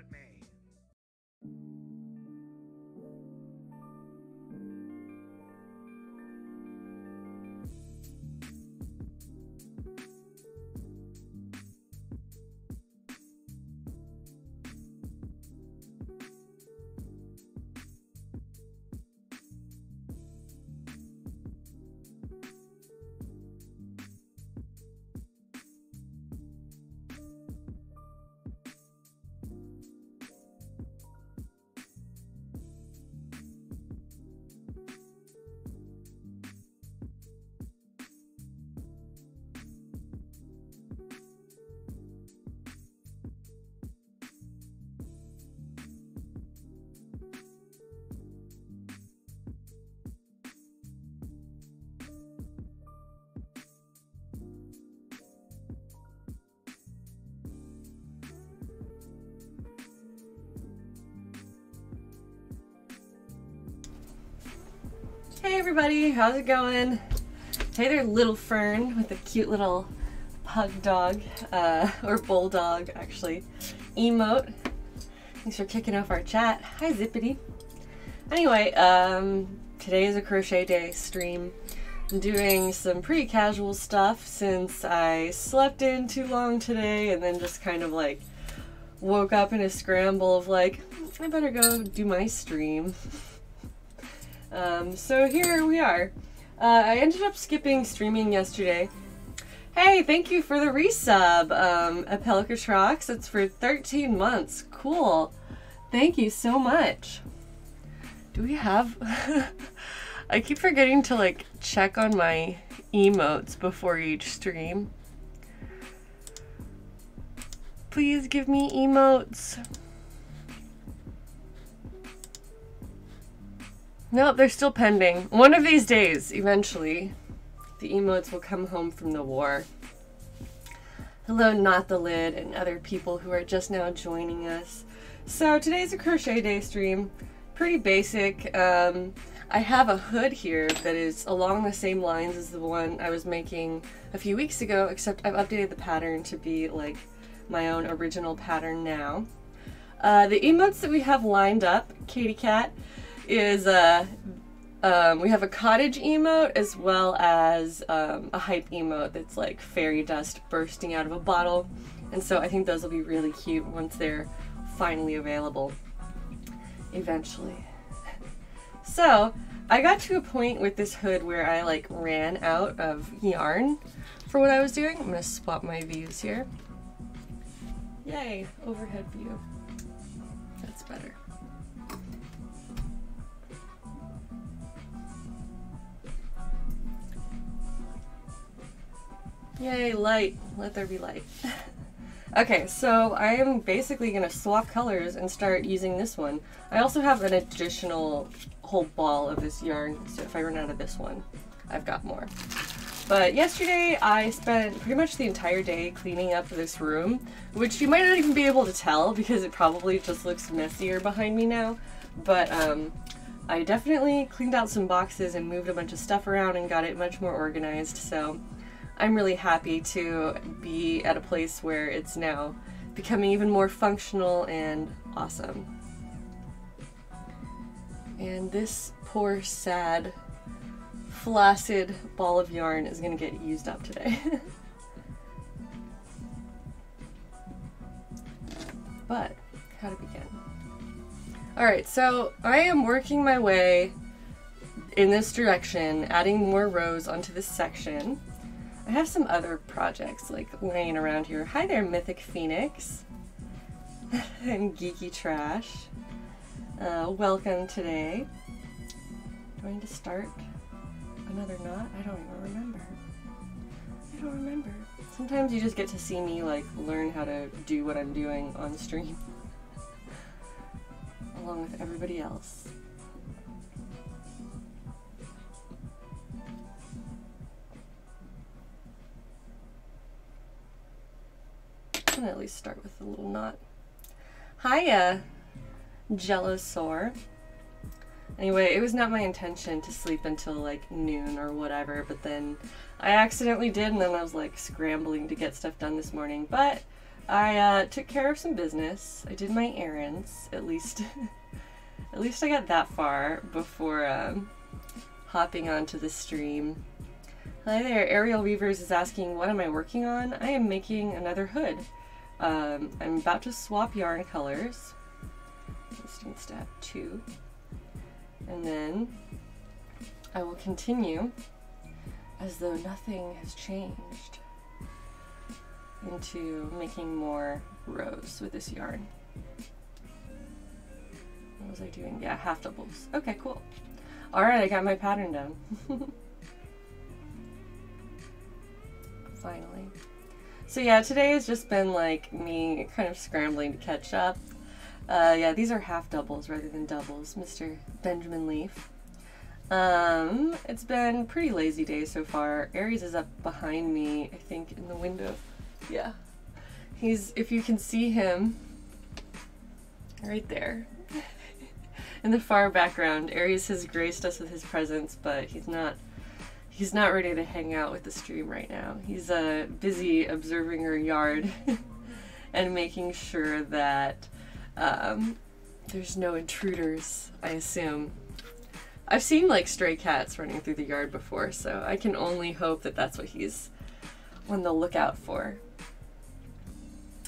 at me. Hey everybody, how's it going? There, little Fern with a cute little pug dog, uh, or bulldog actually, emote. Thanks for kicking off our chat. Hi Zippity. Anyway, um, today is a crochet day stream. I'm doing some pretty casual stuff since I slept in too long today and then just kind of like woke up in a scramble of like, I better go do my stream. Um, so here we are. Uh, I ended up skipping streaming yesterday. Hey, thank you for the resub, um, Apelicatrox. It's for 13 months. Cool. Thank you so much. Do we have... I keep forgetting to like check on my emotes before each stream. Please give me emotes. Nope, they're still pending. One of these days, eventually, the emotes will come home from the war. Hello, Not the Lid, and other people who are just now joining us. So today's a crochet day stream. Pretty basic. Um, I have a hood here that is along the same lines as the one I was making a few weeks ago, except I've updated the pattern to be like my own original pattern now. Uh, the emotes that we have lined up, Katie Cat, is a um, we have a cottage emote as well as um, a hype emote that's like fairy dust bursting out of a bottle. And so I think those will be really cute once they're finally available eventually. So I got to a point with this hood where I like ran out of yarn for what I was doing. I'm gonna swap my views here. Yay, overhead view. Yay, light. Let there be light. okay, so I am basically going to swap colors and start using this one. I also have an additional whole ball of this yarn, so if I run out of this one, I've got more. But yesterday I spent pretty much the entire day cleaning up this room, which you might not even be able to tell because it probably just looks messier behind me now. But um, I definitely cleaned out some boxes and moved a bunch of stuff around and got it much more organized. So I'm really happy to be at a place where it's now becoming even more functional and awesome. And this poor, sad, flaccid ball of yarn is going to get used up today. but, how to begin? Alright, so I am working my way in this direction, adding more rows onto this section. I have some other projects like laying around here. Hi there, Mythic Phoenix and Geeky Trash. Uh, welcome today. Do I need to start another knot? I don't even remember. I don't remember. Sometimes you just get to see me like learn how to do what I'm doing on stream along with everybody else. At least start with a little knot. Hiya, Jellosaur. Anyway, it was not my intention to sleep until like noon or whatever, but then I accidentally did, and then I was like scrambling to get stuff done this morning. But I uh, took care of some business. I did my errands, at least. at least I got that far before um, hopping onto the stream. Hi there, Ariel Weavers is asking, what am I working on? I am making another hood. Um, I'm about to swap yarn colors. To have two. And then I will continue as though nothing has changed into making more rows with this yarn. What was I doing? Yeah, half doubles. Okay, cool. Alright, I got my pattern done. Finally. So yeah, today has just been like me kind of scrambling to catch up. Uh, yeah, these are half doubles rather than doubles, Mr. Benjamin Leaf. Um, it's been pretty lazy day so far. Aries is up behind me, I think, in the window. Yeah. He's, if you can see him, right there. in the far background. Aries has graced us with his presence, but he's not he's not ready to hang out with the stream right now. He's uh, busy observing her yard and making sure that um, there's no intruders, I assume. I've seen like stray cats running through the yard before, so I can only hope that that's what he's on the lookout for.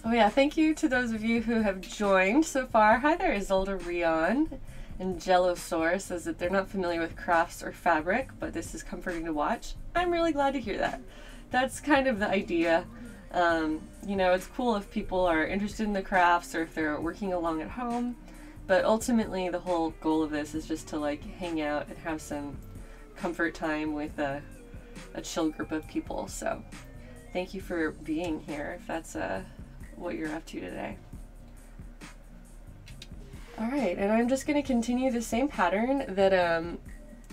Oh yeah, thank you to those of you who have joined so far. Hi there, Isolda Rion. And Jellosaur says that they're not familiar with crafts or fabric, but this is comforting to watch. I'm really glad to hear that. That's kind of the idea. Um, you know, it's cool if people are interested in the crafts or if they're working along at home, but ultimately the whole goal of this is just to like hang out and have some comfort time with a, a chill group of people. So thank you for being here if that's uh, what you're up to today. All right, and I'm just going to continue the same pattern that um,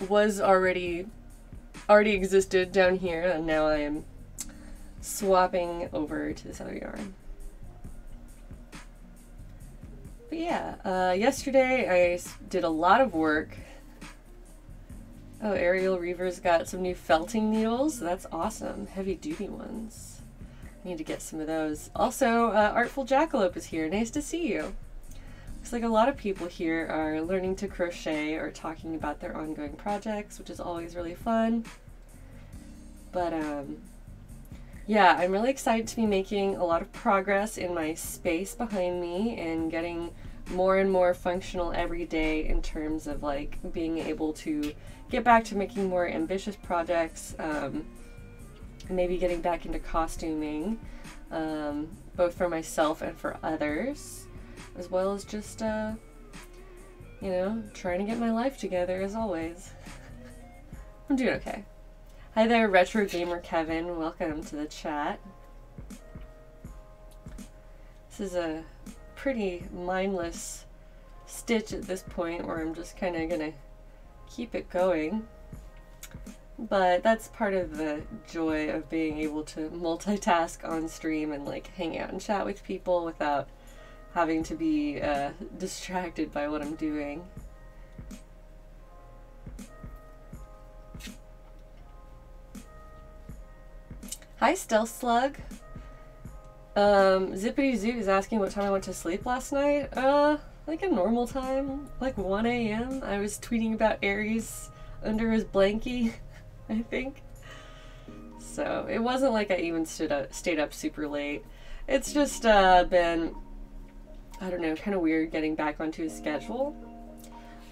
was already already existed down here, and now I am swapping over to this other yarn. But yeah, uh, yesterday I did a lot of work. Oh, Ariel Reaver's got some new felting needles. That's awesome. Heavy duty ones. I Need to get some of those. Also, uh, Artful Jackalope is here. Nice to see you. Like a lot of people here are learning to crochet or talking about their ongoing projects, which is always really fun. But um, yeah, I'm really excited to be making a lot of progress in my space behind me and getting more and more functional every day in terms of like being able to get back to making more ambitious projects, um, maybe getting back into costuming, um, both for myself and for others, as well as just, uh, you know, trying to get my life together as always. I'm doing okay. Hi there, Retro Gamer Kevin. Welcome to the chat. This is a pretty mindless stitch at this point where I'm just kind of gonna keep it going. But that's part of the joy of being able to multitask on stream and like hang out and chat with people without having to be uh, distracted by what I'm doing. Hi, Stealth Slug. Um, Zippity Zoo is asking what time I went to sleep last night. Uh, like a normal time, like 1 a.m. I was tweeting about Aries under his blankie, I think. So it wasn't like I even stood up, stayed up super late. It's just uh, been, I don't know, kind of weird getting back onto a schedule.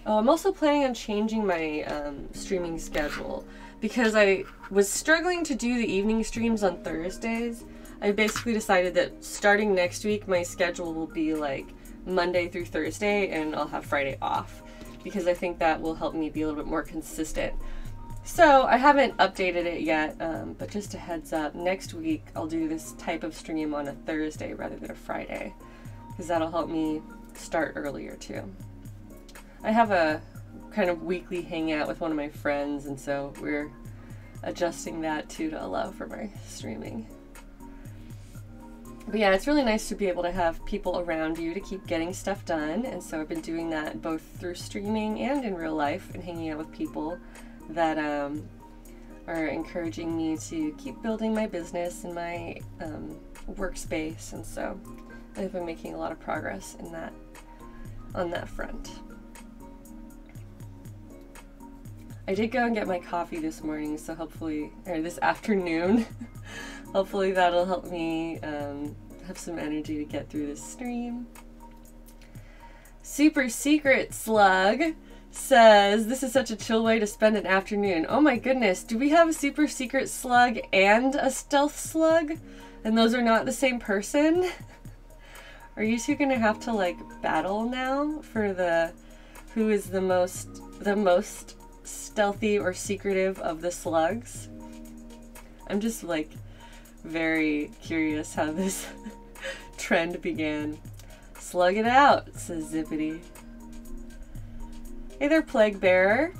Oh, I'm also planning on changing my um, streaming schedule because I was struggling to do the evening streams on Thursdays. I basically decided that starting next week, my schedule will be like Monday through Thursday, and I'll have Friday off because I think that will help me be a little bit more consistent. So I haven't updated it yet, um, but just a heads up, next week I'll do this type of stream on a Thursday rather than a Friday because that'll help me start earlier too. I have a kind of weekly hangout with one of my friends, and so we're adjusting that too to allow for my streaming. But yeah, it's really nice to be able to have people around you to keep getting stuff done, and so I've been doing that both through streaming and in real life and hanging out with people that um, are encouraging me to keep building my business and my um, workspace, and so I've been making a lot of progress in that on that front. I did go and get my coffee this morning, so hopefully, or this afternoon, hopefully that'll help me um, have some energy to get through this stream. Super Secret Slug says, This is such a chill way to spend an afternoon. Oh my goodness, do we have a Super Secret Slug and a Stealth Slug? And those are not the same person? Are you two gonna have to like battle now for the who is the most the most stealthy or secretive of the slugs. I'm just like very curious how this trend began. Slug it out, says Zippity. Hey there, Plague Bearer.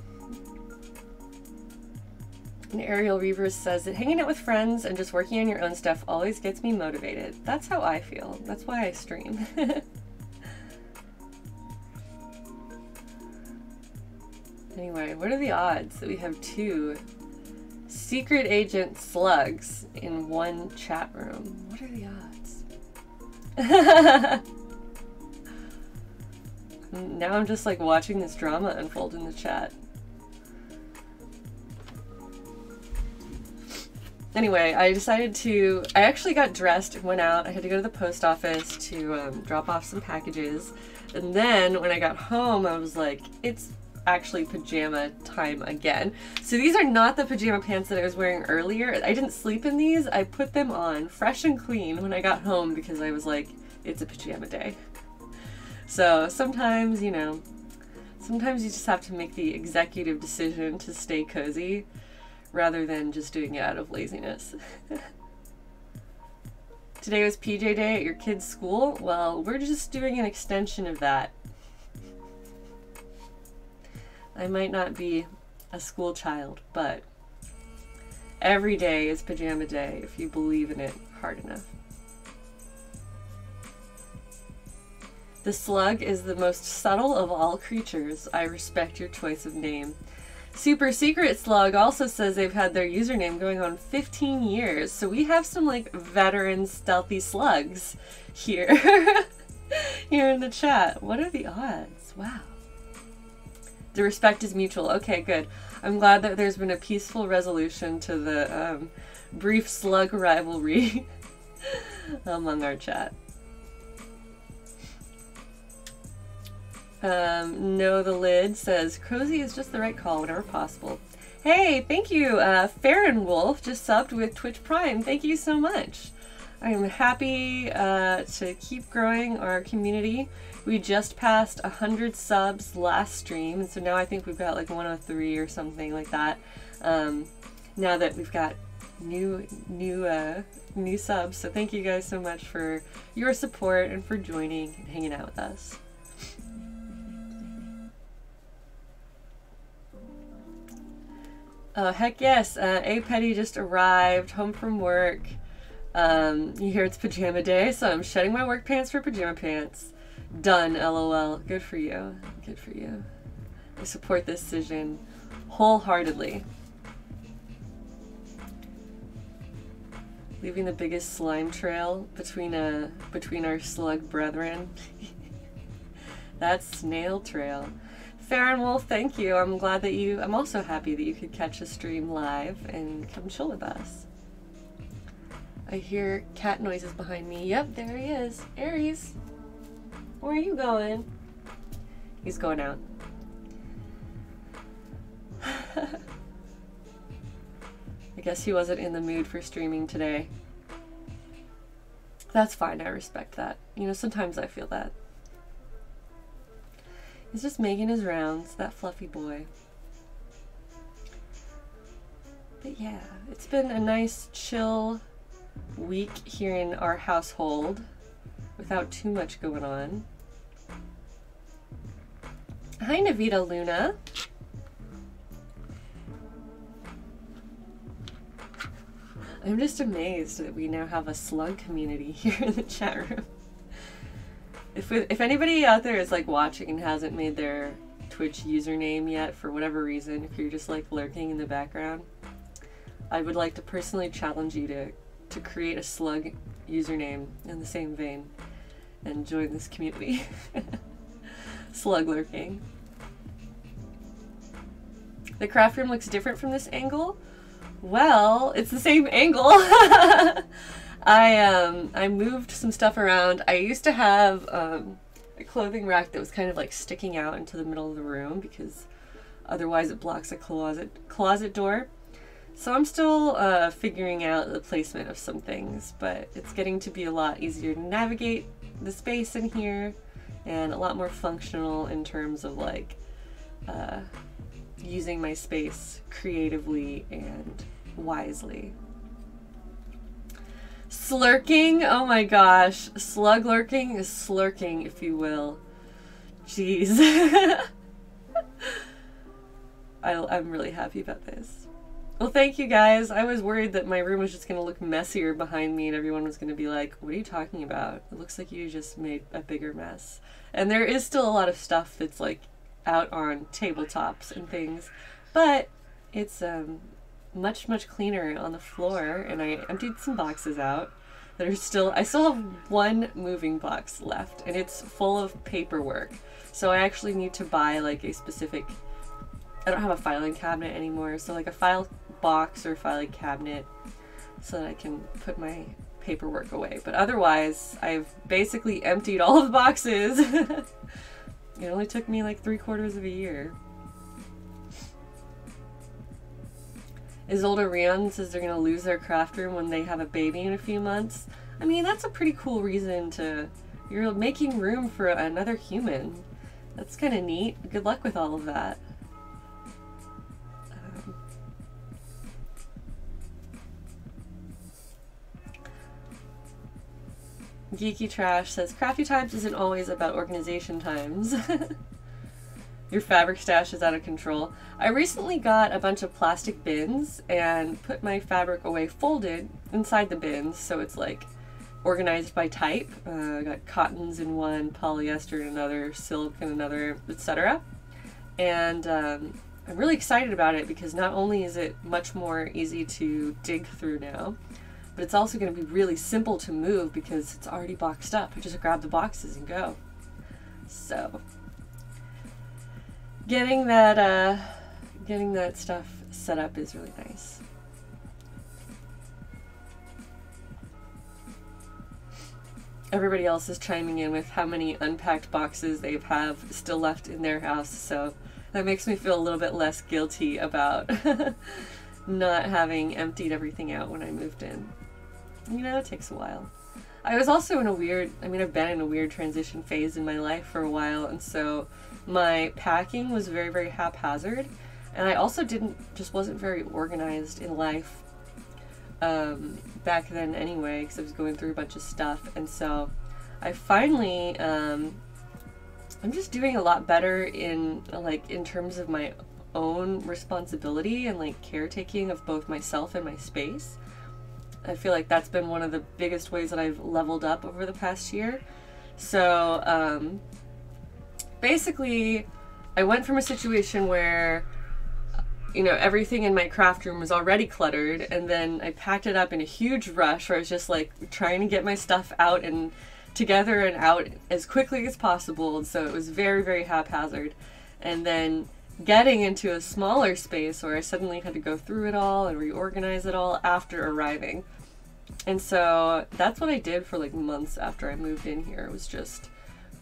And Ariel Reavers says that hanging out with friends and just working on your own stuff always gets me motivated. That's how I feel. That's why I stream. Anyway, what are the odds that we have two secret agent slugs in one chat room? What are the odds? now I'm just like watching this drama unfold in the chat. Anyway, I decided to. I actually got dressed, went out. I had to go to the post office to um, drop off some packages. And then when I got home, I was like, it's actually pajama time again. So these are not the pajama pants that I was wearing earlier. I didn't sleep in these. I put them on fresh and clean when I got home because I was like, it's a pajama day. So sometimes, you know, sometimes you just have to make the executive decision to stay cozy rather than just doing it out of laziness. Today was PJ Day at your kid's school. Well, we're just doing an extension of that. I might not be a school child, but every day is pajama day if you believe in it hard enough. The slug is the most subtle of all creatures. I respect your choice of name. Super Secret Slug also says they've had their username going on 15 years. So we have some like veteran stealthy slugs here. here in the chat. What are the odds? Wow. The respect is mutual. Okay, good. I'm glad that there's been a peaceful resolution to the um, brief slug rivalry among our chat. Um, no, the lid says Cozy is just the right call whenever possible. Hey, thank you, uh, Farron Wolf just subbed with Twitch Prime. Thank you so much. I'm happy uh, to keep growing our community. We just passed 100 subs last stream, and so now I think we've got like 103 or something like that. Um, now that we've got new new uh, new subs, so thank you guys so much for your support and for joining and hanging out with us. Oh, heck yes. Uh, A Petty just arrived home from work. Um, you hear it's pajama day, so I'm shedding my work pants for pajama pants. Done, lol. Good for you. Good for you. I support this decision wholeheartedly. Leaving the biggest slime trail between uh between our slug brethren. That's snail trail. Farron Wolf, thank you. I'm glad that you, I'm also happy that you could catch a stream live and come chill with us. I hear cat noises behind me. Yep, there he is. Aries, where are you going? He's going out. I guess he wasn't in the mood for streaming today. That's fine, I respect that. You know, sometimes I feel that. He's just making his rounds, that fluffy boy. But yeah, it's been a nice, chill week here in our household without too much going on. Hi, Navita Luna. I'm just amazed that we now have a slug community here in the chat room if if anybody out there is like watching and hasn't made their Twitch username yet for whatever reason, if you're just like lurking in the background, I would like to personally challenge you to to create a slug username in the same vein and join this community. slug lurking. The craft room looks different from this angle. Well, it's the same angle. I um I moved some stuff around. I used to have um, a clothing rack that was kind of like sticking out into the middle of the room because otherwise it blocks a closet closet door. So I'm still uh, figuring out the placement of some things, but it's getting to be a lot easier to navigate the space in here and a lot more functional in terms of like uh, using my space creatively and wisely. Slurking? Oh my gosh. Slug lurking is slurking, if you will. Jeez. I, I'm really happy about this. Well, thank you guys. I was worried that my room was just going to look messier behind me and everyone was going to be like, what are you talking about? It looks like you just made a bigger mess. And there is still a lot of stuff that's like out on tabletops and things. But it's um, much, much cleaner on the floor, and I emptied some boxes out that are still, I still have one moving box left, and it's full of paperwork. So I actually need to buy like a specific, I don't have a filing cabinet anymore, so like a file box or filing cabinet so that I can put my paperwork away. But otherwise, I've basically emptied all of the boxes. it only took me like three quarters of a year. Isolde Rion says they're going to lose their craft room when they have a baby in a few months. I mean, that's a pretty cool reason to. You're making room for another human. That's kind of neat. Good luck with all of that. Um, Geeky Trash says Crafty Times isn't always about organization times. Your fabric stash is out of control. I recently got a bunch of plastic bins and put my fabric away folded inside the bins so it's like organized by type. Uh, I got cottons in one, polyester in another, silk in another, etc. And um, I'm really excited about it because not only is it much more easy to dig through now, but it's also going to be really simple to move because it's already boxed up. I just grab the boxes and go. So getting that uh, getting that stuff set up is really nice. Everybody else is chiming in with how many unpacked boxes they have still left in their house, so that makes me feel a little bit less guilty about not having emptied everything out when I moved in. You know, it takes a while. I was also in a weird, I mean, I've been in a weird transition phase in my life for a while, and so my packing was very, very haphazard. And I also didn't, just wasn't very organized in life um, back then anyway, because I was going through a bunch of stuff. And so I finally, um, I'm just doing a lot better in, like, in terms of my own responsibility and, like, caretaking of both myself and my space. I feel like that's been one of the biggest ways that I've leveled up over the past year. So, um, basically, I went from a situation where, you know, everything in my craft room was already cluttered, and then I packed it up in a huge rush where I was just like trying to get my stuff out and together and out as quickly as possible. And so it was very, very haphazard. And then getting into a smaller space where I suddenly had to go through it all and reorganize it all after arriving. And so that's what I did for like months after I moved in here. It was just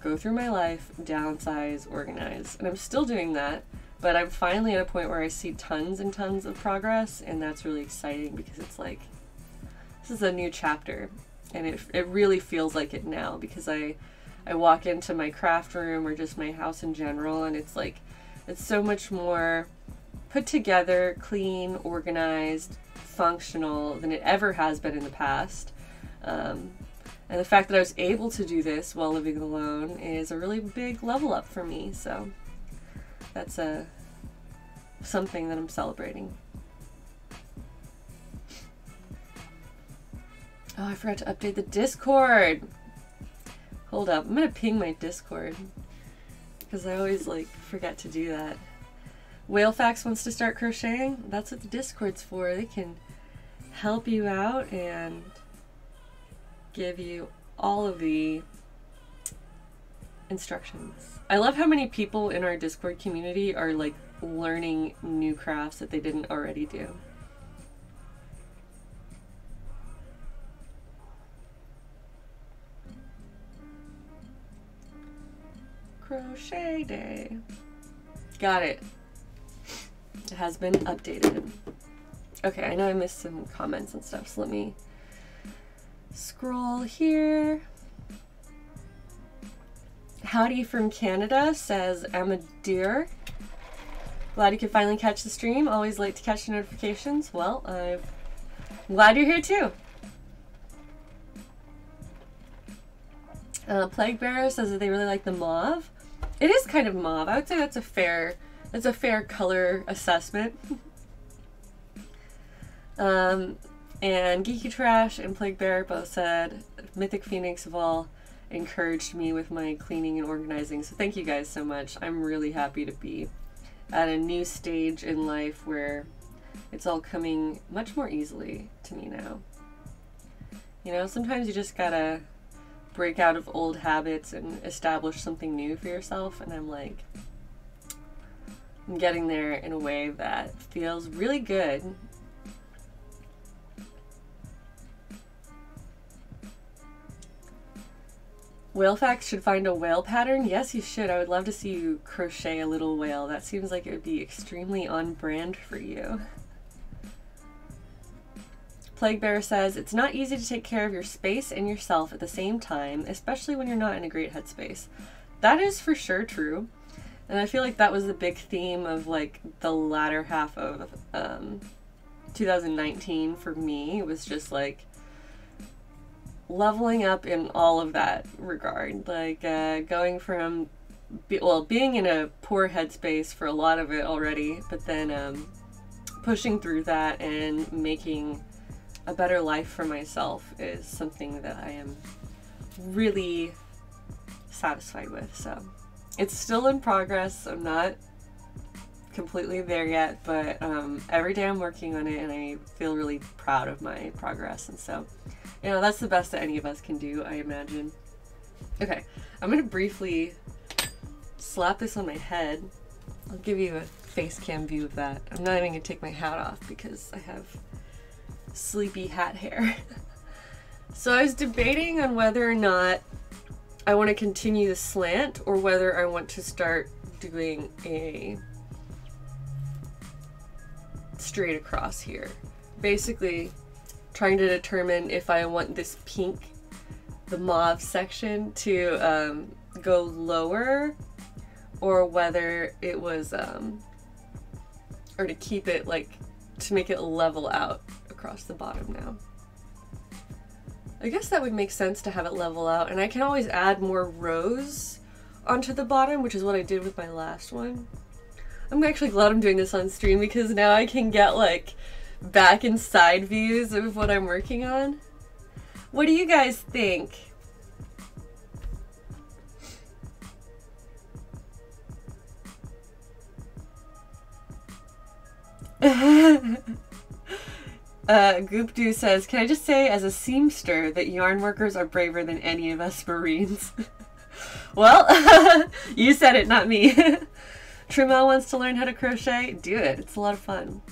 go through my life, downsize, organize. And I'm still doing that, but I'm finally at a point where I see tons and tons of progress, and that's really exciting because it's like this is a new chapter, and it, it really feels like it now because I I walk into my craft room or just my house in general, and it's like it's so much more put together, clean, organized, functional than it ever has been in the past. Um, and the fact that I was able to do this while living alone is a really big level up for me. So that's a something that I'm celebrating. Oh, I forgot to update the Discord. Hold up, I'm gonna ping my Discord because I always like forget to do that. Whalefax wants to start crocheting. That's what the Discord's for. They can help you out and give you all of the instructions. I love how many people in our Discord community are like learning new crafts that they didn't already do. Crochet day. Got it. It has been updated. Okay, I know I missed some comments and stuff, so let me Scroll here. Howdy from Canada, says I'm a deer. Glad you could finally catch the stream. Always late to catch the notifications. Well, I'm glad you're here too. Uh, Plague Bearer says that they really like the mauve. It is kind of mauve. I would say that's a fair, that's a fair color assessment. um, and Geeky Trash and Plague Bear both said Mythic Phoenix of all encouraged me with my cleaning and organizing. So thank you guys so much. I'm really happy to be at a new stage in life where it's all coming much more easily to me now. You know, sometimes you just gotta break out of old habits and establish something new for yourself, and I'm like, I'm getting there in a way that feels really good. Whalefax should find a whale pattern. Yes, you should. I would love to see you crochet a little whale. That seems like it would be extremely on brand for you. Plague Bear says, It's not easy to take care of your space and yourself at the same time, especially when you're not in a great headspace. That is for sure true. And I feel like that was the big theme of like the latter half of um, 2019 for me. It was just like leveling up in all of that regard. Like uh, going from, be, well, being in a poor headspace for a lot of it already, but then um, pushing through that and making a better life for myself is something that I am really satisfied with. So it's still in progress. I'm not completely there yet, but um, every day I'm working on it and I feel really proud of my progress. And so you know, that's the best that any of us can do, I imagine. Okay, I'm gonna briefly slap this on my head. I'll give you a face cam view of that. I'm not even gonna take my hat off because I have sleepy hat hair. so I was debating on whether or not I want to continue the slant or whether I want to start doing a straight across here. Basically, trying to determine if I want this pink, the mauve section, to um, go lower or whether it was, um, or to keep it like, to make it level out across the bottom now. I guess that would make sense to have it level out and I can always add more rows onto the bottom, which is what I did with my last one. I'm actually glad I'm doing this on stream because now I can get like back and side views of what I'm working on. What do you guys think? uh, Goopdoo says, Can I just say, as a seamster, that yarn workers are braver than any of us Marines? well, you said it, not me. Trimel wants to learn how to crochet? Do it. It's a lot of fun.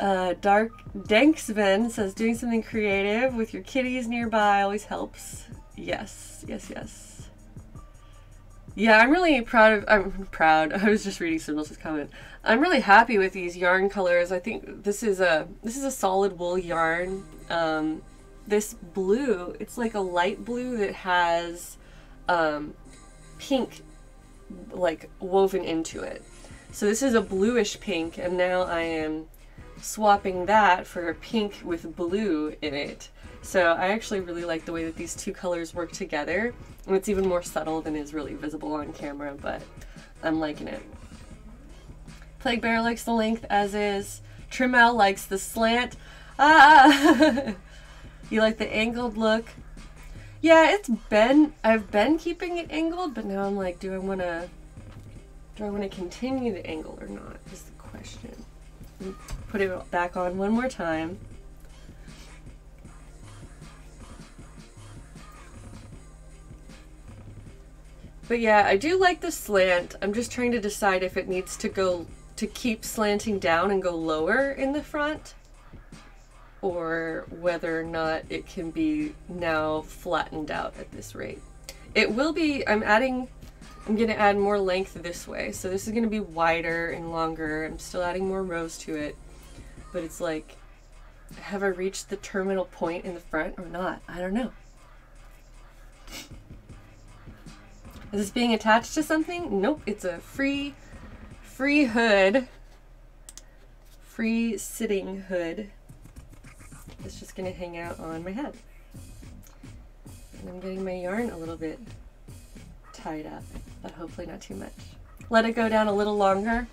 Uh, Dark Danksven says doing something creative with your kitties nearby always helps. Yes, yes, yes. Yeah, I'm really proud of. I'm proud. I was just reading someone else's comment. I'm really happy with these yarn colors. I think this is a this is a solid wool yarn. Um, this blue, it's like a light blue that has um, pink like woven into it. So this is a bluish pink, and now I am swapping that for a pink with blue in it. So I actually really like the way that these two colors work together. And it's even more subtle than is really visible on camera, but I'm liking it. Plague Bear likes the length as is. Trimel likes the slant. Ah! you like the angled look. Yeah, it's been, I've been keeping it angled, but now I'm like, do I want to, do I want to continue the angle or not, is the question put it back on one more time. But yeah, I do like the slant. I'm just trying to decide if it needs to go to keep slanting down and go lower in the front or whether or not it can be now flattened out at this rate. It will be, I'm adding I'm going to add more length this way. So this is going to be wider and longer. I'm still adding more rows to it. But it's like, have I reached the terminal point in the front or not? I don't know. Is this being attached to something? Nope, it's a free, free hood. Free sitting hood. It's just gonna hang out on my head. And I'm getting my yarn a little bit tied up but hopefully not too much. Let it go down a little longer.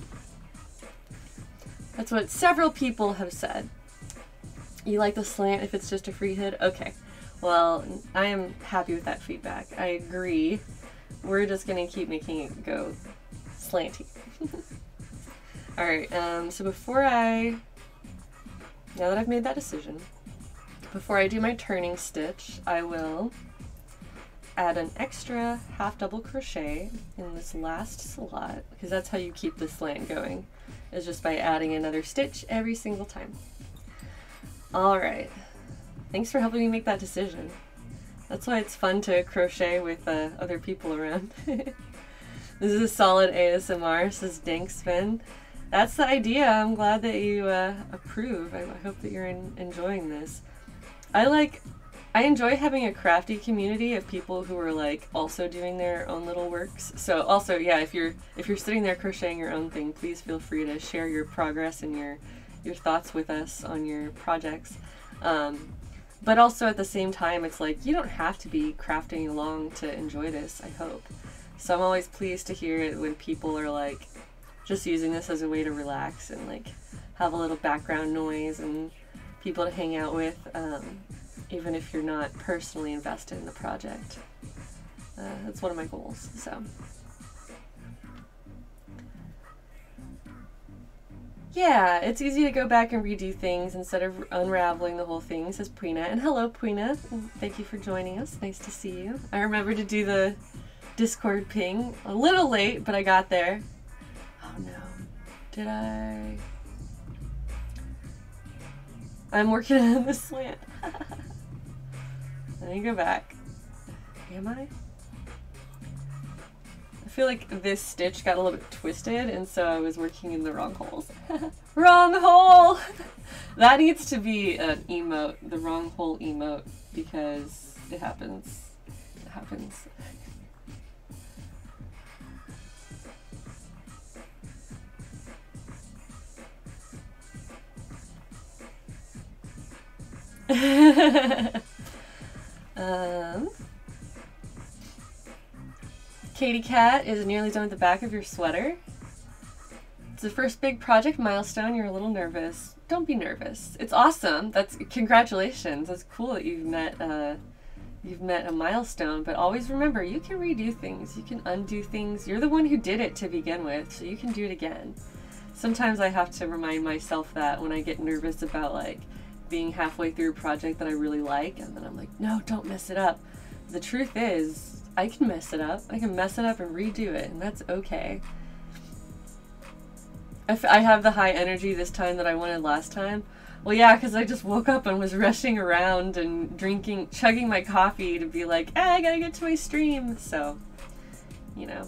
That's what several people have said. You like the slant if it's just a free hood? Okay. Well, I am happy with that feedback. I agree. We're just gonna keep making it go slanty. Alright, um, so before I, now that I've made that decision, before I do my turning stitch, I will add an extra half double crochet in this last slot, because that's how you keep the slant going, is just by adding another stitch every single time. Alright, thanks for helping me make that decision. That's why it's fun to crochet with uh, other people around. this is a solid ASMR, says Dankspin. That's the idea. I'm glad that you uh, approve. I hope that you're in, enjoying this. I like I enjoy having a crafty community of people who are like also doing their own little works. So also, yeah, if you're if you're sitting there crocheting your own thing, please feel free to share your progress and your your thoughts with us on your projects. Um, but also at the same time, it's like you don't have to be crafting along to enjoy this. I hope. So I'm always pleased to hear it when people are like just using this as a way to relax and like have a little background noise and people to hang out with. Um, even if you're not personally invested in the project. Uh, that's one of my goals. So. Yeah, it's easy to go back and redo things instead of unraveling the whole thing, says Prina. And hello, Prina. Thank you for joining us. Nice to see you. I remember to do the Discord ping. A little late, but I got there. Oh no. Did I? I'm working on the slant. Let me go back. Am I? I feel like this stitch got a little bit twisted and so I was working in the wrong holes. wrong hole! that needs to be an emote, the wrong hole emote, because it happens. It happens. Um, Katie Cat is nearly done with the back of your sweater. It's the first big project milestone. You're a little nervous. Don't be nervous. It's awesome. That's congratulations. That's cool that you've met uh, you've met a milestone. But always remember, you can redo things. You can undo things. You're the one who did it to begin with, so you can do it again. Sometimes I have to remind myself that when I get nervous about like being halfway through a project that I really like, and then I'm like, no, don't mess it up. The truth is, I can mess it up. I can mess it up and redo it, and that's okay. I, I have the high energy this time that I wanted last time. Well, yeah, because I just woke up and was rushing around and drinking, chugging my coffee to be like, eh, I gotta get to my stream. So, you know,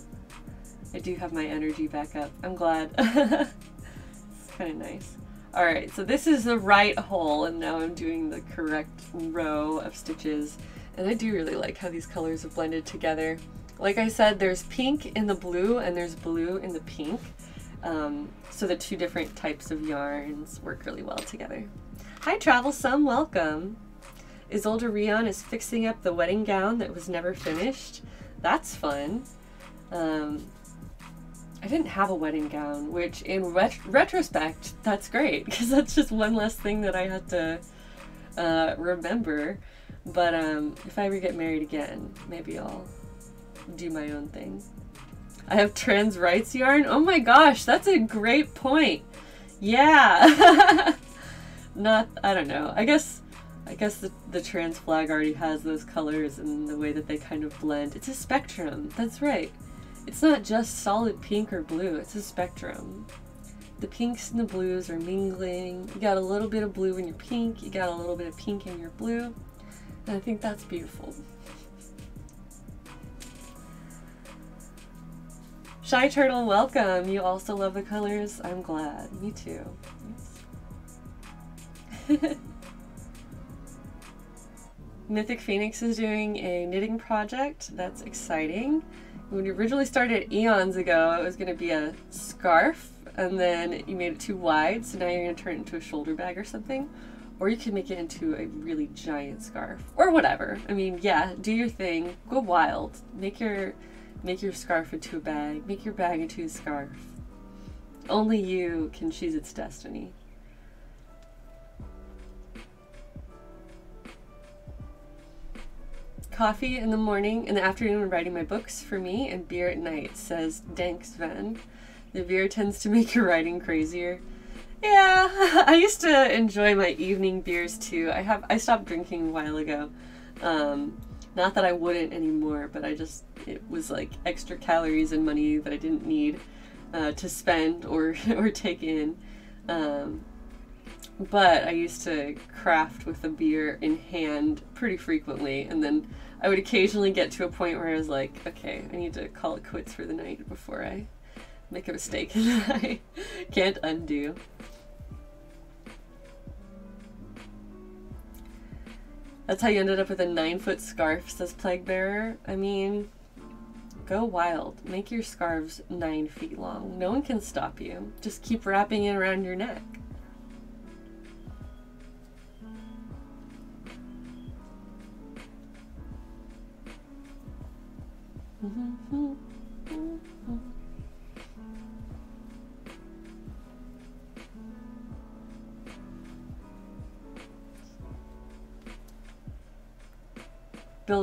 I do have my energy back up. I'm glad. it's kind of nice. Alright, so this is the right hole, and now I'm doing the correct row of stitches. And I do really like how these colors have blended together. Like I said, there's pink in the blue, and there's blue in the pink. Um, so the two different types of yarns work really well together. Hi Travelsome, welcome! Isolde Rion is fixing up the wedding gown that was never finished. That's fun. Um, I didn't have a wedding gown, which in ret retrospect, that's great because that's just one less thing that I had to uh, remember. But um, if I ever get married again, maybe I'll do my own thing. I have trans rights yarn. Oh my gosh, that's a great point. Yeah. Not, I don't know. I guess, I guess the, the trans flag already has those colors and the way that they kind of blend. It's a spectrum. That's right. It's not just solid pink or blue, it's a spectrum. The pinks and the blues are mingling. You got a little bit of blue in your pink, you got a little bit of pink in your blue, and I think that's beautiful. Shy Turtle, welcome! You also love the colors? I'm glad. Me too. Mythic Phoenix is doing a knitting project. That's exciting when you originally started eons ago, it was going to be a scarf, and then you made it too wide, so now you're going to turn it into a shoulder bag or something. Or you can make it into a really giant scarf, or whatever. I mean, yeah, do your thing, go wild, make your make your scarf into a bag, make your bag into a scarf. Only you can choose its destiny. Coffee in the morning, in the afternoon when writing my books for me, and beer at night, says Dank Sven. The beer tends to make your writing crazier. Yeah, I used to enjoy my evening beers too. I have I stopped drinking a while ago. Um, not that I wouldn't anymore, but I just it was like extra calories and money that I didn't need uh, to spend or or take in. Um, but I used to craft with a beer in hand pretty frequently, and then I would occasionally get to a point where I was like, okay, I need to call it quits for the night before I make a mistake that I can't undo. That's how you ended up with a nine foot scarf, says Plague Bearer. I mean, go wild. Make your scarves nine feet long. No one can stop you. Just keep wrapping it around your neck. Build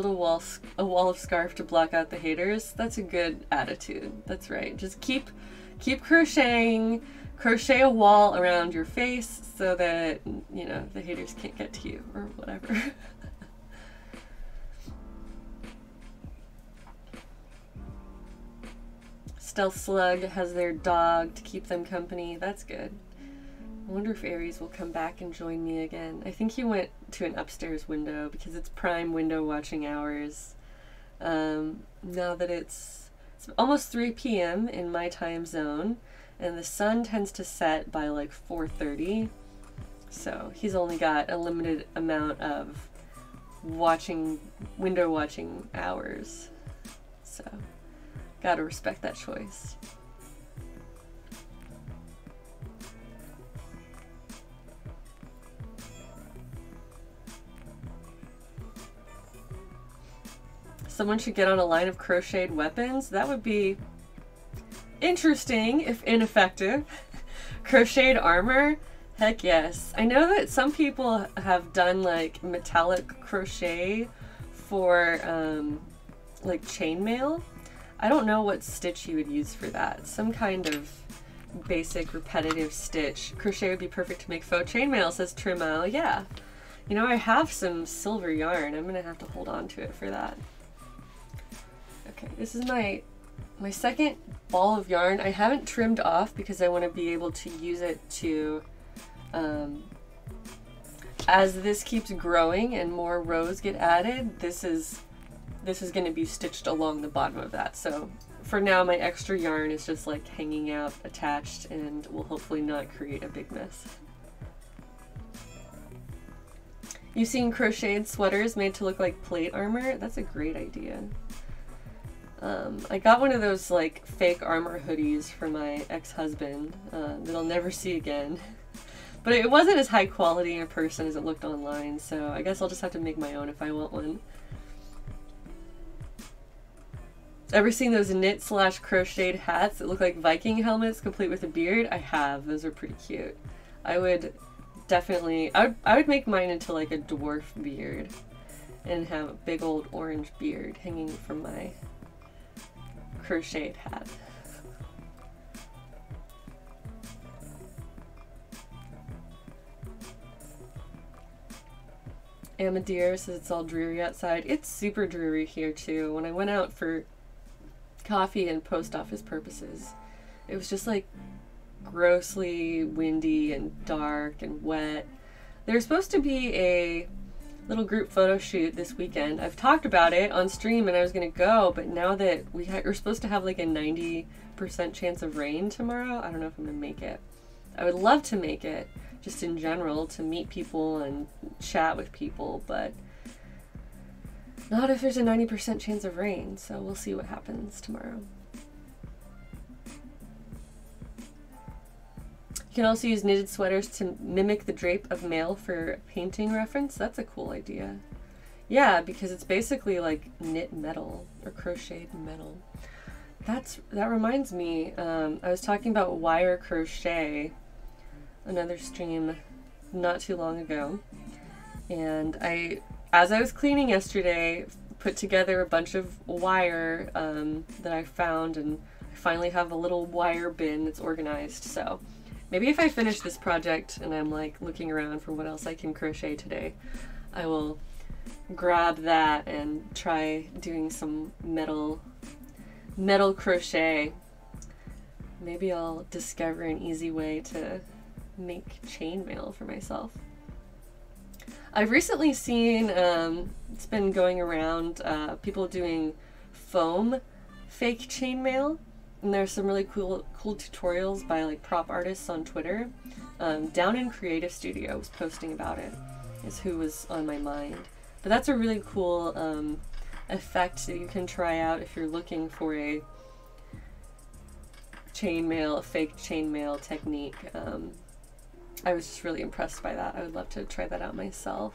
a wall, a wall of scarf to block out the haters. That's a good attitude. That's right. Just keep, keep crocheting. Crochet a wall around your face so that you know the haters can't get to you or whatever. Stealth Slug has their dog to keep them company. That's good. I wonder if Aries will come back and join me again. I think he went to an upstairs window because it's prime window watching hours. Um, now that it's, it's almost 3 p.m. in my time zone, and the sun tends to set by like 4:30, so he's only got a limited amount of watching window watching hours. So. Gotta respect that choice. Someone should get on a line of crocheted weapons. That would be interesting, if ineffective. crocheted armor? Heck yes. I know that some people have done like metallic crochet for um, like chainmail I don't know what stitch you would use for that. Some kind of basic repetitive stitch. Crochet would be perfect to make faux chainmail, says Trimile. Yeah. You know, I have some silver yarn. I'm gonna have to hold on to it for that. Okay, this is my my second ball of yarn. I haven't trimmed off because I want to be able to use it to um, as this keeps growing and more rows get added, this is this is going to be stitched along the bottom of that. So for now, my extra yarn is just like hanging out attached and will hopefully not create a big mess. You've seen crocheted sweaters made to look like plate armor? That's a great idea. Um, I got one of those like fake armor hoodies for my ex-husband uh, that I'll never see again. But it wasn't as high quality in person as it looked online, so I guess I'll just have to make my own if I want one. Ever seen those knit slash crocheted hats that look like Viking helmets complete with a beard? I have. Those are pretty cute. I would definitely, I would, I would make mine into like a dwarf beard and have a big old orange beard hanging from my crocheted hat. Amadeir says it's all dreary outside. It's super dreary here too. When I went out for coffee and post office purposes. It was just like grossly windy and dark and wet. There's supposed to be a little group photo shoot this weekend. I've talked about it on stream and I was going to go, but now that we we're supposed to have like a 90% chance of rain tomorrow, I don't know if I'm going to make it. I would love to make it just in general to meet people and chat with people, but not if there's a 90% chance of rain, so we'll see what happens tomorrow. You can also use knitted sweaters to mimic the drape of mail for painting reference. That's a cool idea. Yeah, because it's basically like knit metal or crocheted metal. That's that reminds me. Um, I was talking about wire crochet, another stream, not too long ago, and I as I was cleaning yesterday, put together a bunch of wire um, that I found, and I finally have a little wire bin that's organized. So maybe if I finish this project and I'm like looking around for what else I can crochet today, I will grab that and try doing some metal metal crochet. Maybe I'll discover an easy way to make chainmail for myself. I've recently seen, um, it's been going around, uh, people doing foam fake chainmail. And there's some really cool cool tutorials by like prop artists on Twitter. Um, Down in Creative Studio was posting about it, is who was on my mind. But that's a really cool um, effect that you can try out if you're looking for a chainmail, a fake chainmail technique. Um, I was just really impressed by that. I would love to try that out myself.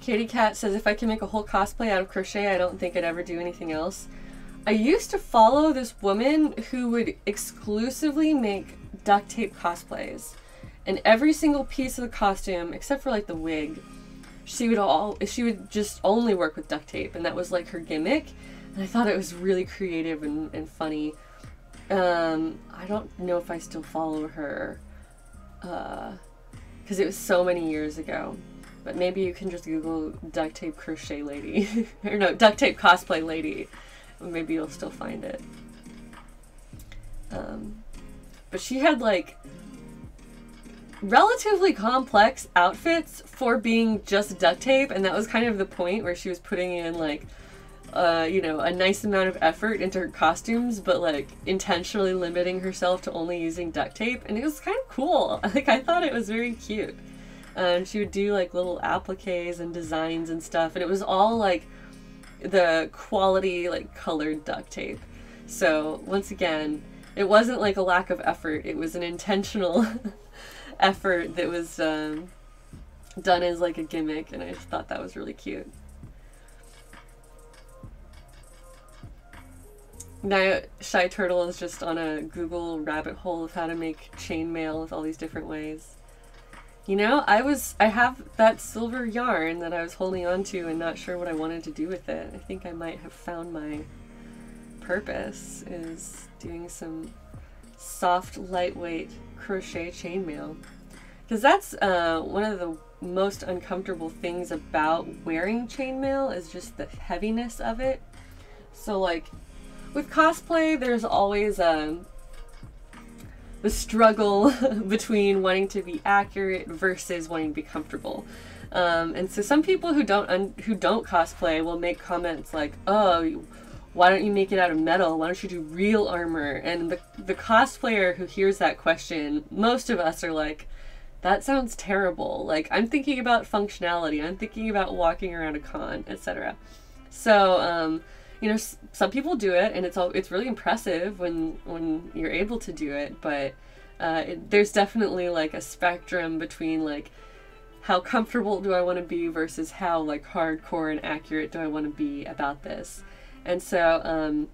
Katie Cat says, if I can make a whole cosplay out of crochet, I don't think I'd ever do anything else. I used to follow this woman who would exclusively make duct tape cosplays. And every single piece of the costume, except for like the wig, she would all she would just only work with duct tape and that was like her gimmick and I thought it was really creative and, and funny. Um, I don't know if I still follow her because uh, it was so many years ago. But maybe you can just Google duct tape crochet lady or no duct tape cosplay lady. Maybe you'll still find it. Um, but she had like relatively complex outfits for being just duct tape, and that was kind of the point where she was putting in like uh, you know, a nice amount of effort into her costumes, but like intentionally limiting herself to only using duct tape, and it was kind of cool. Like I thought it was very cute. And she would do like little appliques and designs and stuff, and it was all like the quality like colored duct tape. So once again, it wasn't like a lack of effort; it was an intentional effort that was um, done as like a gimmick, and I thought that was really cute. Now, Shy Turtle is just on a Google rabbit hole of how to make chainmail with all these different ways. You know, I was I have that silver yarn that I was holding on to and not sure what I wanted to do with it. I think I might have found my purpose is doing some soft, lightweight crochet chainmail. Because that's uh, one of the most uncomfortable things about wearing chainmail is just the heaviness of it. So like with cosplay, there's always um, the struggle between wanting to be accurate versus wanting to be comfortable. Um, and so some people who don't who don't cosplay will make comments like, "Oh, why don't you make it out of metal? Why don't you do real armor?" And the the cosplayer who hears that question, most of us are like, "That sounds terrible." Like I'm thinking about functionality. I'm thinking about walking around a con, etc. So um, you know, some people do it, and it's all it's really impressive when when you're able to do it. But uh, it, there's definitely like a spectrum between like how comfortable do I want to be versus how like hardcore and accurate do I want to be about this. And so, um,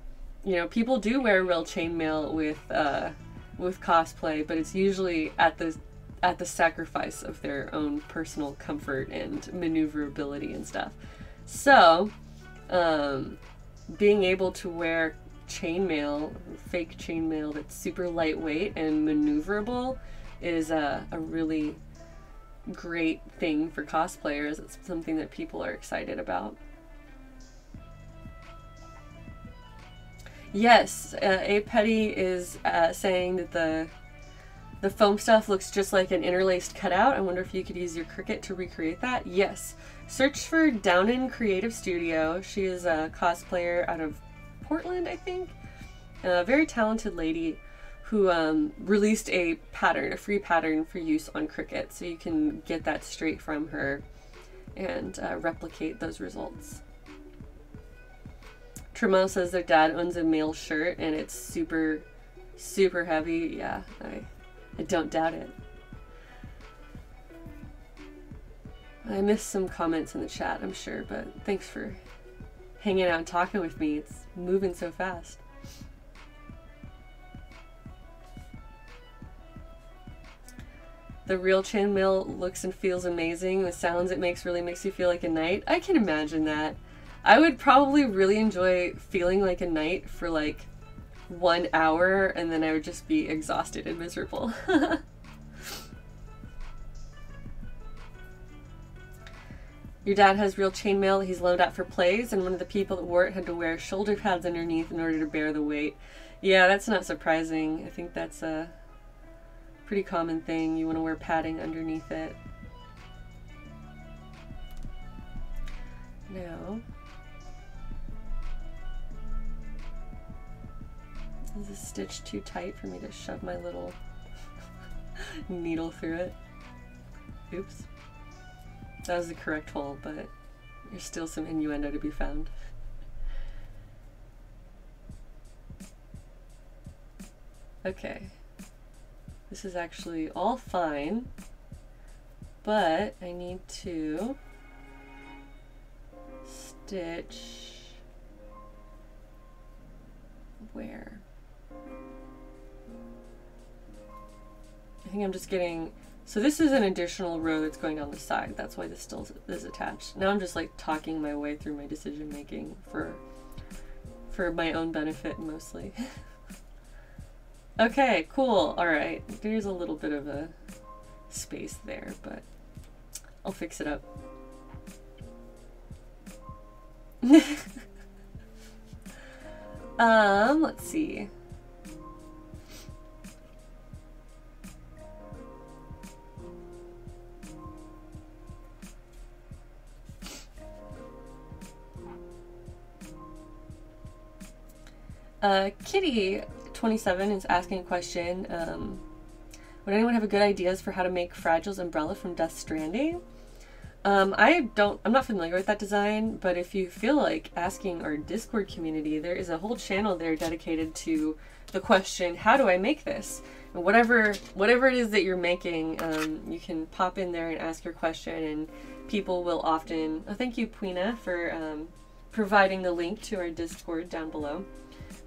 you know, people do wear real chainmail with uh, with cosplay, but it's usually at the at the sacrifice of their own personal comfort and maneuverability and stuff. So, um, being able to wear chainmail, fake chainmail that's super lightweight and maneuverable is a, a really great thing for cosplayers. It's something that people are excited about. Yes, uh, A Petty is uh, saying that the the foam stuff looks just like an interlaced cutout. I wonder if you could use your Cricut to recreate that. Yes. Search for Downin Creative Studio. She is a cosplayer out of Portland, I think. A very talented lady who um, released a pattern, a free pattern for use on Cricut. So you can get that straight from her and uh, replicate those results. Tremo says their dad owns a mail shirt and it's super, super heavy. Yeah, I I don't doubt it. I missed some comments in the chat, I'm sure, but thanks for hanging out and talking with me. It's moving so fast. the real chainmail looks and feels amazing. The sounds it makes really makes you feel like a knight. I can imagine that. I would probably really enjoy feeling like a knight for like one hour and then I would just be exhausted and miserable. Your dad has real chainmail he's loaned out for plays, and one of the people that wore it had to wear shoulder pads underneath in order to bear the weight. Yeah, that's not surprising. I think that's a pretty common thing. You want to wear padding underneath it. Now, is this stitch too tight for me to shove my little needle through it? Oops. That was the correct hole, but there's still some innuendo to be found. Okay. This is actually all fine, but I need to stitch where? I think I'm just getting so this is an additional row that's going down the side. That's why this still is attached. Now I'm just like talking my way through my decision making for for my own benefit mostly. okay, cool. All right. There's a little bit of a space there, but I'll fix it up. um, let's see. Uh, Kitty27 is asking a question. Um, would anyone have a good ideas for how to make Fragile's umbrella from Death Stranding? Um, I don't, I'm not familiar with that design, but if you feel like asking our Discord community, there is a whole channel there dedicated to the question, how do I make this? And whatever, whatever it is that you're making, um, you can pop in there and ask your question and people will often, oh, thank you, Puina, for um, providing the link to our Discord down below.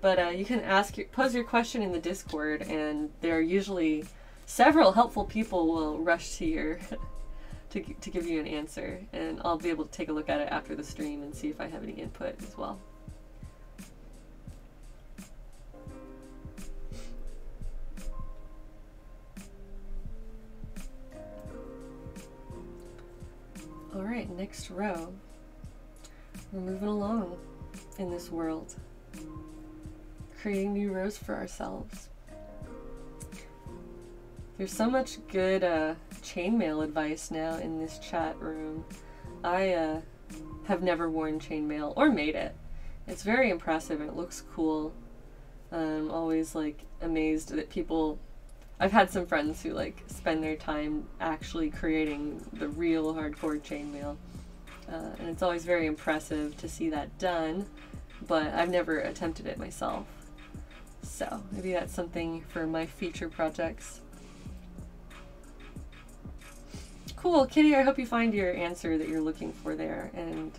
But uh, you can ask, pose your question in the Discord, and there are usually several helpful people will rush to your to to give you an answer, and I'll be able to take a look at it after the stream and see if I have any input as well. All right, next row. We're moving along in this world creating new rows for ourselves. There's so much good uh, chainmail advice now in this chat room. I uh, have never worn chainmail or made it. It's very impressive it looks cool. I'm always like amazed that people. I've had some friends who like spend their time actually creating the real hardcore chainmail, uh, and it's always very impressive to see that done. But I've never attempted it myself. So maybe that's something for my future projects. Cool, Kitty, I hope you find your answer that you're looking for there. And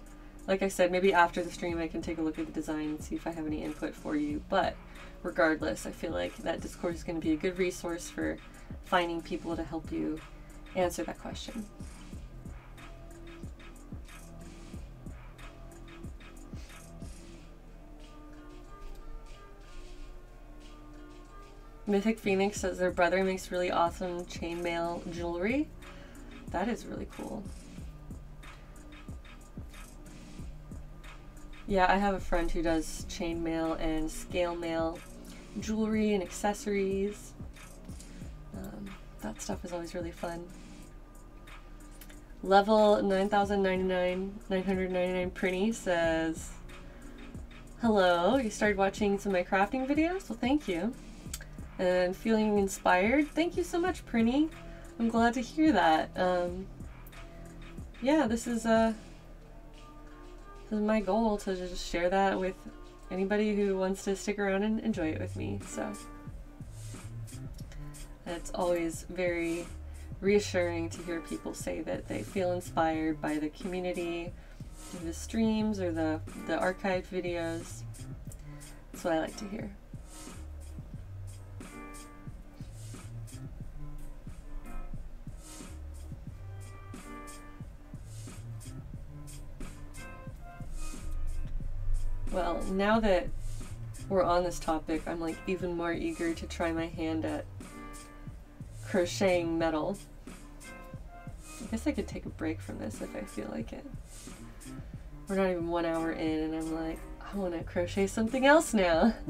like I said, maybe after the stream I can take a look at the design and see if I have any input for you. But regardless, I feel like that Discord is going to be a good resource for finding people to help you answer that question. Mythic Phoenix says their brother makes really awesome chainmail jewelry. That is really cool. Yeah, I have a friend who does chainmail and scale mail jewelry and accessories. Um, that stuff is always really fun. Level 9099, 999 Prinny says, Hello, you started watching some of my crafting videos? Well, thank you and feeling inspired. Thank you so much, Prinny. I'm glad to hear that. Um, yeah, this is, uh, this is my goal to just share that with anybody who wants to stick around and enjoy it with me. So it's always very reassuring to hear people say that they feel inspired by the community, the streams, or the, the archived videos. That's what I like to hear. Well, now that we're on this topic, I'm like even more eager to try my hand at crocheting metal. I guess I could take a break from this if I feel like it. We're not even one hour in, and I'm like, I want to crochet something else now.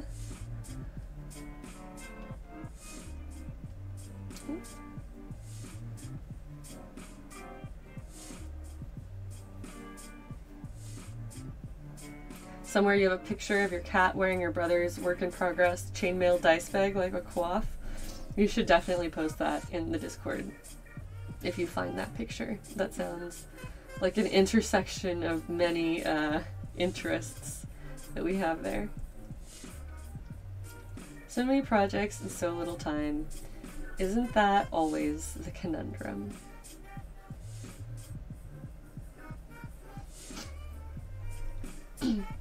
Somewhere you have a picture of your cat wearing your brother's work in progress chainmail dice bag like a coif. You should definitely post that in the Discord if you find that picture. That sounds like an intersection of many uh, interests that we have there. So many projects in so little time. Isn't that always the conundrum?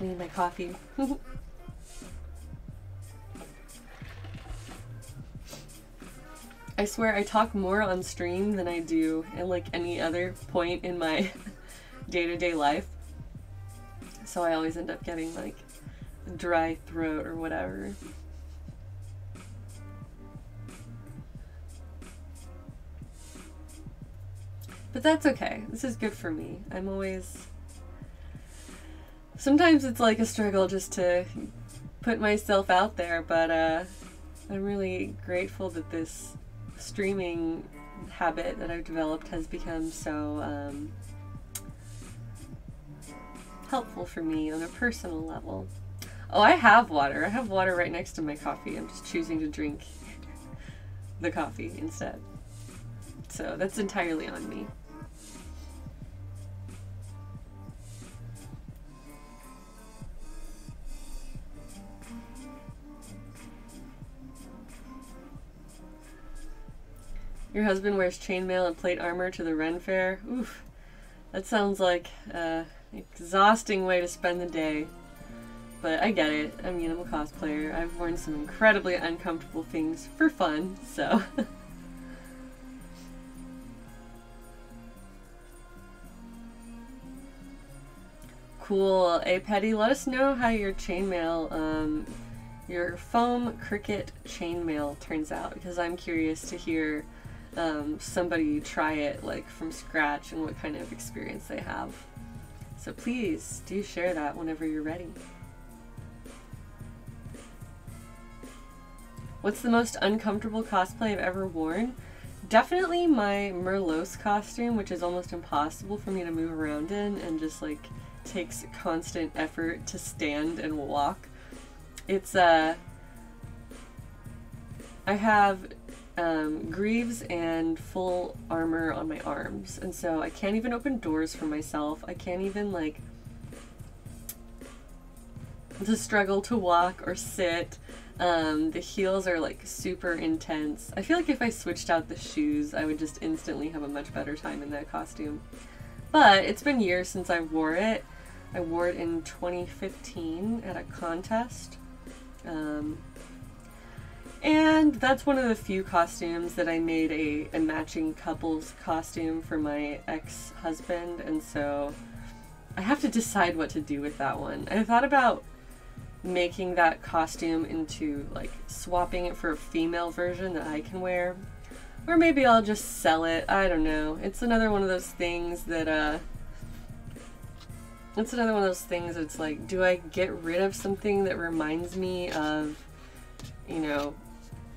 I need my coffee. I swear I talk more on stream than I do in like any other point in my day-to-day life. So I always end up getting like dry throat or whatever. But that's okay. This is good for me. I'm always sometimes it's like a struggle just to put myself out there, but uh, I'm really grateful that this streaming habit that I've developed has become so um, helpful for me on a personal level. Oh, I have water. I have water right next to my coffee. I'm just choosing to drink the coffee instead. So that's entirely on me. Your husband wears chainmail and plate armor to the Ren Fair. Oof. That sounds like an exhausting way to spend the day. But I get it. I mean, I'm a cosplayer. I've worn some incredibly uncomfortable things for fun, so. cool. Hey, Petty, let us know how your chainmail, um, your foam Cricut chainmail turns out, because I'm curious to hear um, somebody try it like from scratch and what kind of experience they have. So please do share that whenever you're ready. What's the most uncomfortable cosplay I've ever worn? Definitely my Merlos costume, which is almost impossible for me to move around in and just like takes constant effort to stand and walk. It's uh I have um, greaves and full armor on my arms, and so I can't even open doors for myself. I can't even like to struggle to walk or sit. Um, the heels are like super intense. I feel like if I switched out the shoes, I would just instantly have a much better time in that costume. But it's been years since I wore it. I wore it in 2015 at a contest. Um, and that's one of the few costumes that I made a, a matching couples costume for my ex-husband, and so I have to decide what to do with that one. I thought about making that costume into, like, swapping it for a female version that I can wear. Or maybe I'll just sell it. I don't know. It's another one of those things that, uh... It's another one of those things that's like, do I get rid of something that reminds me of, you know,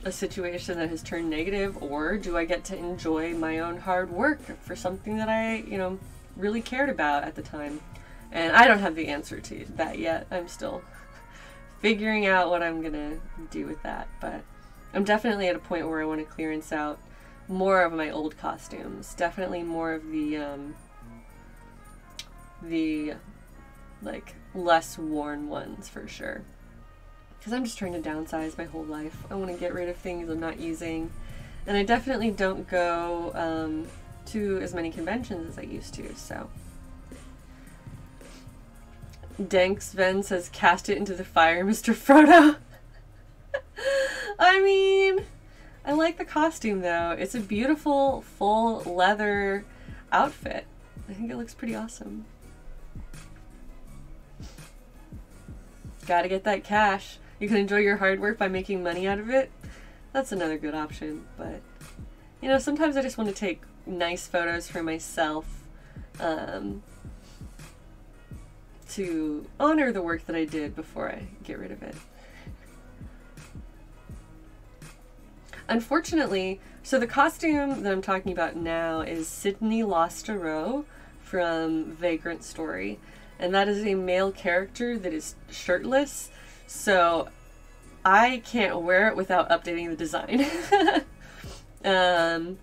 a situation that has turned negative or do I get to enjoy my own hard work for something that I, you know, really cared about at the time? And I don't have the answer to that yet. I'm still figuring out what I'm going to do with that, but I'm definitely at a point where I want to clearance out more of my old costumes. Definitely more of the um the like less worn ones for sure because I'm just trying to downsize my whole life. I want to get rid of things I'm not using. And I definitely don't go um, to as many conventions as I used to, so. Dank Sven says, cast it into the fire, Mr. Frodo. I mean, I like the costume though. It's a beautiful full leather outfit. I think it looks pretty awesome. gotta get that cash. You can enjoy your hard work by making money out of it. That's another good option. But, you know, sometimes I just want to take nice photos for myself um, to honor the work that I did before I get rid of it. Unfortunately, so the costume that I'm talking about now is Sydney Losstarot from Vagrant Story. And that is a male character that is shirtless. So I can't wear it without updating the design. um,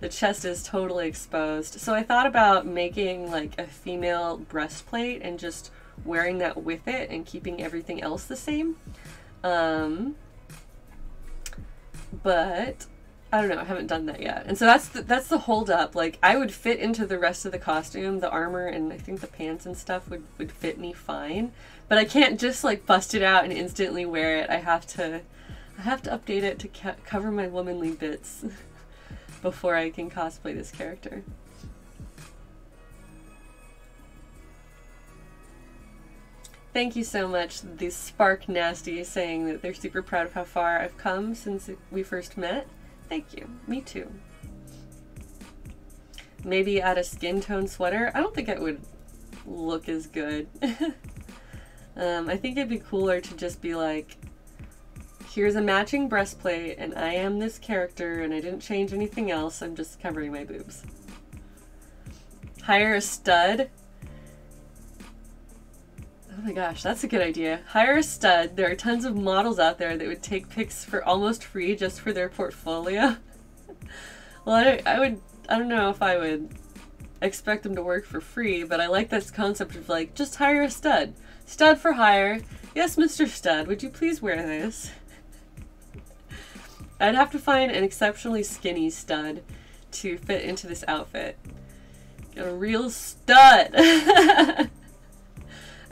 the chest is totally exposed. So I thought about making like a female breastplate and just wearing that with it and keeping everything else the same. Um, but I don't know. I haven't done that yet, and so that's the, that's the hold up. Like I would fit into the rest of the costume, the armor, and I think the pants and stuff would would fit me fine. But I can't just like bust it out and instantly wear it. I have to, I have to update it to cover my womanly bits before I can cosplay this character. Thank you so much, the Spark Nasty, saying that they're super proud of how far I've come since we first met. Thank you. Me too. Maybe add a skin tone sweater. I don't think it would look as good. um, I think it'd be cooler to just be like, here's a matching breastplate, and I am this character, and I didn't change anything else. I'm just covering my boobs. Hire a stud Oh my gosh, that's a good idea. Hire a stud. There are tons of models out there that would take pics for almost free just for their portfolio. well, I, I would, I don't know if I would expect them to work for free, but I like this concept of like, just hire a stud. Stud for hire. Yes, Mr. Stud, would you please wear this? I'd have to find an exceptionally skinny stud to fit into this outfit. A real stud! I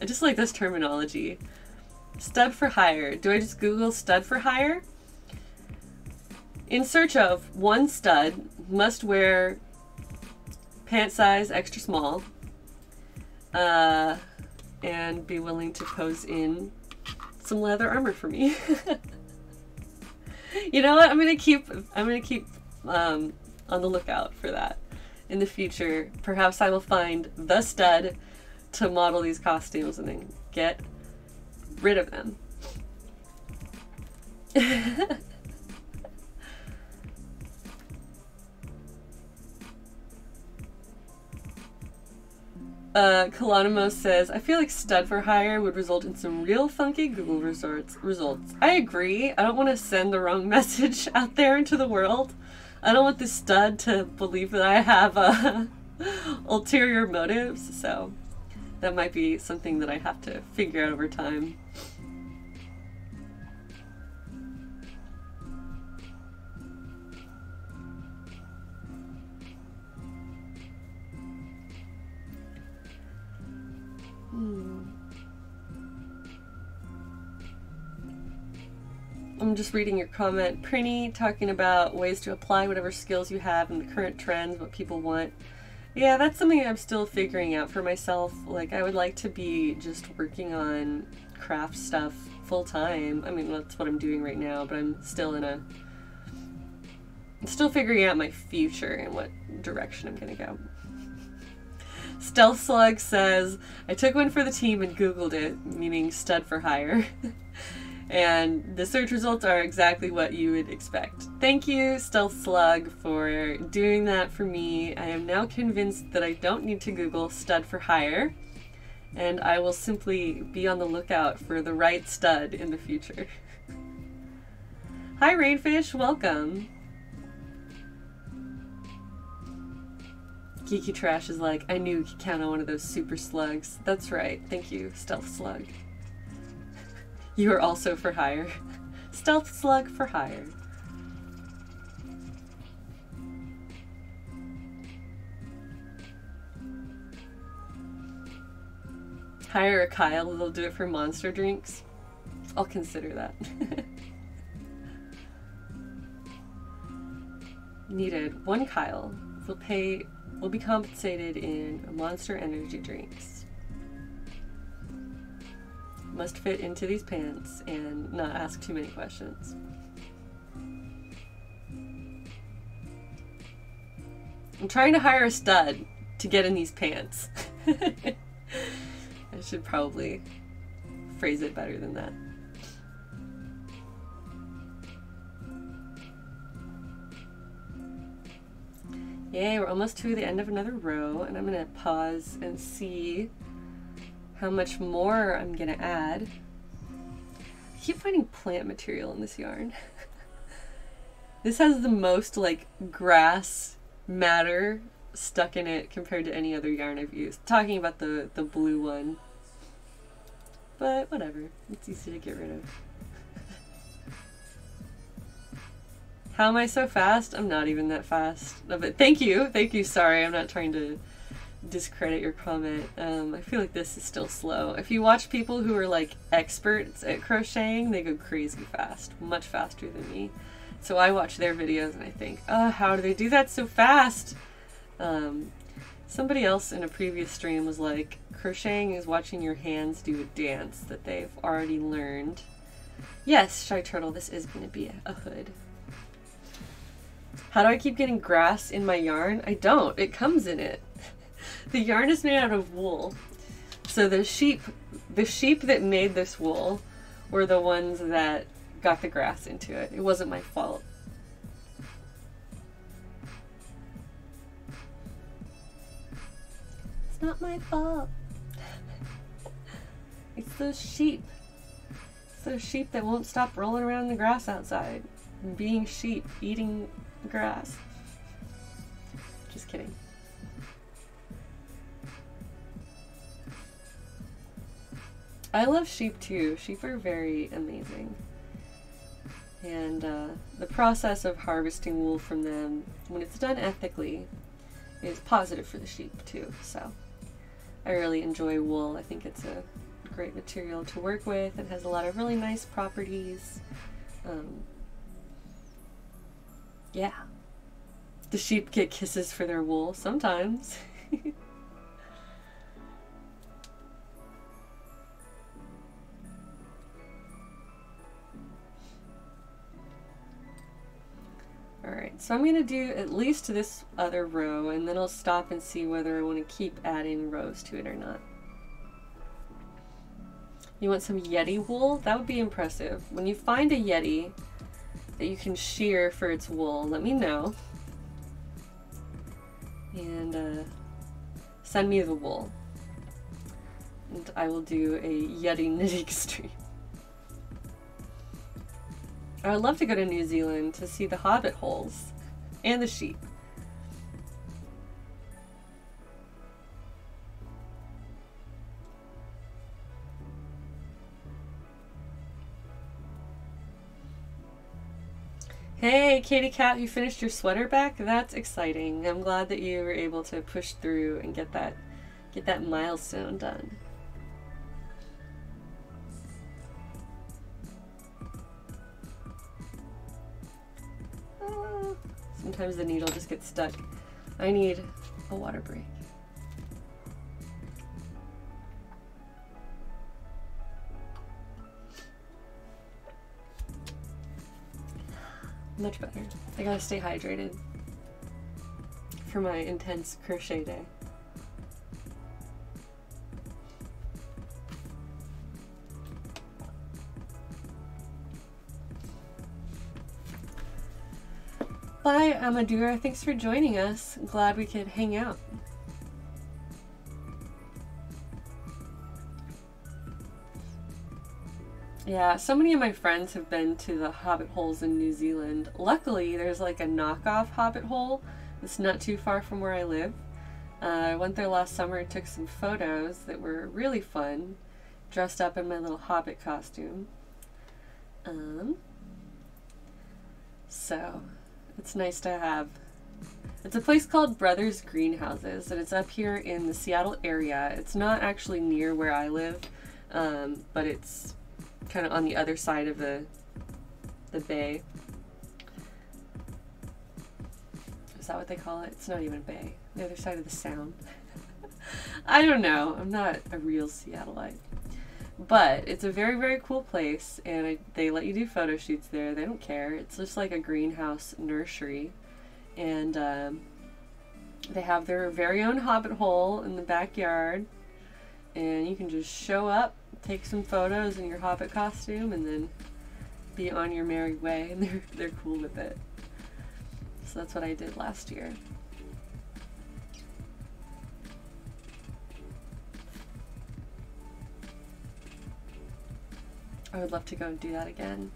just like this terminology. Stud for hire. Do I just Google stud for hire? In search of one stud must wear pant size extra small uh, and be willing to pose in some leather armor for me. you know what? I'm gonna keep. I'm gonna keep um, on the lookout for that in the future. Perhaps I will find the stud to model these costumes and then get rid of them. Uh, says, I feel like stud for hire would result in some real funky Google results. Results. I agree. I don't want to send the wrong message out there into the world. I don't want the stud to believe that I have uh, ulterior motives. So that might be something that I have to figure out over time. I'm just reading your comment. Prinny talking about ways to apply whatever skills you have and the current trends, what people want. Yeah, that's something I'm still figuring out for myself. Like, I would like to be just working on craft stuff full time. I mean, that's what I'm doing right now, but I'm still in a. I'm still figuring out my future and what direction I'm gonna go. Stealth Slug says, I took one for the team and Googled it, meaning stud for hire. and the search results are exactly what you would expect. Thank you, Stealth Slug, for doing that for me. I am now convinced that I don't need to Google stud for hire, and I will simply be on the lookout for the right stud in the future. Hi, Rainfish, welcome. Geeky Trash is like, I knew you could count on one of those super slugs. That's right. Thank you, Stealth Slug. You are also for hire. Stealth slug for hire. Hire a Kyle, they'll do it for monster drinks. I'll consider that. Needed one Kyle. Will pay will be compensated in monster energy drinks. must fit into these pants and not ask too many questions. I'm trying to hire a stud to get in these pants. I should probably phrase it better than that. Yay, we're almost to the end of another row, and I'm gonna pause and see how much more I'm gonna add. I keep finding plant material in this yarn. this has the most like grass matter stuck in it compared to any other yarn I've used. Talking about the, the blue one. But whatever, it's easy to get rid of. How am I so fast? I'm not even that fast. No, but thank you, thank you. Sorry, I'm not trying to discredit your comment. Um, I feel like this is still slow. If you watch people who are like experts at crocheting, they go crazy fast, much faster than me. So I watch their videos and I think, oh, how do they do that so fast? Um, somebody else in a previous stream was like, crocheting is watching your hands do a dance that they've already learned. Yes, Shy Turtle, this is going to be a hood. How do I keep getting grass in my yarn? I don't. It comes in it. the yarn is made out of wool. So the sheep, the sheep that made this wool were the ones that got the grass into it. It wasn't my fault. It's not my fault. it's those sheep. It's those sheep that won't stop rolling around in the grass outside. Being sheep, eating grass. Just kidding. I love sheep too. Sheep are very amazing. And uh, the process of harvesting wool from them, when it's done ethically, is positive for the sheep too. So I really enjoy wool. I think it's a great material to work with. It has a lot of really nice properties. Um, yeah. The sheep get kisses for their wool sometimes. Alright, so I'm going to do at least this other row and then I'll stop and see whether I want to keep adding rows to it or not. You want some Yeti wool? That would be impressive. When you find a Yeti, that you can shear for its wool, let me know. And uh, send me the wool. And I will do a Yeti knitting stream. I would love to go to New Zealand to see the hobbit holes and the sheep. Hey, Katie Cat, you finished your sweater back? That's exciting. I'm glad that you were able to push through and get that get that milestone done. Ah, sometimes the needle just gets stuck. I need a water break. Much better. I gotta stay hydrated for my intense crochet day. Bye, Amadura. Thanks for joining us. Glad we could hang out. Yeah, so many of my friends have been to the Hobbit holes in New Zealand. Luckily, there's like a knockoff Hobbit hole that's not too far from where I live. Uh, I went there last summer and took some photos that were really fun, dressed up in my little Hobbit costume. Um, so, it's nice to have. It's a place called Brothers Greenhouses, and it's up here in the Seattle area. It's not actually near where I live, um, but it's kind of on the other side of the the bay. Is that what they call it? It's not even a bay. The other side of the sound. I don't know. I'm not a real Seattleite. But it's a very, very cool place, and I, they let you do photo shoots there. They don't care. It's just like a greenhouse nursery. And um, they have their very own hobbit hole in the backyard. And you can just show up, take some photos in your hobbit costume, and then be on your merry way. And they're, they're cool with it. So that's what I did last year. I would love to go and do that again.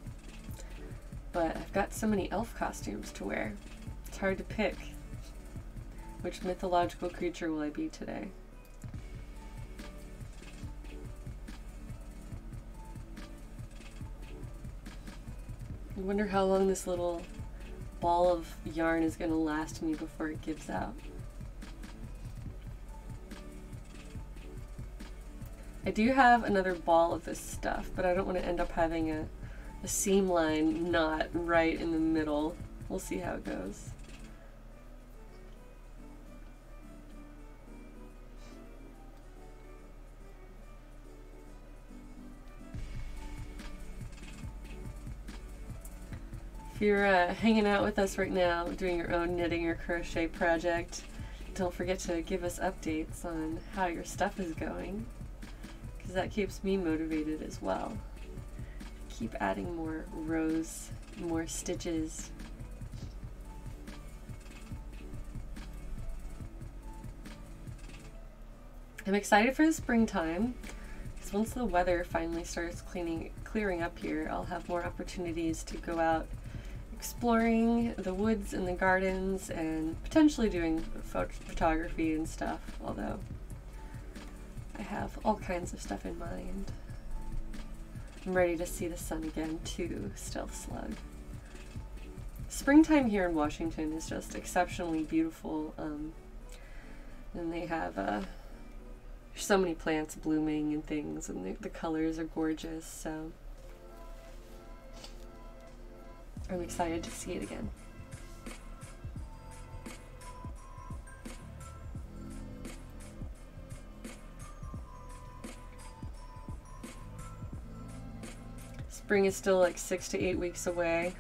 But I've got so many elf costumes to wear. It's hard to pick. Which mythological creature will I be today? I wonder how long this little ball of yarn is going to last me before it gives out. I do have another ball of this stuff, but I don't want to end up having a, a seam line knot right in the middle. We'll see how it goes. If you're uh, hanging out with us right now, doing your own knitting or crochet project, don't forget to give us updates on how your stuff is going because that keeps me motivated as well. Keep adding more rows, more stitches. I'm excited for the springtime because once the weather finally starts cleaning, clearing up here, I'll have more opportunities to go out exploring the woods and the gardens and potentially doing phot photography and stuff, although I have all kinds of stuff in mind. I'm ready to see the sun again too, Stealth Slug. Springtime here in Washington is just exceptionally beautiful. Um, and they have uh, so many plants blooming and things, and the, the colors are gorgeous, so I'm excited to see it again. Spring is still like six to eight weeks away.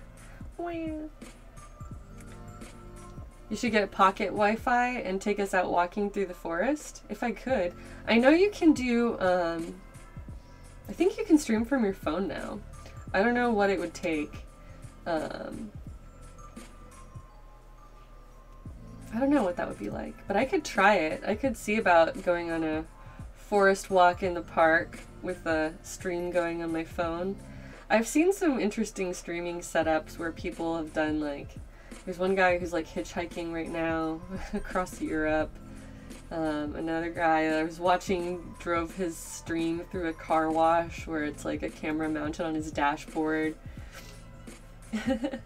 You should get pocket Wi-Fi and take us out walking through the forest. If I could. I know you can do, um, I think you can stream from your phone now. I don't know what it would take. Um, I don't know what that would be like, but I could try it. I could see about going on a forest walk in the park with a stream going on my phone. I've seen some interesting streaming setups where people have done like there's one guy who's like hitchhiking right now across Europe. Um, another guy I was watching drove his stream through a car wash where it's like a camera mounted on his dashboard. I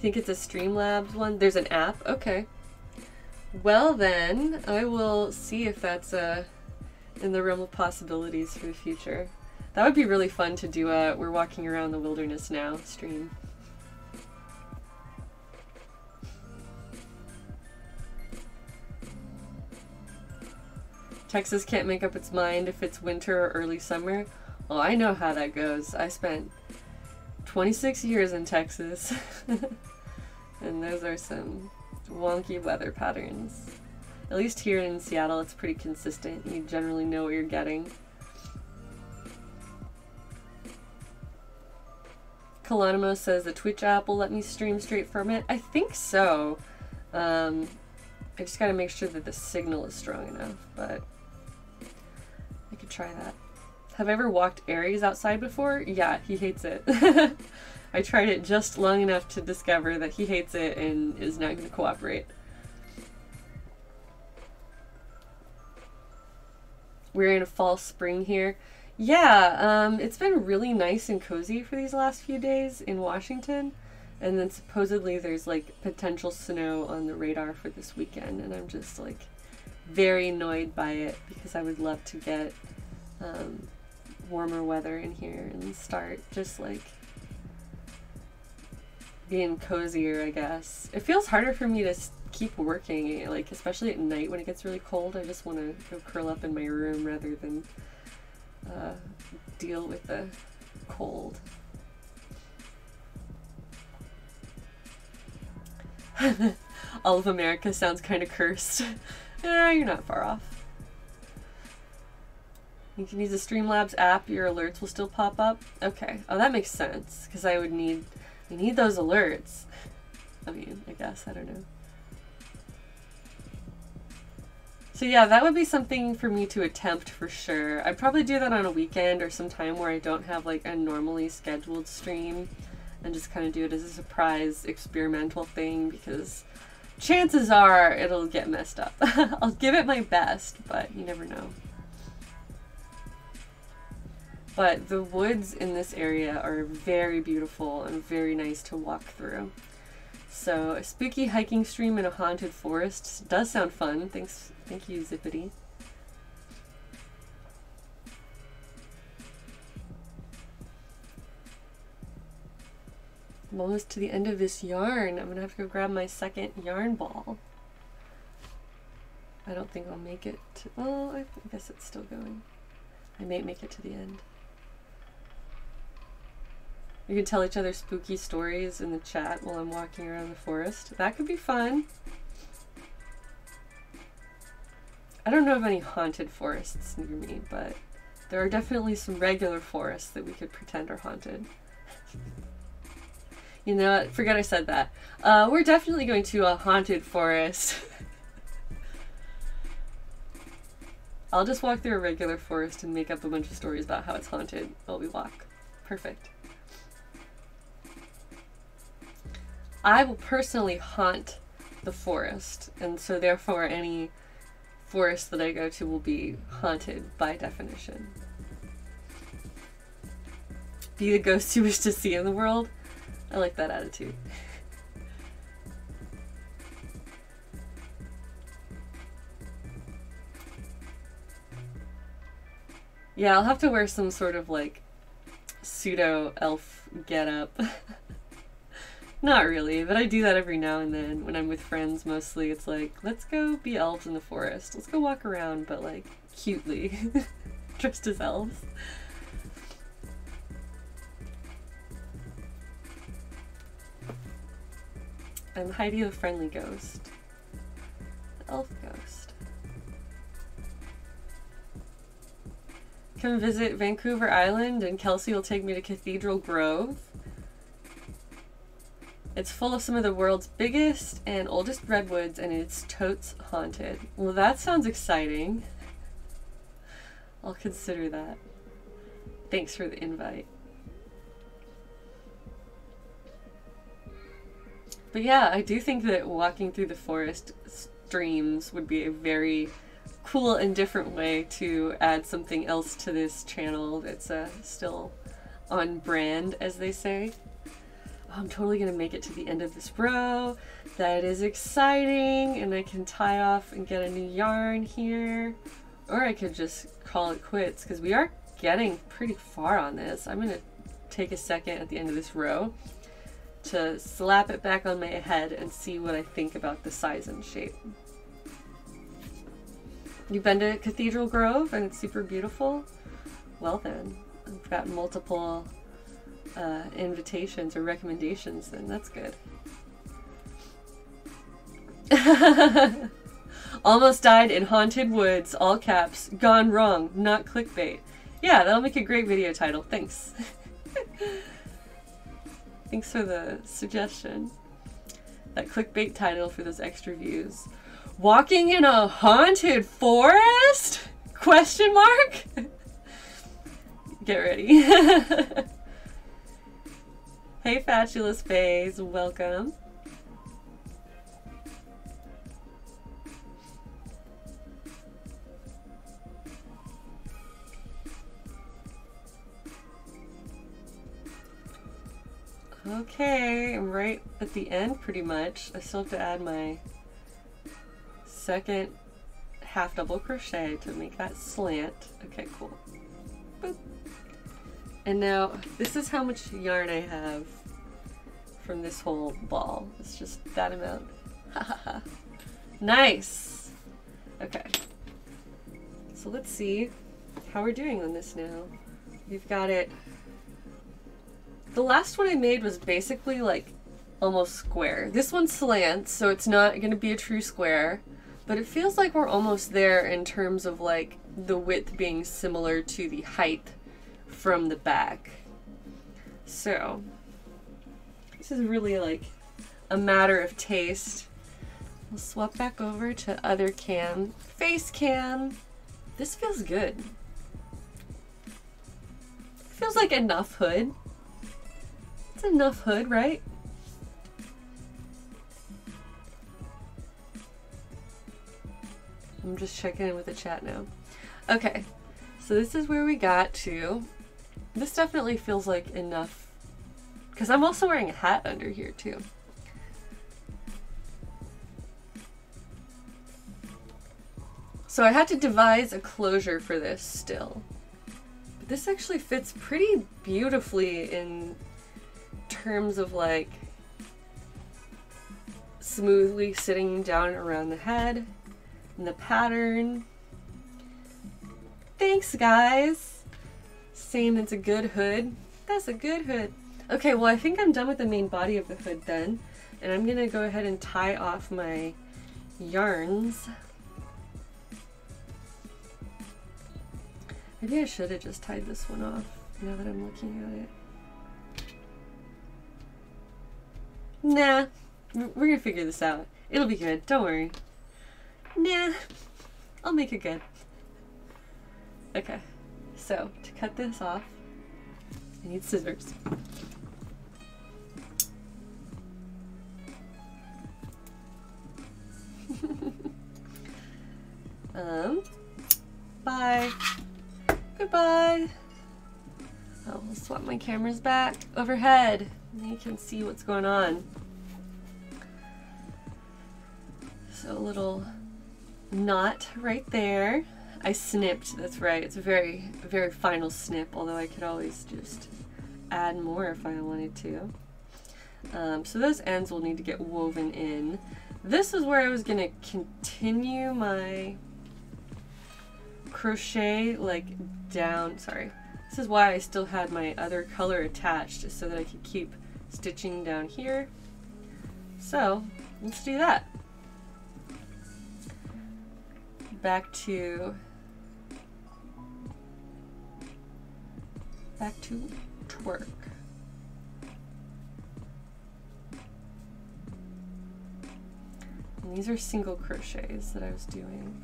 think it's a Streamlabs one. There's an app. Okay. Well then, I will see if that's uh, in the realm of possibilities for the future. That would be really fun to do a We're Walking Around the Wilderness Now stream. Texas can't make up its mind if it's winter or early summer. Well, I know how that goes. I spent 26 years in Texas. and those are some wonky weather patterns. At least here in Seattle, it's pretty consistent. You generally know what you're getting. Kalanimo says the Twitch app will let me stream straight from it. I think so. Um, I just gotta make sure that the signal is strong enough, but could try that. Have I ever walked Aries outside before? Yeah, he hates it. I tried it just long enough to discover that he hates it and is not going to cooperate. We're in a fall spring here. Yeah, um, it's been really nice and cozy for these last few days in Washington. And then supposedly there's like potential snow on the radar for this weekend. And I'm just like very annoyed by it because I would love to get um, warmer weather in here and start just like being cozier, I guess. It feels harder for me to keep working, like especially at night when it gets really cold. I just want to go curl up in my room rather than uh, deal with the cold. All of America sounds kind of cursed. eh, you're not far off. You can use the Streamlabs app, your alerts will still pop up. Okay. Oh, that makes sense, because I would need, I need those alerts. I mean, I guess, I don't know. So yeah, that would be something for me to attempt for sure. I'd probably do that on a weekend or some time where I don't have like a normally scheduled stream and just kind of do it as a surprise experimental thing because chances are it'll get messed up. I'll give it my best, but you never know. But the woods in this area are very beautiful and very nice to walk through. So a spooky hiking stream in a haunted forest does sound fun. Thanks, thank you, Zippity. Almost to the end of this yarn. I'm gonna have to go grab my second yarn ball. I don't think I'll make it to, well, I guess it's still going. I may make it to the end. We can tell each other spooky stories in the chat while I'm walking around the forest. That could be fun. I don't know of any haunted forests near me, but there are definitely some regular forests that we could pretend are haunted. you know what? Forget I said that. Uh, we're definitely going to a haunted forest. I'll just walk through a regular forest and make up a bunch of stories about how it's haunted while we walk. Perfect. I will personally haunt the forest, and so therefore any forest that I go to will be haunted by definition. Be the ghost you wish to see in the world. I like that attitude. yeah, I'll have to wear some sort of like pseudo elf get up. Not really, but I do that every now and then when I'm with friends mostly. It's like, let's go be elves in the forest. Let's go walk around, but like cutely, dressed as elves. I'm Heidi the Friendly Ghost. The elf ghost. Come visit Vancouver Island and Kelsey will take me to Cathedral Grove. It's full of some of the world's biggest and oldest redwoods and it's totes haunted. Well, that sounds exciting. I'll consider that. Thanks for the invite. But yeah, I do think that walking through the forest streams would be a very cool and different way to add something else to this channel that's uh, still on brand, as they say. I'm totally gonna make it to the end of this row. That is exciting, and I can tie off and get a new yarn here. Or I could just call it quits, because we are getting pretty far on this. I'm gonna take a second at the end of this row to slap it back on my head and see what I think about the size and shape. You've been to Cathedral Grove and it's super beautiful? Well then, I've got multiple uh, invitations or recommendations, then that's good. Almost died in haunted woods, all caps, gone wrong, not clickbait. Yeah, that'll make a great video title. Thanks. Thanks for the suggestion. That clickbait title for those extra views. Walking in a haunted forest? Question mark? Get ready. Hey, Fatulous Phase, welcome. Okay, I'm right at the end pretty much. I still have to add my second half double crochet to make that slant. Okay, cool. Boop. And now, this is how much yarn I have from this whole ball. It's just that amount. nice. Okay. So let's see how we're doing on this now. We've got it. The last one I made was basically like almost square. This one slants, so it's not going to be a true square, but it feels like we're almost there in terms of like the width being similar to the height from the back. So, this is really like a matter of taste. We'll swap back over to other cam. Face cam. This feels good. Feels like enough hood. Enough hood, right? I'm just checking in with the chat now. Okay, so this is where we got to. This definitely feels like enough. Because I'm also wearing a hat under here too. So I had to devise a closure for this still. But this actually fits pretty beautifully in terms of like smoothly sitting down around the head and the pattern. Thanks guys! Saying it's a good hood. That's a good hood. Okay, well I think I'm done with the main body of the hood then. And I'm gonna go ahead and tie off my yarns. Maybe I should have just tied this one off now that I'm looking at it. Nah, we're gonna figure this out. It'll be good, don't worry. Nah, I'll make it good. Okay, so to cut this off, I need scissors. um, bye. Goodbye. I'll swap my cameras back overhead. You can see what's going on. So a little knot right there. I snipped, that's right. It's a very, very final snip, although I could always just add more if I wanted to. Um, so those ends will need to get woven in. This is where I was going to continue my crochet like down, sorry. This is why I still had my other color attached so that I could keep stitching down here. So let's do that. Back to back to twerk. And these are single crochets that I was doing.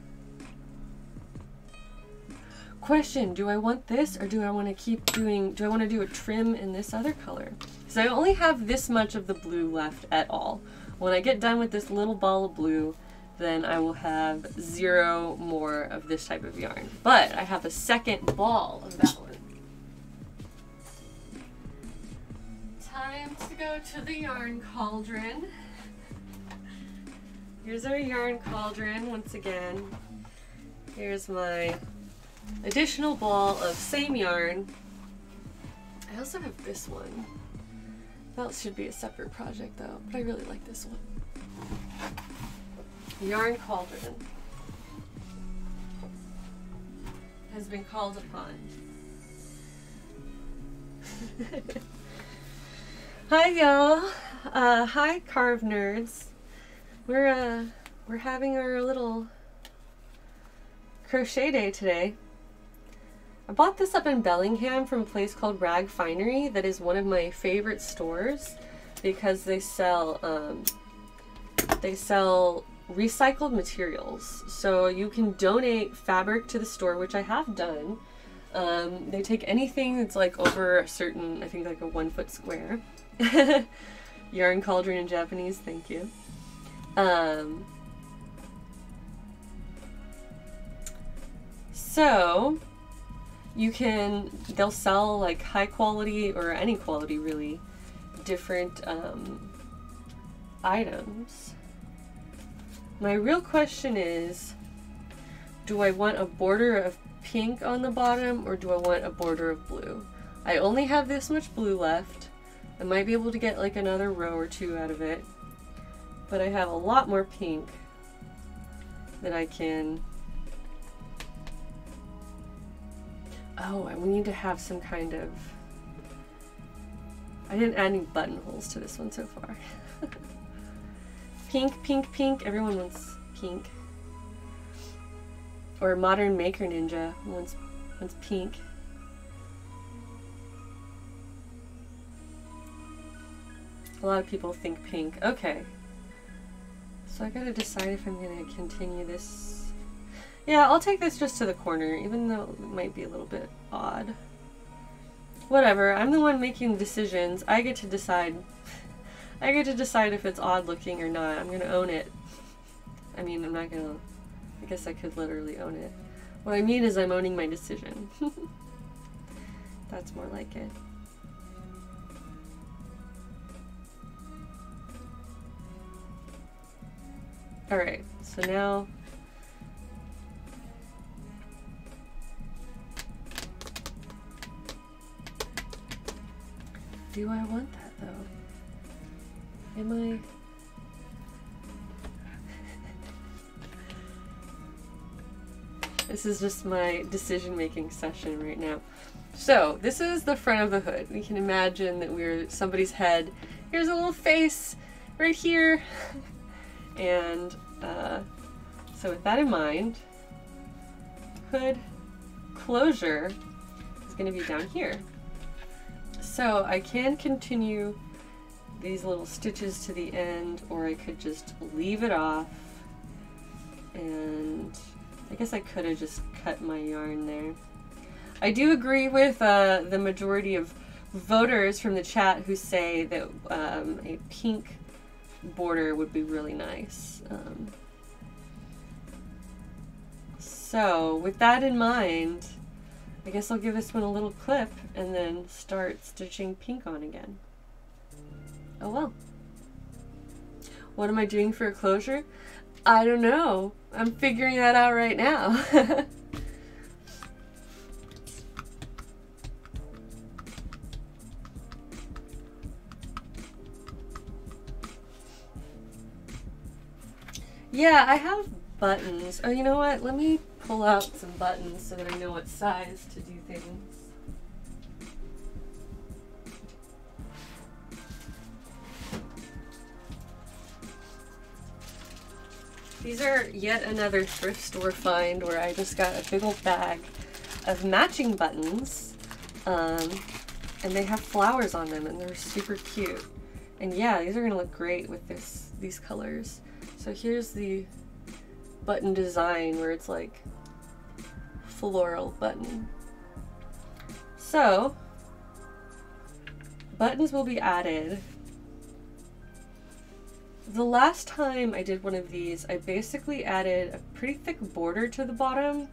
Question, do I want this or do I want to keep doing, do I want to do a trim in this other color? Because I only have this much of the blue left at all. When I get done with this little ball of blue, then I will have zero more of this type of yarn. But I have a second ball of that one. Time to go to the yarn cauldron. Here's our yarn cauldron once again. Here's my additional ball of same yarn. I also have this one. That should be a separate project though, but I really like this one. Yarn Cauldron has been called upon. hi y'all. Uh, hi carve nerds. We're uh, we're having our little crochet day today. I bought this up in Bellingham from a place called Ragfinery that is one of my favorite stores because they sell um, they sell recycled materials. So you can donate fabric to the store, which I have done. Um, they take anything that's like over a certain, I think like a one foot square. Yarn cauldron in Japanese, thank you. Um, so you can they'll sell like high quality or any quality really different um, items. My real question is do I want a border of pink on the bottom or do I want a border of blue? I only have this much blue left. I might be able to get like another row or two out of it. But I have a lot more pink that I can... Oh, we need to have some kind of... I didn't add any buttonholes to this one so far. pink, pink, pink. Everyone wants pink. Or Modern Maker Ninja wants, wants pink. A lot of people think pink. Okay. So I gotta decide if I'm gonna continue this. Yeah, I'll take this just to the corner, even though it might be a little bit odd. Whatever, I'm the one making the decisions. I get to decide. I get to decide if it's odd looking or not. I'm gonna own it. I mean, I'm not gonna... I guess I could literally own it. What I mean is I'm owning my decision. That's more like it. Alright, so now Do I want that though? Am I This is just my decision making session right now. So, this is the front of the hood. We can imagine that we're somebody's head. Here's a little face right here. And uh, so with that in mind, hood closure is going to be down here. So I can continue these little stitches to the end or I could just leave it off and I guess I could have just cut my yarn there. I do agree with uh, the majority of voters from the chat who say that um, a pink border would be really nice. Um, so with that in mind, I guess I'll give this one a little clip and then start stitching pink on again. Oh well. What am I doing for a closure? I don't know. I'm figuring that out right now. Yeah, I have buttons. Oh, you know what? Let me pull out some buttons so that I know what size to do things. These are yet another thrift store find where I just got a big old bag of matching buttons. Um, and they have flowers on them and they're super cute. And yeah, these are gonna look great with this these colors. So here's the button design where it's like floral button. So buttons will be added. The last time I did one of these, I basically added a pretty thick border to the bottom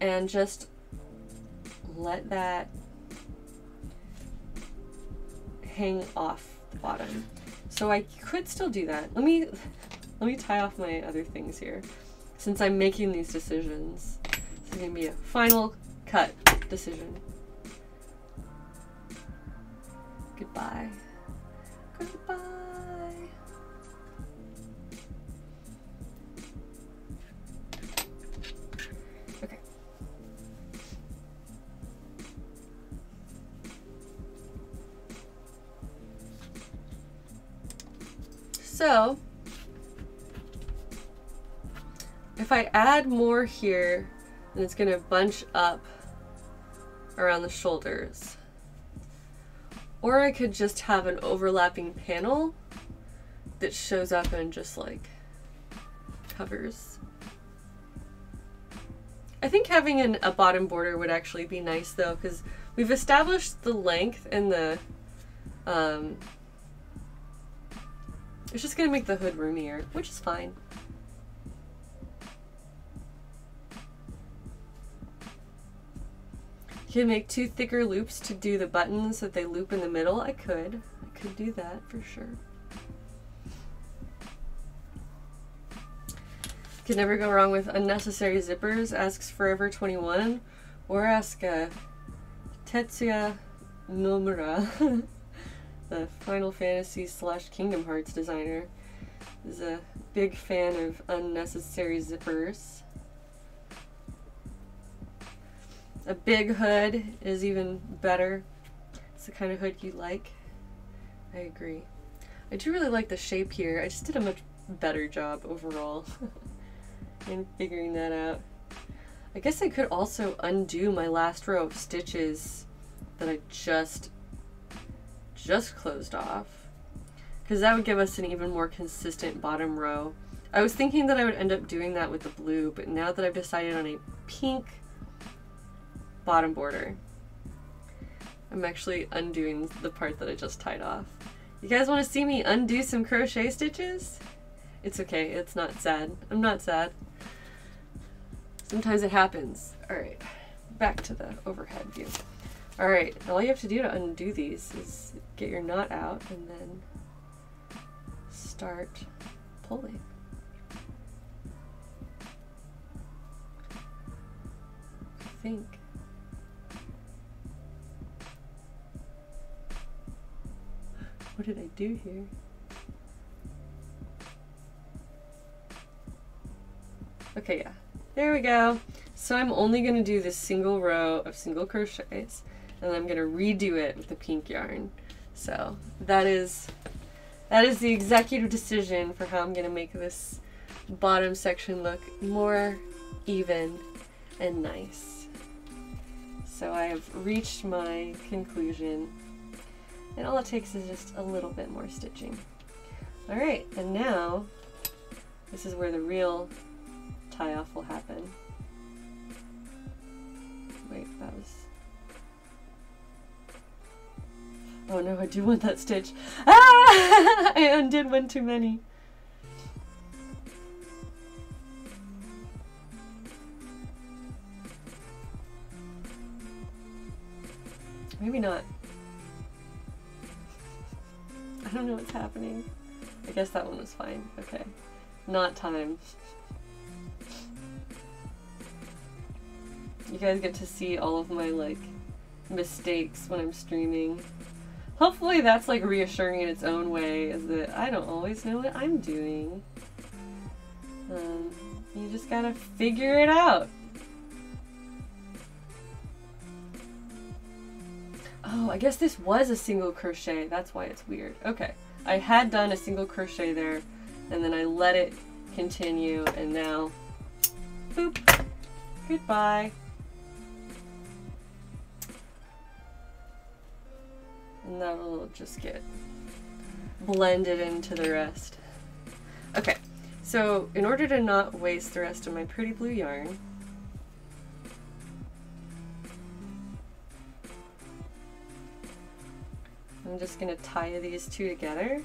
and just let that hang off the bottom. So I could still do that. Let me let me tie off my other things here. Since I'm making these decisions, it's gonna be a final cut decision. Goodbye. Goodbye. Okay. So, if I add more here, then it's gonna bunch up around the shoulders. Or I could just have an overlapping panel that shows up and just like covers. I think having an, a bottom border would actually be nice though because we've established the length and the um, it's just gonna make the hood roomier, which is fine. Can make two thicker loops to do the buttons that they loop in the middle. I could. I could do that for sure. Can never go wrong with unnecessary zippers, asks Forever21, or ask uh, Tetsuya Nomura, the Final Fantasy slash Kingdom Hearts designer. is a big fan of unnecessary zippers. A big hood is even better. It's the kind of hood you like. I agree. I do really like the shape here. I just did a much better job overall in figuring that out. I guess I could also undo my last row of stitches that I just just closed off because that would give us an even more consistent bottom row. I was thinking that I would end up doing that with the blue, but now that I've decided on a pink bottom border, I'm actually undoing the part that I just tied off. You guys want to see me undo some crochet stitches? It's okay, it's not sad. I'm not sad. Sometimes it happens. Alright, back to the overhead view. Alright, all you have to do to undo these is get your knot out and then start pulling. I think. What did I do here? Okay, yeah. There we go. So I'm only going to do this single row of single crochets and I'm going to redo it with the pink yarn. So that is that is the executive decision for how I'm going to make this bottom section look more even and nice. So I have reached my conclusion and all it takes is just a little bit more stitching. Alright, and now this is where the real tie off will happen. Wait, that was... Oh no, I do want that stitch. Ah! I undid one too many. Maybe not. Don't know what's happening. I guess that one was fine. Okay. Not time. You guys get to see all of my, like, mistakes when I'm streaming. Hopefully that's, like, reassuring in its own way, is that I don't always know what I'm doing. Um, you just gotta figure it out. Oh, I guess this was a single crochet. That's why it's weird. Okay. I had done a single crochet there, and then I let it continue, and now, boop, goodbye. And that'll just get blended into the rest. Okay, so in order to not waste the rest of my pretty blue yarn, I'm just going to tie these two together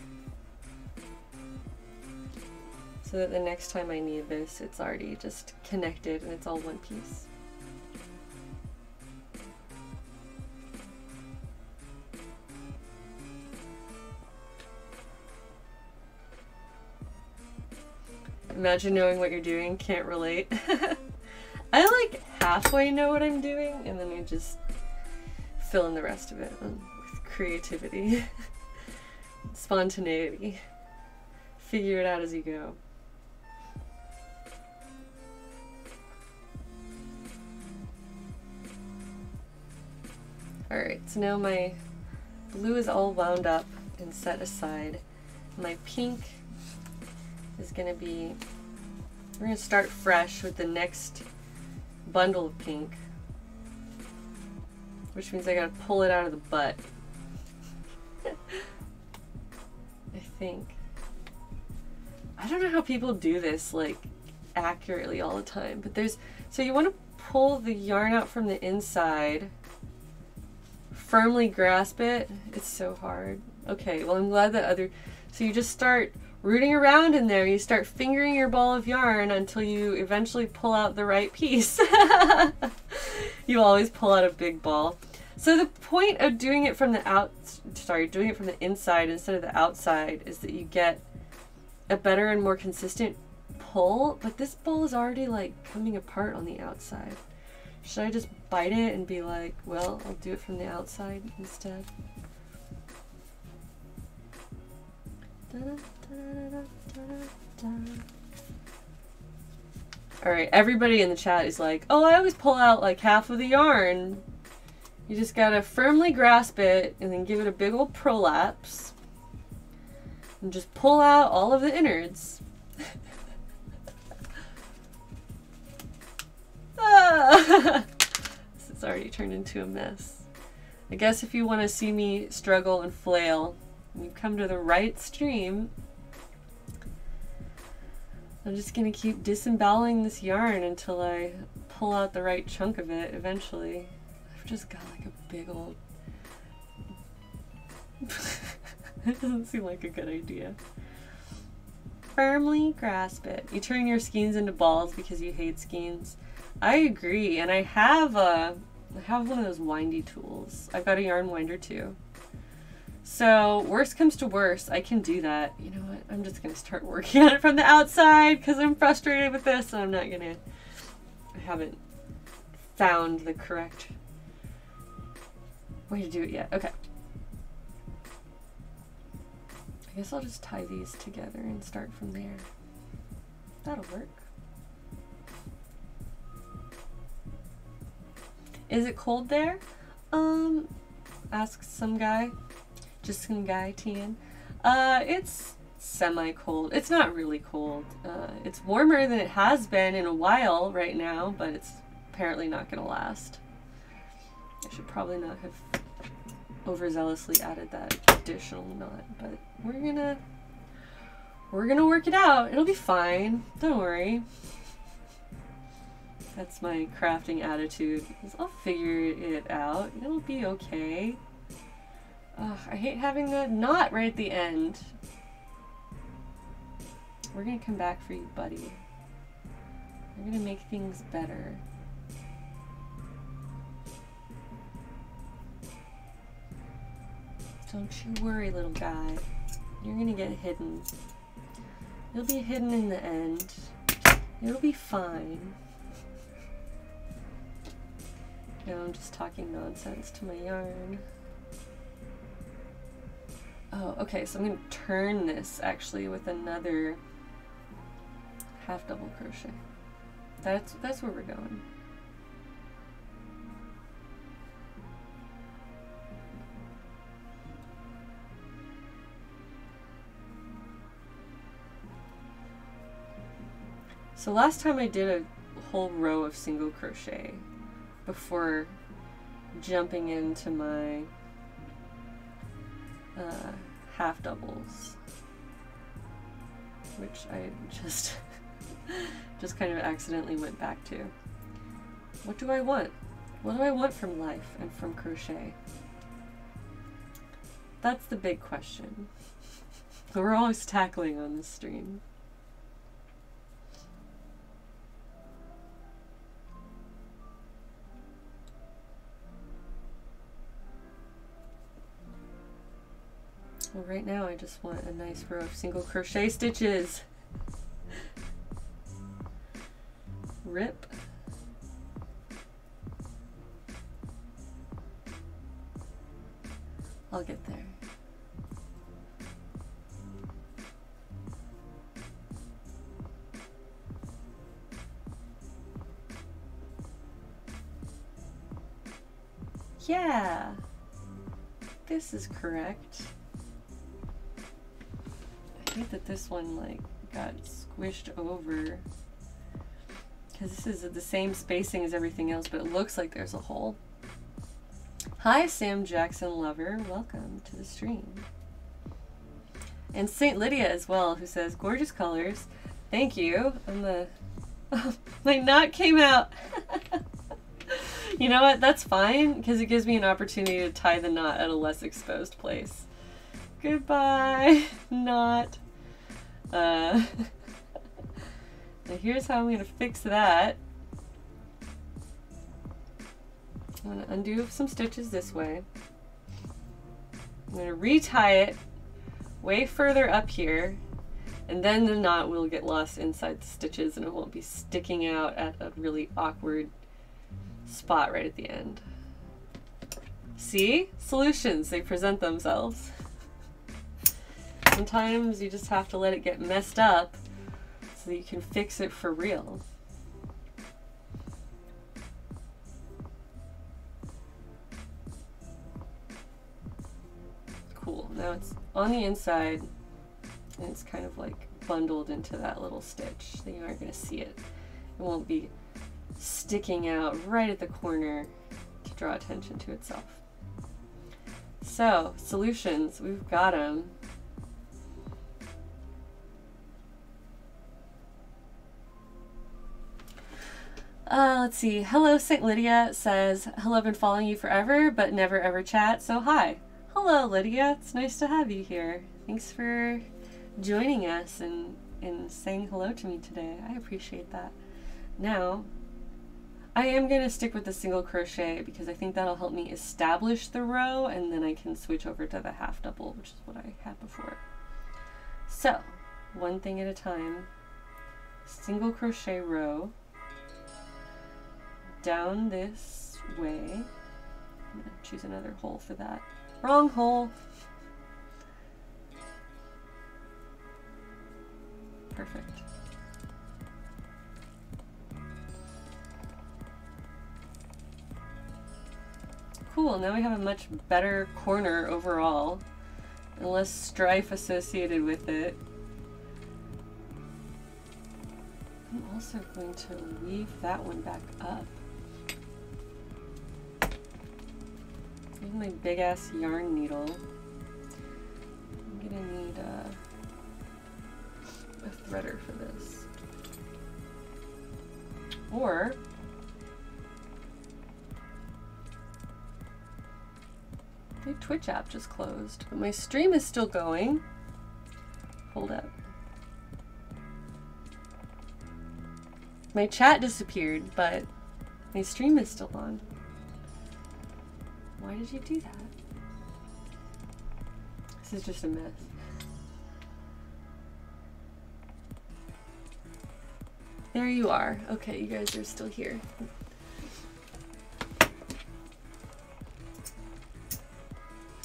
so that the next time I need this, it's already just connected and it's all one piece. Imagine knowing what you're doing, can't relate. I like halfway know what I'm doing and then I just fill in the rest of it creativity, spontaneity. Figure it out as you go. Alright, so now my blue is all wound up and set aside. My pink is going to be, we're going to start fresh with the next bundle of pink, which means I got to pull it out of the butt. I think. I don't know how people do this like accurately all the time, but there's so you want to pull the yarn out from the inside, firmly grasp it. It's so hard. Okay, well I'm glad that other so you just start rooting around in there. You start fingering your ball of yarn until you eventually pull out the right piece. you always pull out a big ball. So the point of doing it from the out, sorry, doing it from the inside instead of the outside is that you get a better and more consistent pull, but this ball is already like coming apart on the outside. Should I just bite it and be like, well, I'll do it from the outside instead? Da -da, da All right, everybody in the chat is like, "Oh, I always pull out like half of the yarn." You just gotta firmly grasp it and then give it a big old prolapse, and just pull out all of the innards. ah! this It's already turned into a mess. I guess if you want to see me struggle and flail, you come to the right stream. I'm just gonna keep disemboweling this yarn until I pull out the right chunk of it eventually. Just got like a big old. it doesn't seem like a good idea. Firmly grasp it. You turn your skeins into balls because you hate skeins. I agree, and I have a, I have one of those windy tools. I've got a yarn winder too. So worst comes to worst, I can do that. You know what? I'm just gonna start working on it from the outside because I'm frustrated with this, and I'm not gonna. I haven't found the correct way to do it yet. Okay. I guess I'll just tie these together and start from there. That'll work. Is it cold there? Um, ask some guy. Just some guy, Tian. Uh, it's semi-cold. It's not really cold. Uh, it's warmer than it has been in a while right now, but it's apparently not going to last. I should probably not have overzealously added that additional knot, but we're gonna we're gonna work it out. It'll be fine. Don't worry. That's my crafting attitude. I'll figure it out. It'll be okay. Ugh, I hate having the knot right at the end. We're gonna come back for you, buddy. We're gonna make things better. Don't you worry, little guy. You're gonna get hidden. You'll be hidden in the end. It'll be fine. No, I'm just talking nonsense to my yarn. Oh, okay, so I'm going to turn this actually with another half double crochet. That's that's where we're going. So last time I did a whole row of single crochet before jumping into my uh, half doubles, which I just just kind of accidentally went back to. What do I want? What do I want from life and from crochet? That's the big question. We're always tackling on this stream. Well, right now I just want a nice row of single crochet stitches. Rip. I'll get there. Yeah, this is correct hate that this one like got squished over because this is the same spacing as everything else, but it looks like there's a hole. Hi, Sam Jackson lover. Welcome to the stream. And St. Lydia as well, who says, gorgeous colors. Thank you. And the, oh, my knot came out. you know what? That's fine because it gives me an opportunity to tie the knot at a less exposed place. Goodbye, knot. Uh, now here's how I'm going to fix that. I'm going to undo some stitches this way. I'm going to retie it way further up here and then the knot will get lost inside the stitches and it won't be sticking out at a really awkward spot right at the end. See? Solutions, they present themselves. Sometimes you just have to let it get messed up so you can fix it for real. Cool. Now it's on the inside and it's kind of like bundled into that little stitch so you aren't going to see it. It won't be sticking out right at the corner to draw attention to itself. So, solutions, we've got them. Uh, let's see. Hello, St. Lydia says, Hello, been following you forever, but never ever chat, so hi. Hello, Lydia. It's nice to have you here. Thanks for joining us and, and saying hello to me today. I appreciate that. Now, I am going to stick with the single crochet because I think that'll help me establish the row and then I can switch over to the half double, which is what I had before. So, one thing at a time, single crochet row down this way. I'm to choose another hole for that. Wrong hole. Perfect. cool. Now we have a much better corner overall. And less strife associated with it. I'm also going to weave that one back up. My big ass yarn needle. I'm gonna need a, a threader for this. Or My Twitch app just closed, but my stream is still going. Hold up. My chat disappeared, but my stream is still on. Why did you do that? This is just a mess. There you are. Okay, you guys are still here.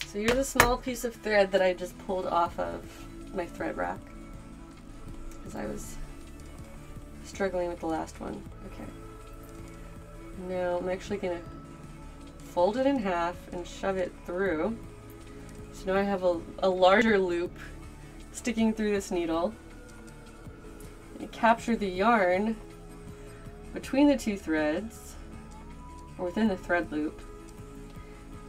So here's a small piece of thread that I just pulled off of my thread rack because I was struggling with the last one. Okay. Now I'm actually going to fold it in half and shove it through. So now I have a, a larger loop sticking through this needle. And capture the yarn between the two threads, or within the thread loop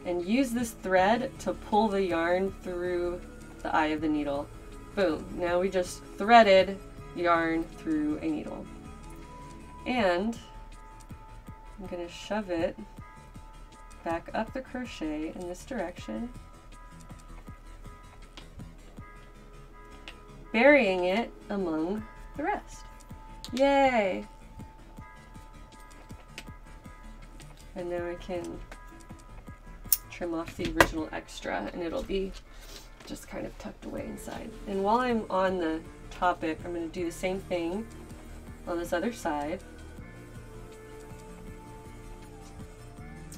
and use this thread to pull the yarn through the eye of the needle. Boom, now we just threaded yarn through a needle. And I'm gonna shove it back up the crochet in this direction, burying it among the rest. Yay! And now I can trim off the original extra and it'll be just kind of tucked away inside. And while I'm on the topic, I'm going to do the same thing on this other side.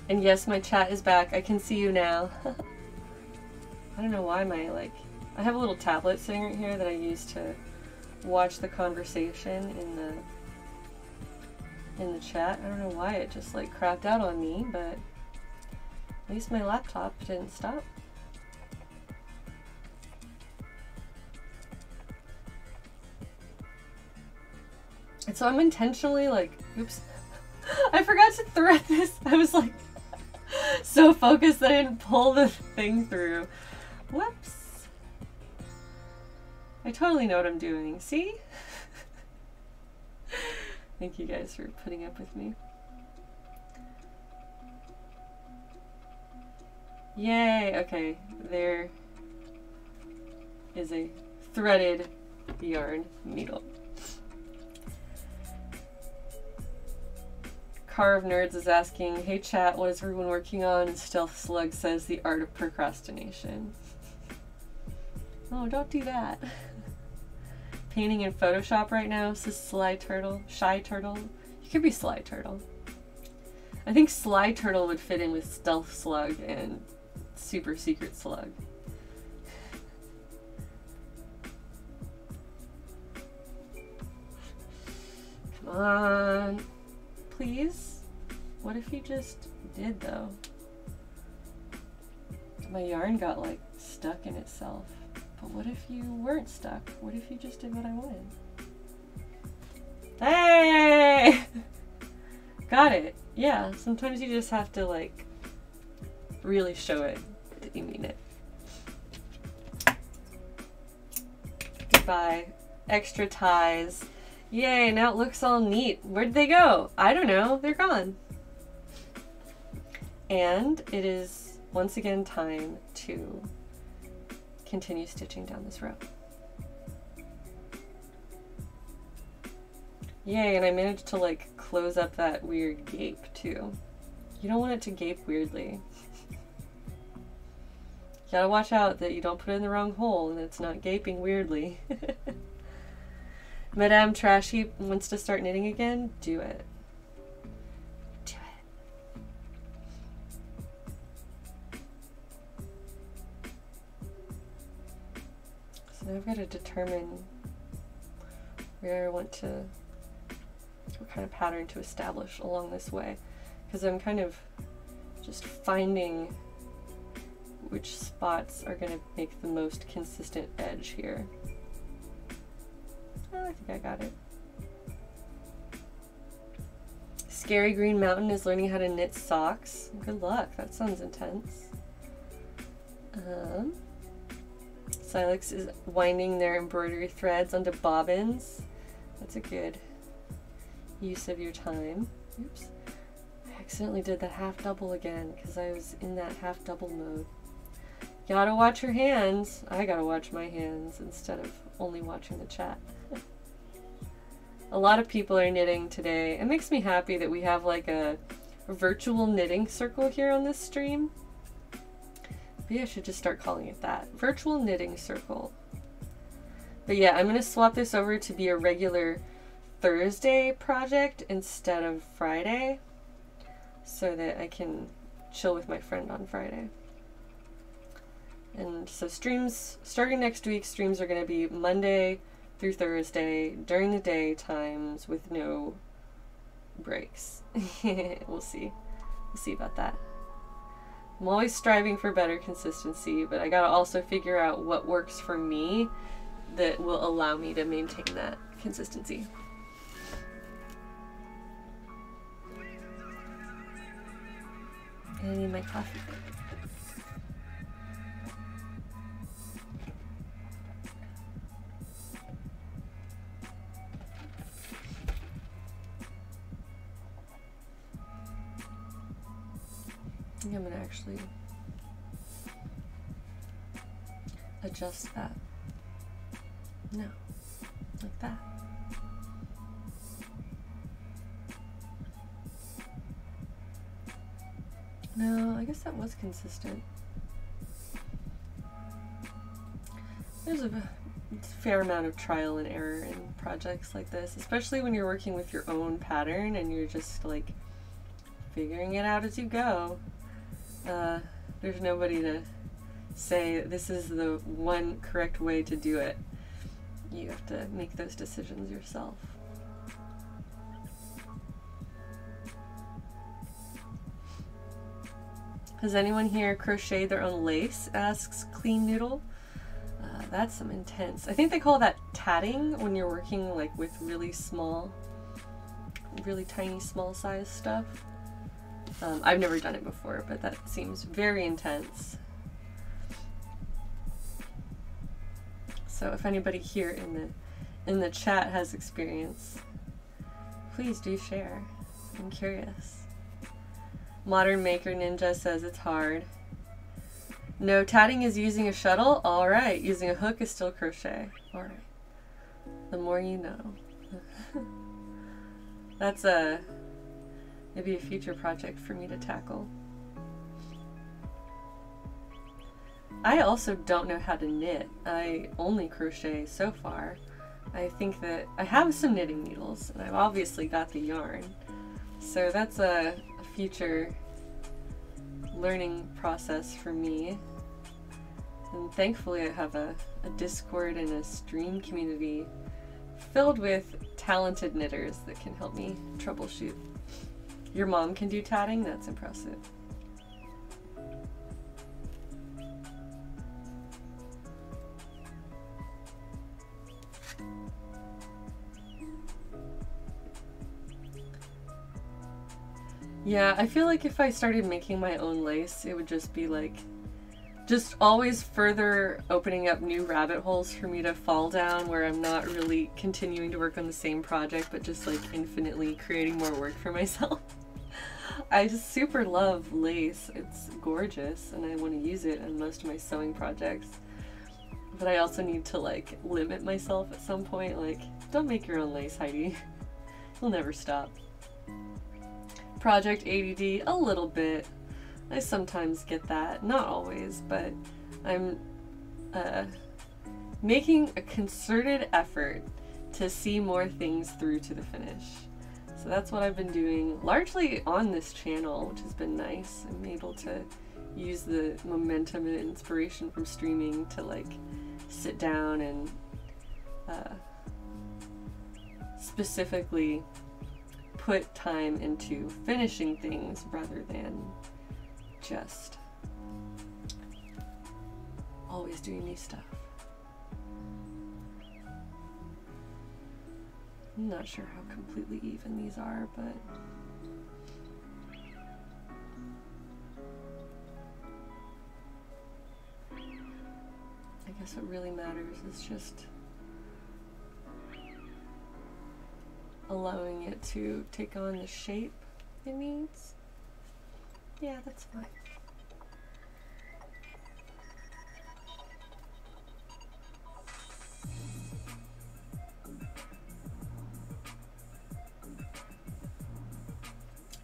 And yes, my chat is back. I can see you now. I don't know why my, like, I have a little tablet sitting right here that I use to watch the conversation in the in the chat. I don't know why it just like crapped out on me, but at least my laptop didn't stop. And so I'm intentionally like, oops, I forgot to thread this. I was like so focused that I didn't pull the thing through. Whoops. I totally know what I'm doing. See? Thank you guys for putting up with me. Yay! Okay, there is a threaded yarn needle. Car of Nerds is asking, hey chat, what is everyone working on? And Stealth Slug says, the art of procrastination. oh, don't do that. Painting in Photoshop right now, says Sly Turtle. Shy Turtle. You could be Sly Turtle. I think Sly Turtle would fit in with Stealth Slug and Super Secret Slug. Come on. Please? What if you just did, though? My yarn got, like, stuck in itself. But what if you weren't stuck? What if you just did what I wanted? Hey! Got it. Yeah, sometimes you just have to, like, really show it that you mean it. Goodbye. Extra ties. Yay, now it looks all neat. Where'd they go? I don't know. They're gone. And it is once again time to continue stitching down this row. Yay, and I managed to like close up that weird gape too. You don't want it to gape weirdly. you gotta watch out that you don't put it in the wrong hole and it's not gaping weirdly. Madame Trashy wants to start knitting again? Do it. Do it. So now I've got to determine where I want to what kind of pattern to establish along this way because I'm kind of just finding which spots are going to make the most consistent edge here. I think I got it. Scary Green Mountain is learning how to knit socks. Good luck. That sounds intense. Um, Silex is winding their embroidery threads onto bobbins. That's a good use of your time. Oops. I accidentally did the half double again because I was in that half double mode. You gotta watch your hands. I gotta watch my hands instead of only watching the chat. A lot of people are knitting today. It makes me happy that we have like a, virtual knitting circle here on this stream. Maybe I should just start calling it that. Virtual knitting circle. But yeah, I'm going to swap this over to be a regular Thursday project instead of Friday so that I can chill with my friend on Friday. And so streams, starting next week, streams are going to be Monday through Thursday during the day times with no breaks. we'll see. We'll see about that. I'm always striving for better consistency, but I gotta also figure out what works for me that will allow me to maintain that consistency. I need my coffee. I'm gonna actually adjust that. No, like that. No, I guess that was consistent. There's a fair amount of trial and error in projects like this, especially when you're working with your own pattern and you're just like figuring it out as you go. Uh, there's nobody to say this is the one correct way to do it. You have to make those decisions yourself. Has anyone here crocheted their own lace? Asks Clean Noodle. Uh, that's some intense. I think they call that tatting when you're working like with really small, really tiny small size stuff. Um, I've never done it before, but that seems very intense. So if anybody here in the in the chat has experience, please do share. I'm curious. Modern Maker Ninja says it's hard. No, tatting is using a shuttle? Alright. Using a hook is still crochet. Alright. The more you know. That's a maybe a future project for me to tackle. I also don't know how to knit. I only crochet so far. I think that I have some knitting needles and I've obviously got the yarn. So that's a, a future learning process for me. And thankfully, I have a, a Discord and a stream community filled with talented knitters that can help me troubleshoot. Your mom can do tatting? That's impressive. Yeah, I feel like if I started making my own lace, it would just be like, just always further opening up new rabbit holes for me to fall down where I'm not really continuing to work on the same project, but just like infinitely creating more work for myself. I just super love lace. It's gorgeous and I want to use it in most of my sewing projects. But I also need to like limit myself at some point. Like, don't make your own lace, Heidi. You'll never stop. Project ADD, a little bit. I sometimes get that, not always, but I'm uh, making a concerted effort to see more things through to the finish. So that's what I've been doing largely on this channel, which has been nice. I'm able to use the momentum and inspiration from streaming to like sit down and uh, specifically put time into finishing things rather than just always doing new stuff. I'm not sure how completely even these are, but I guess what really matters is just allowing it to take on the shape it needs. Yeah, that's fine.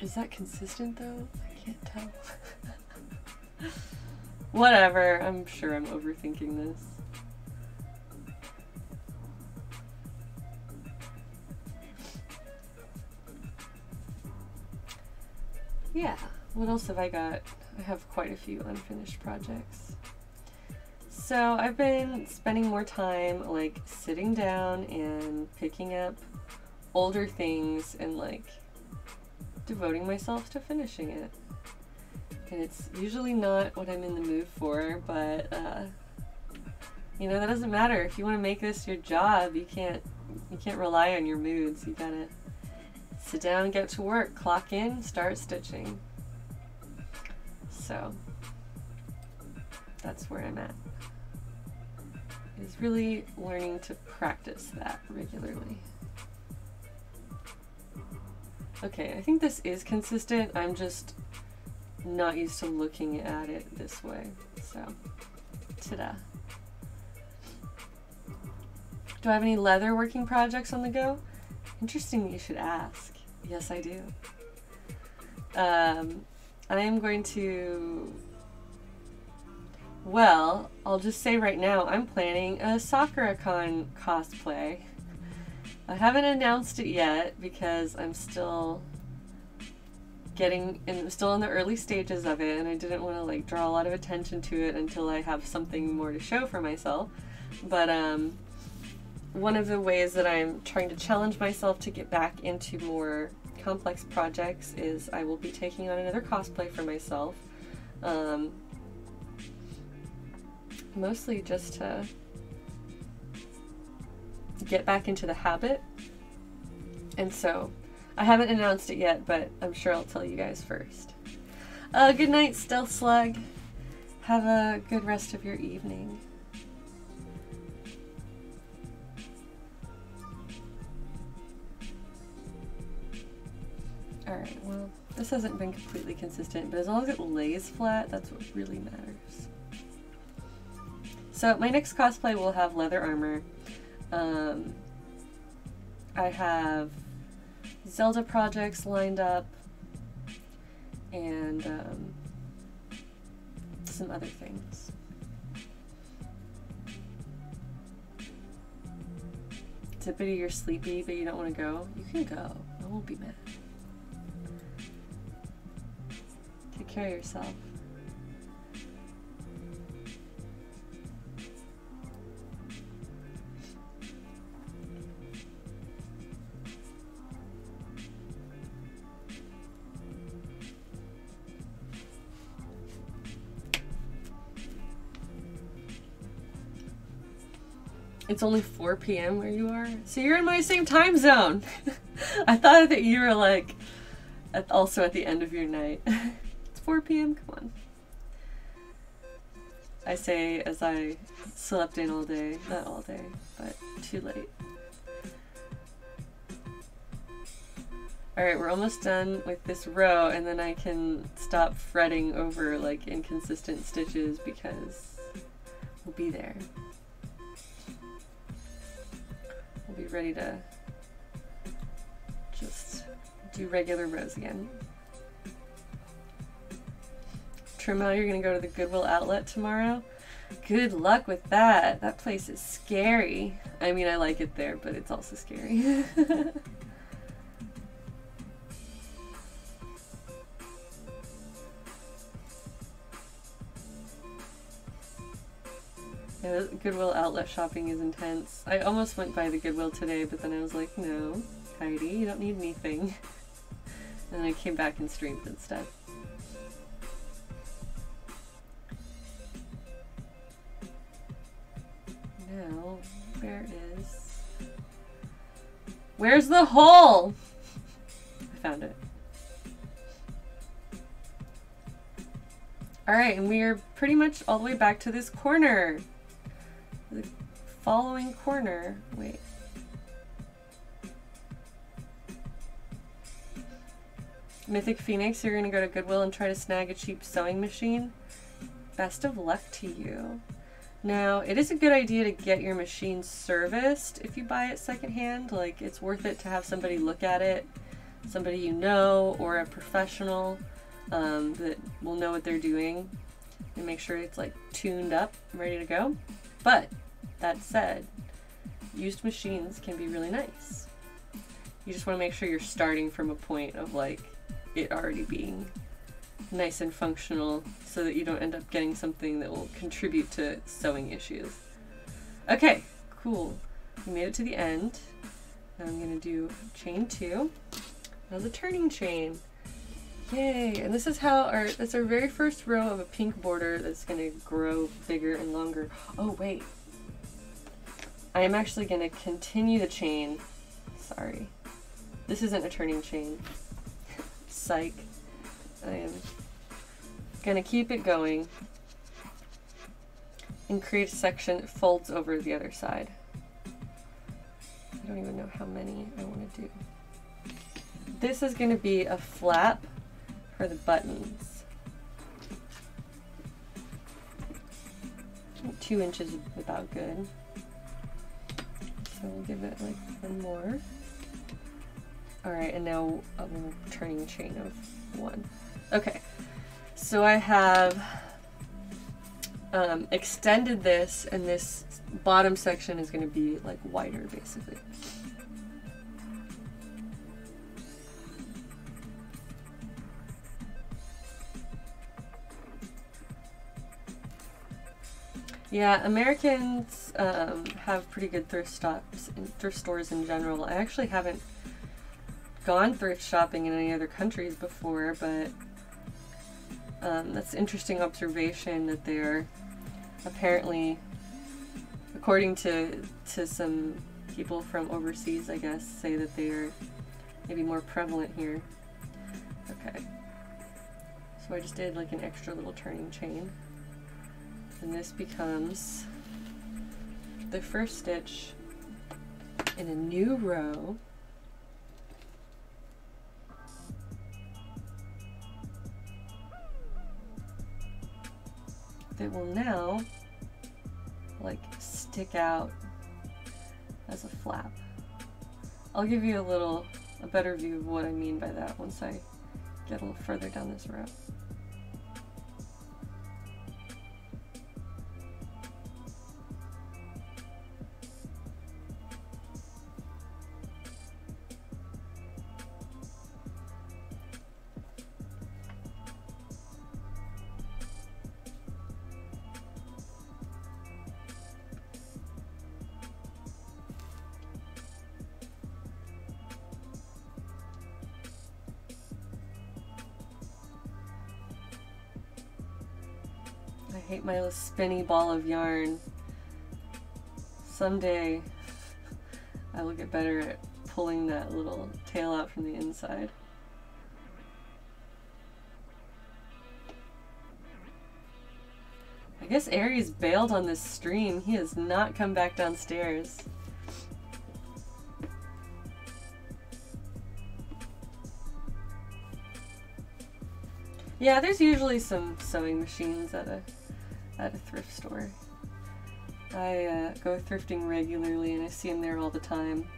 Is that consistent though? I can't tell. Whatever, I'm sure I'm overthinking this. Yeah, what else have I got? I have quite a few unfinished projects. So I've been spending more time like sitting down and picking up older things and like devoting myself to finishing it. And it's usually not what I'm in the mood for, but uh, you know that doesn't matter. If you want to make this your job, you can't you can't rely on your moods. You gotta sit down, get to work, clock in, start stitching. So that's where I'm at. Is really learning to practice that regularly. Okay, I think this is consistent. I'm just not used to looking at it this way. So, ta-da. Do I have any leather working projects on the go? Interesting you should ask. Yes, I do. Um, I am going to. Well, I'll just say right now, I'm planning a Sakura-con cosplay. I haven't announced it yet because I'm still getting in still in the early stages of it and I didn't want to like draw a lot of attention to it until I have something more to show for myself. But um one of the ways that I'm trying to challenge myself to get back into more complex projects is I will be taking on another cosplay for myself. Um, mostly just to get back into the habit. And so I haven't announced it yet, but I'm sure I'll tell you guys first. Uh, good night, Stealth Slug. Have a good rest of your evening. Alright, well, this hasn't been completely consistent, but as long as it lays flat, that's what really matters. So my next cosplay will have leather armor. Um, I have Zelda projects lined up and um, some other things. Tippity, you're sleepy, but you don't want to go? You can go. I won't be mad. Take care of yourself. It's only 4 p.m. where you are? So you're in my same time zone. I thought that you were like at, also at the end of your night. it's 4 p.m. Come on. I say as I slept in all day. Not all day, but too late. Alright, we're almost done with this row and then I can stop fretting over like inconsistent stitches because we'll be there. We'll be ready to just do regular rows again. Trimmo, you're gonna go to the Goodwill outlet tomorrow. Good luck with that. That place is scary. I mean, I like it there, but it's also scary. Yeah, Goodwill outlet shopping is intense. I almost went by the Goodwill today, but then I was like, no, Heidi, you don't need anything. And then I came back and streamed instead. Now, where is... Where's the hole? I found it. Alright, and we are pretty much all the way back to this corner following corner. Wait. Mythic Phoenix, you're going to go to Goodwill and try to snag a cheap sewing machine. Best of luck to you. Now, it is a good idea to get your machine serviced if you buy it secondhand. Like, it's worth it to have somebody look at it, somebody you know, or a professional um, that will know what they're doing and make sure it's like tuned up, ready to go. But that said, used machines can be really nice. You just want to make sure you're starting from a point of like it already being nice and functional so that you don't end up getting something that will contribute to sewing issues. Okay, cool. We made it to the end. Now I'm to do chain two. Now the turning chain. Yay! And this is how our, that's our very first row of a pink border that's going to grow bigger and longer. Oh wait, I am actually going to continue the chain. Sorry. This isn't a turning chain. Psych. I am going to keep it going and create a section that folds over the other side. I don't even know how many I want to do. This is going to be a flap for the buttons. Two inches is about good. So we'll give it like one more. Alright, and now little turning chain of one. Okay, so I have um, extended this, and this bottom section is going to be like wider basically. Yeah, Americans um, have pretty good thrift stops, thrift stores in general. I actually haven't gone thrift shopping in any other countries before, but um, that's interesting observation that they're apparently, according to to some people from overseas, I guess, say that they are maybe more prevalent here. Okay. So I just did like an extra little turning chain and this becomes the first stitch in a new row that will now like stick out as a flap. I'll give you a little a better view of what I mean by that once I get a little further down this row. Spinny ball of yarn. someday I will get better at pulling that little tail out from the inside. I guess Aries bailed on this stream. He has not come back downstairs. Yeah, there's usually some sewing machines at a at a thrift store. I uh, go thrifting regularly and I see them there all the time.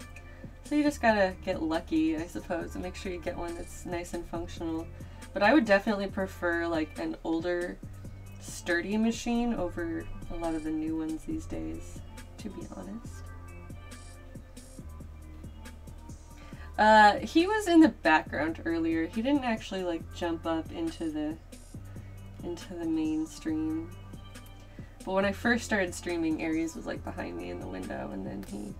So you just gotta get lucky, I suppose, and make sure you get one that's nice and functional. But I would definitely prefer like an older, sturdy machine over a lot of the new ones these days, to be honest. Uh, he was in the background earlier. He didn't actually like jump up into the into the mainstream. But when I first started streaming, Aries was like behind me in the window, and then he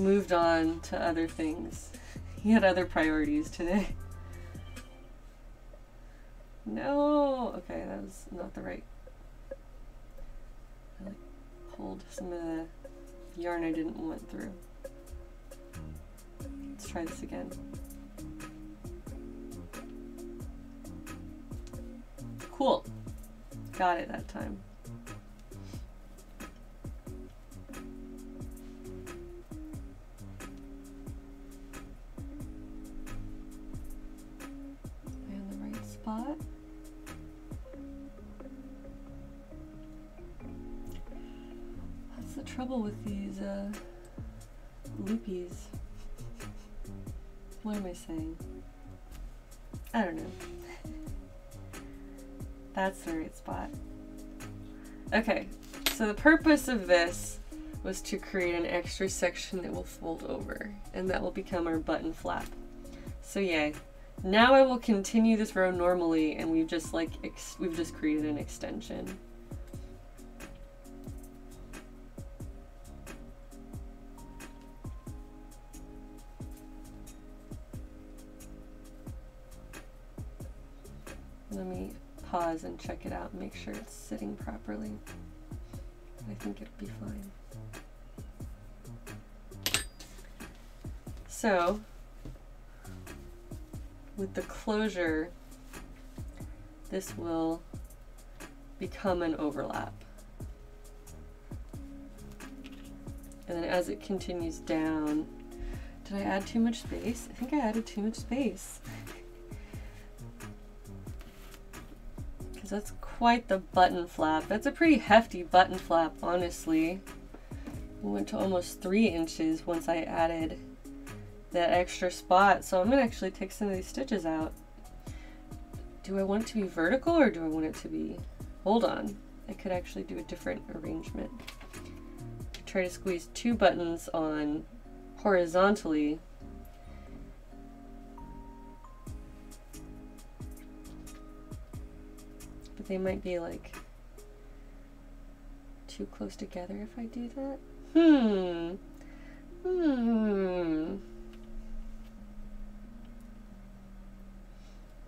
moved on to other things. He had other priorities today. No! Okay, that was not the right. I like pulled some of the yarn I didn't want through. Let's try this again. Cool. Got it that time. Spot. That's the trouble with these uh, loopies. What am I saying? I don't know. That's the right spot. Okay, so the purpose of this was to create an extra section that will fold over, and that will become our button flap. So yay. Now I will continue this row normally and we've just like, we've just created an extension. Let me pause and check it out and make sure it's sitting properly. I think it'll be fine. So with the closure, this will become an overlap. And then as it continues down, did I add too much space? I think I added too much space. Because that's quite the button flap. That's a pretty hefty button flap, honestly. We went to almost three inches once I added that extra spot. So I'm gonna actually take some of these stitches out. Do I want it to be vertical or do I want it to be, hold on. I could actually do a different arrangement. Try to squeeze two buttons on horizontally. But they might be like too close together if I do that. Hmm. Hmm.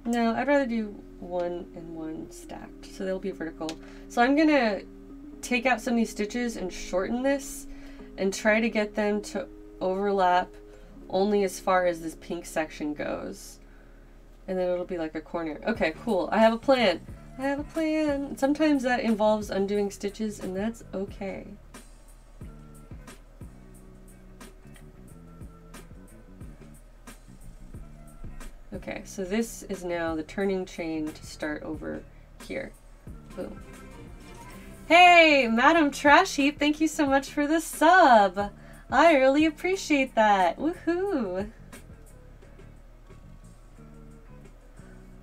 No, I'd rather do one and one stacked, so they'll be vertical. So I'm gonna take out some of these stitches and shorten this and try to get them to overlap only as far as this pink section goes. And then it'll be like a corner. Okay, cool. I have a plan. I have a plan. Sometimes that involves undoing stitches and that's okay. Okay, so this is now the turning chain to start over here. Boom. Hey, Madam Trash Heap, thank you so much for the sub. I really appreciate that. Woohoo.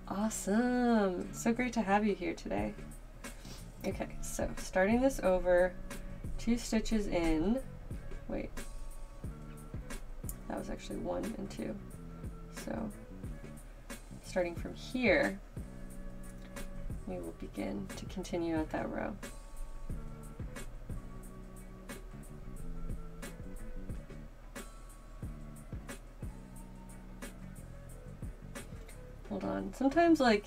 Awesome. So great to have you here today. Okay, so starting this over, two stitches in. Wait. That was actually one and two. So starting from here, we will begin to continue out that row. Hold on. Sometimes, like,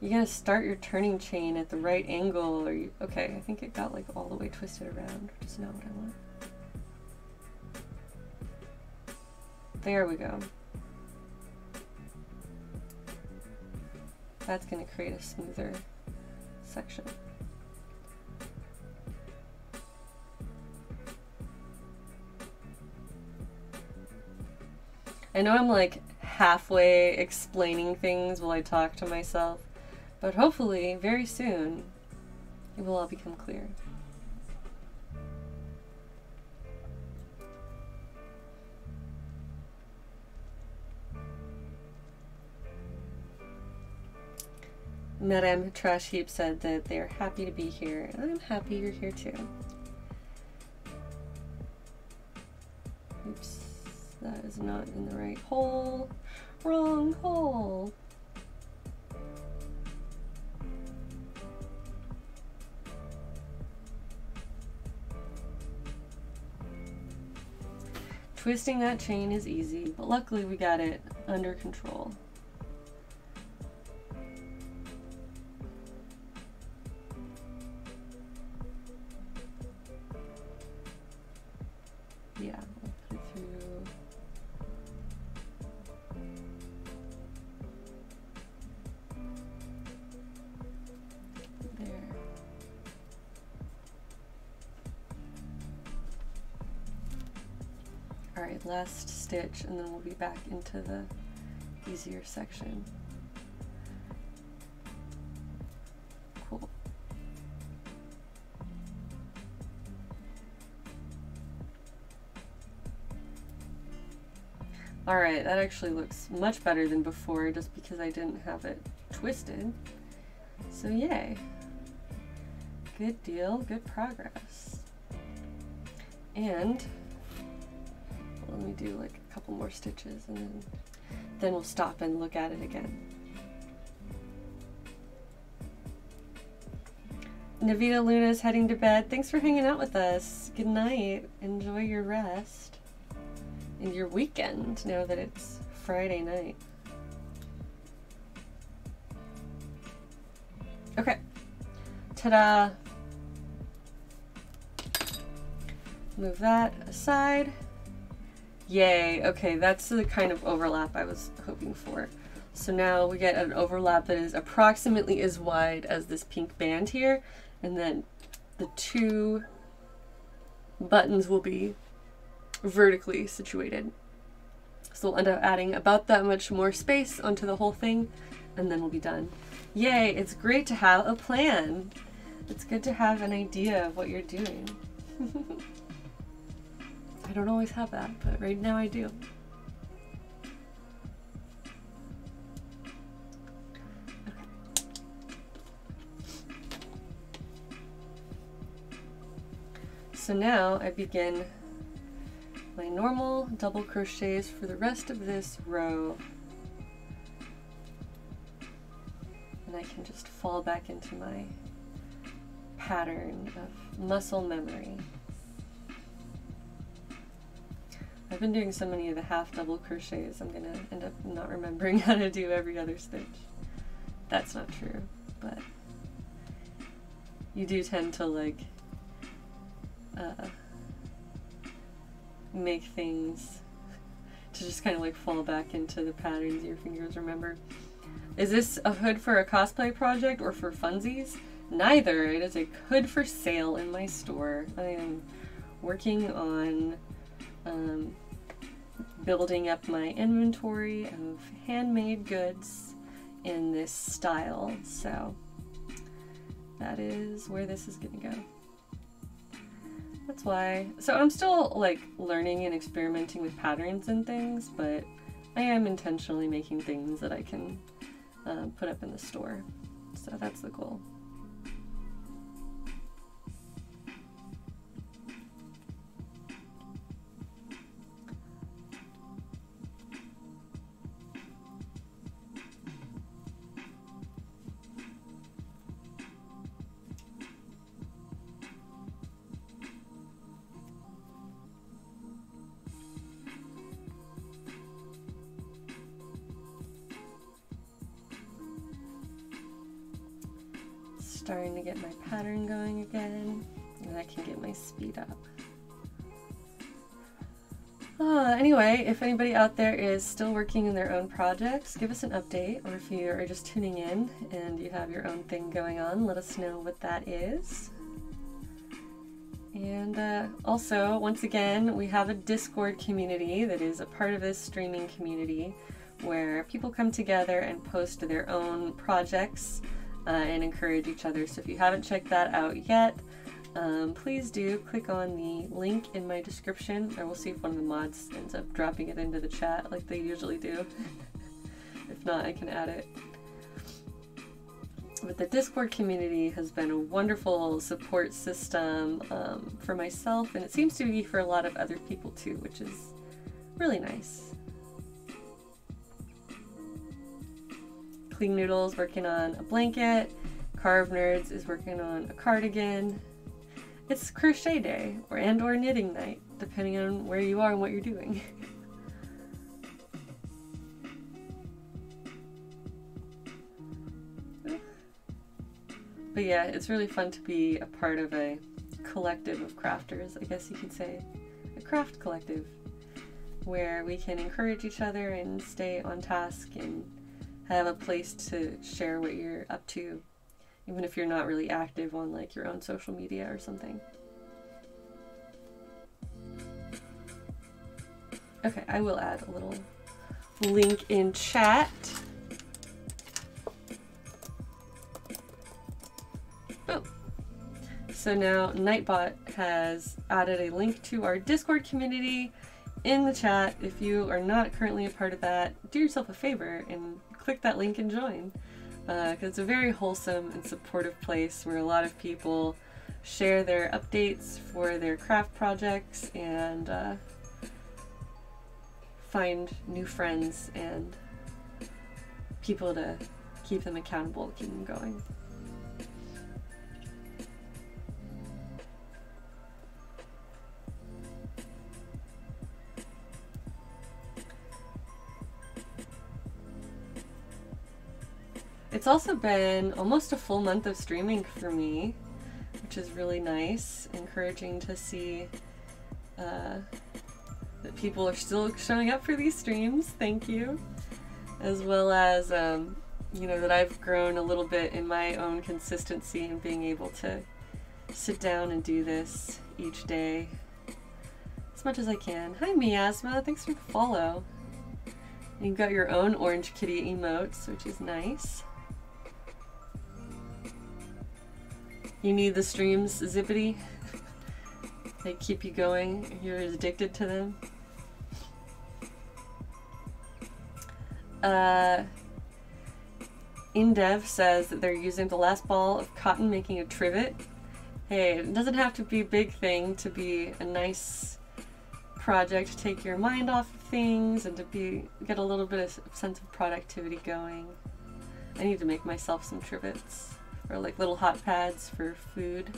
You gotta start your turning chain at the right angle or you, okay, I think it got like all the way twisted around, which is not what I want. There we go. That's gonna create a smoother section. I know I'm like halfway explaining things while I talk to myself, but hopefully, very soon, it will all become clear. Madame Trash Heap said that they are happy to be here, and I'm happy you're here too. Oops. That is not in the right hole. Wrong hole. Twisting that chain is easy, but luckily we got it under control. Stitch and then we'll be back into the easier section. Cool. Alright, that actually looks much better than before just because I didn't have it twisted. So yay. Good deal, good progress. And let me do like couple more stitches and then then we'll stop and look at it again. Navita Luna is heading to bed. Thanks for hanging out with us. Good night. Enjoy your rest and your weekend now that it's Friday night. Okay. Ta-da. Move that aside. Yay, okay, that's the kind of overlap I was hoping for. So now we get an overlap that is approximately as wide as this pink band here, and then the two buttons will be vertically situated. So we'll end up adding about that much more space onto the whole thing, and then we'll be done. Yay, it's great to have a plan. It's good to have an idea of what you're doing. I don't always have that, but right now I do. So now I begin my normal double crochets for the rest of this row. And I can just fall back into my pattern of muscle memory. I've been doing so many of the half double crochets, I'm gonna end up not remembering how to do every other stitch. That's not true, but you do tend to like uh, make things to just kind of like fall back into the patterns your fingers remember. Is this a hood for a cosplay project or for funsies? Neither. It is a hood for sale in my store. I am working on um, building up my inventory of handmade goods in this style. So that is where this is gonna go. That's why. So I'm still like learning and experimenting with patterns and things, but I am intentionally making things that I can uh, put up in the store. So that's the goal. Pattern going again, and I can get my speed up. Uh, anyway, if anybody out there is still working in their own projects, give us an update, or if you are just tuning in and you have your own thing going on, let us know what that is. And uh, also, once again, we have a Discord community that is a part of this streaming community where people come together and post their own projects uh, and encourage each other. So if you haven't checked that out yet, um, please do click on the link in my description. I will see if one of the mods ends up dropping it into the chat like they usually do. if not, I can add it. But the Discord community has been a wonderful support system um, for myself, and it seems to be for a lot of other people too, which is really nice. Clean Noodles working on a blanket. Carve Nerds is working on a cardigan. It's crochet day or and or knitting night, depending on where you are and what you're doing. but yeah, it's really fun to be a part of a collective of crafters, I guess you could say. A craft collective where we can encourage each other and stay on task and have a place to share what you're up to even if you're not really active on like your own social media or something. Okay, I will add a little link in chat. Oh. So now Nightbot has added a link to our Discord community in the chat. If you are not currently a part of that, do yourself a favor and click that link and join because uh, it's a very wholesome and supportive place where a lot of people share their updates for their craft projects and uh, find new friends and people to keep them accountable, keep them going. It's also been almost a full month of streaming for me, which is really nice. Encouraging to see uh, that people are still showing up for these streams. Thank you. As well as, um, you know, that I've grown a little bit in my own consistency and being able to sit down and do this each day as much as I can. Hi, Miasma. Thanks for the follow. You've got your own orange kitty emotes, which is nice. You need the streams, Zippity. they keep you going. You're addicted to them. Uh, InDev says that they're using the last ball of cotton making a trivet. Hey, it doesn't have to be a big thing to be a nice project to take your mind off of things and to be get a little bit of sense of productivity going. I need to make myself some trivets or like little hot pads for food.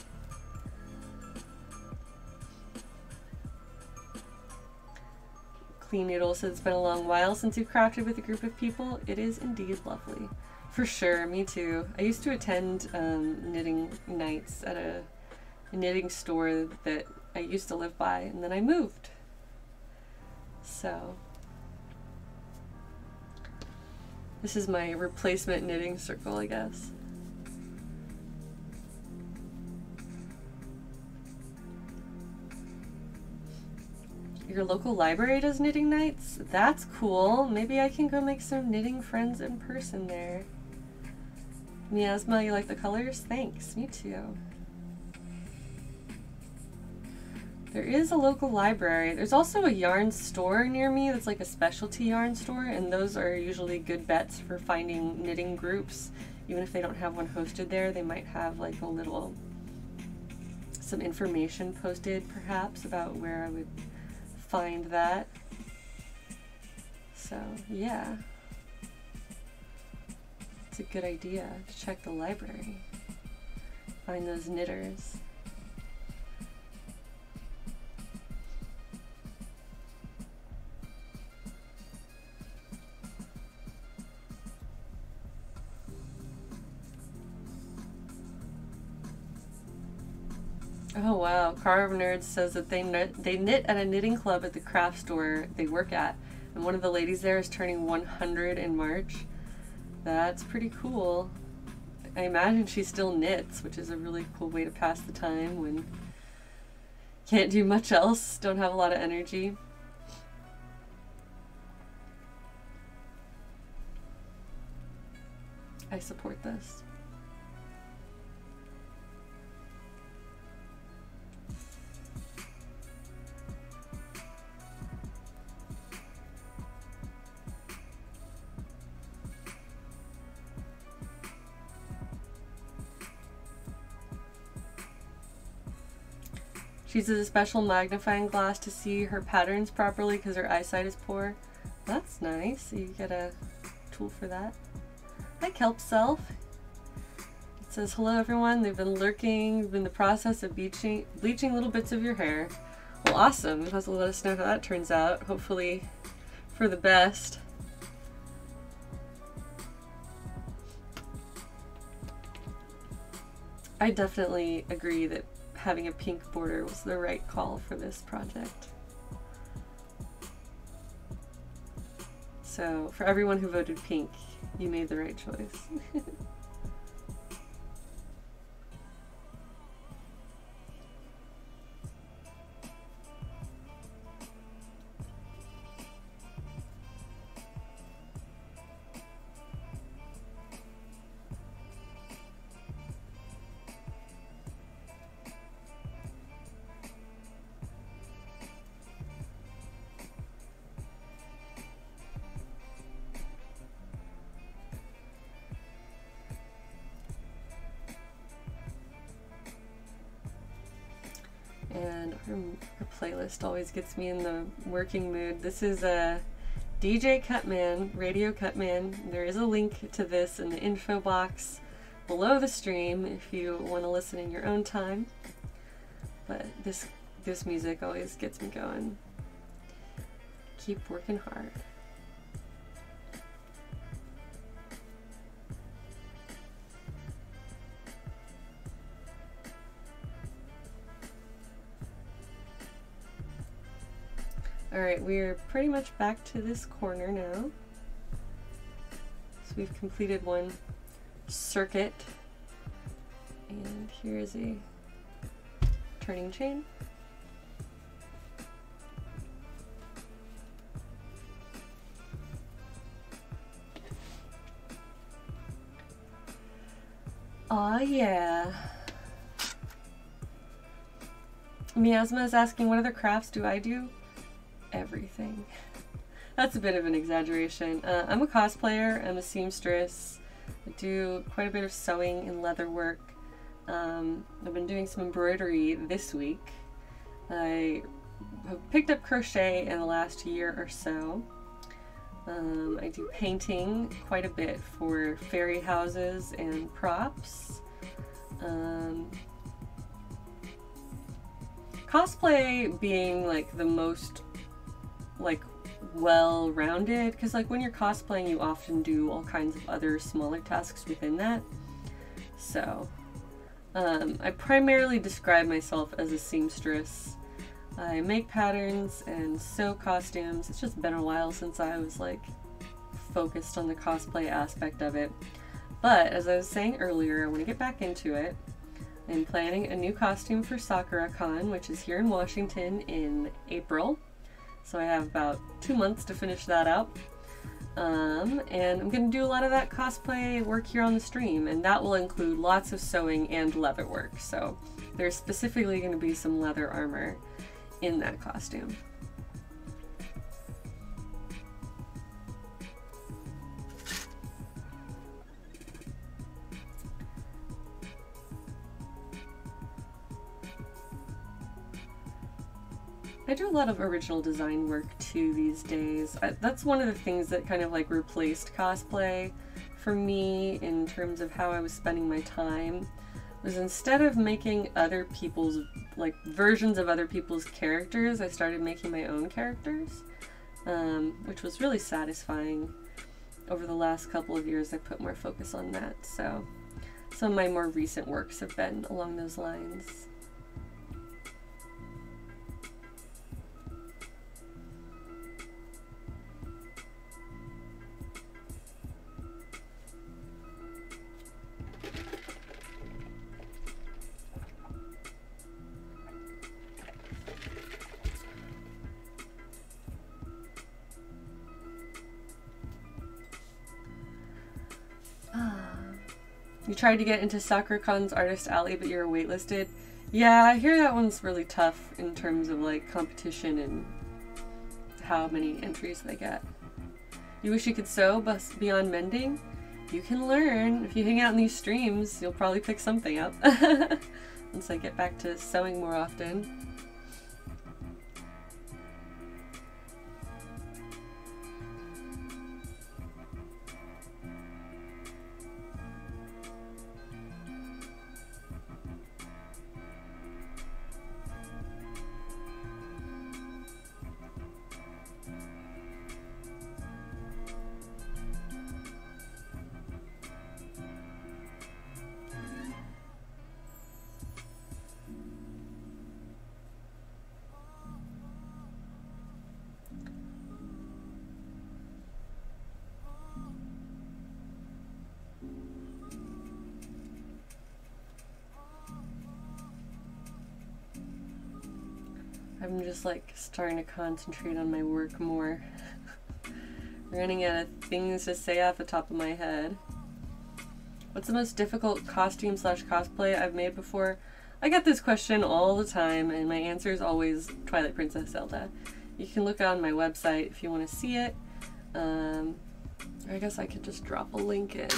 Clean Noodle it's been a long while since you've crafted with a group of people. It is indeed lovely. For sure, me too. I used to attend um, knitting nights at a knitting store that I used to live by, and then I moved. So, this is my replacement knitting circle, I guess. Your local library does knitting nights? That's cool. Maybe I can go make some knitting friends in person there. Miasma, you like the colors? Thanks, me too. There is a local library. There's also a yarn store near me that's like a specialty yarn store, and those are usually good bets for finding knitting groups. Even if they don't have one hosted there, they might have like a little, some information posted perhaps about where I would find that. So, yeah. It's a good idea to check the library. Find those knitters. Oh wow! Carve Nerds says that they knit, they knit at a knitting club at the craft store they work at, and one of the ladies there is turning 100 in March. That's pretty cool. I imagine she still knits, which is a really cool way to pass the time when can't do much else, don't have a lot of energy. I support this. Uses a special magnifying glass to see her patterns properly because her eyesight is poor. That's nice. You get a tool for that. Hi, Kelp Self. It says, hello everyone. They've been lurking in the process of bleaching, bleaching little bits of your hair. Well, awesome. You'll have to let us know how that turns out. Hopefully for the best. I definitely agree that having a pink border was the right call for this project. So for everyone who voted pink, you made the right choice. playlist always gets me in the working mood. This is a DJ Cutman, Radio Cutman. There is a link to this in the info box below the stream if you want to listen in your own time. But this this music always gets me going. Keep working hard. We're pretty much back to this corner now. So we've completed one circuit. And here's a turning chain. Oh, yeah. Miasma is asking, what other crafts do I do? Everything. That's a bit of an exaggeration. Uh, I'm a cosplayer, I'm a seamstress, I do quite a bit of sewing and leather work. Um, I've been doing some embroidery this week. I have picked up crochet in the last year or so. Um, I do painting quite a bit for fairy houses and props. Um, cosplay being like the most like well rounded because like when you're cosplaying you often do all kinds of other smaller tasks within that. So um, I primarily describe myself as a seamstress. I make patterns and sew costumes. It's just been a while since I was like focused on the cosplay aspect of it. But as I was saying earlier I want to get back into it. I'm planning a new costume for Sakura Con which is here in Washington in April so I have about two months to finish that up. Um, and I'm going to do a lot of that cosplay work here on the stream, and that will include lots of sewing and leather work. So there's specifically going to be some leather armor in that costume. I do a lot of original design work too these days. I, that's one of the things that kind of like replaced cosplay for me in terms of how I was spending my time was instead of making other people's like versions of other people's characters, I started making my own characters, um, which was really satisfying. Over the last couple of years, I put more focus on that. So some of my more recent works have been along those lines. Tried to get into SakuraCon's Artist Alley, but you're waitlisted. Yeah, I hear that one's really tough in terms of like competition and how many entries they get. You wish you could sew but beyond mending? You can learn. If you hang out in these streams, you'll probably pick something up. Once I get back to sewing more often. Starting to concentrate on my work more. Running out of things to say off the top of my head. What's the most difficult costume slash cosplay I've made before? I get this question all the time, and my answer is always Twilight Princess Zelda. You can look on my website if you want to see it. Um, I guess I could just drop a link in.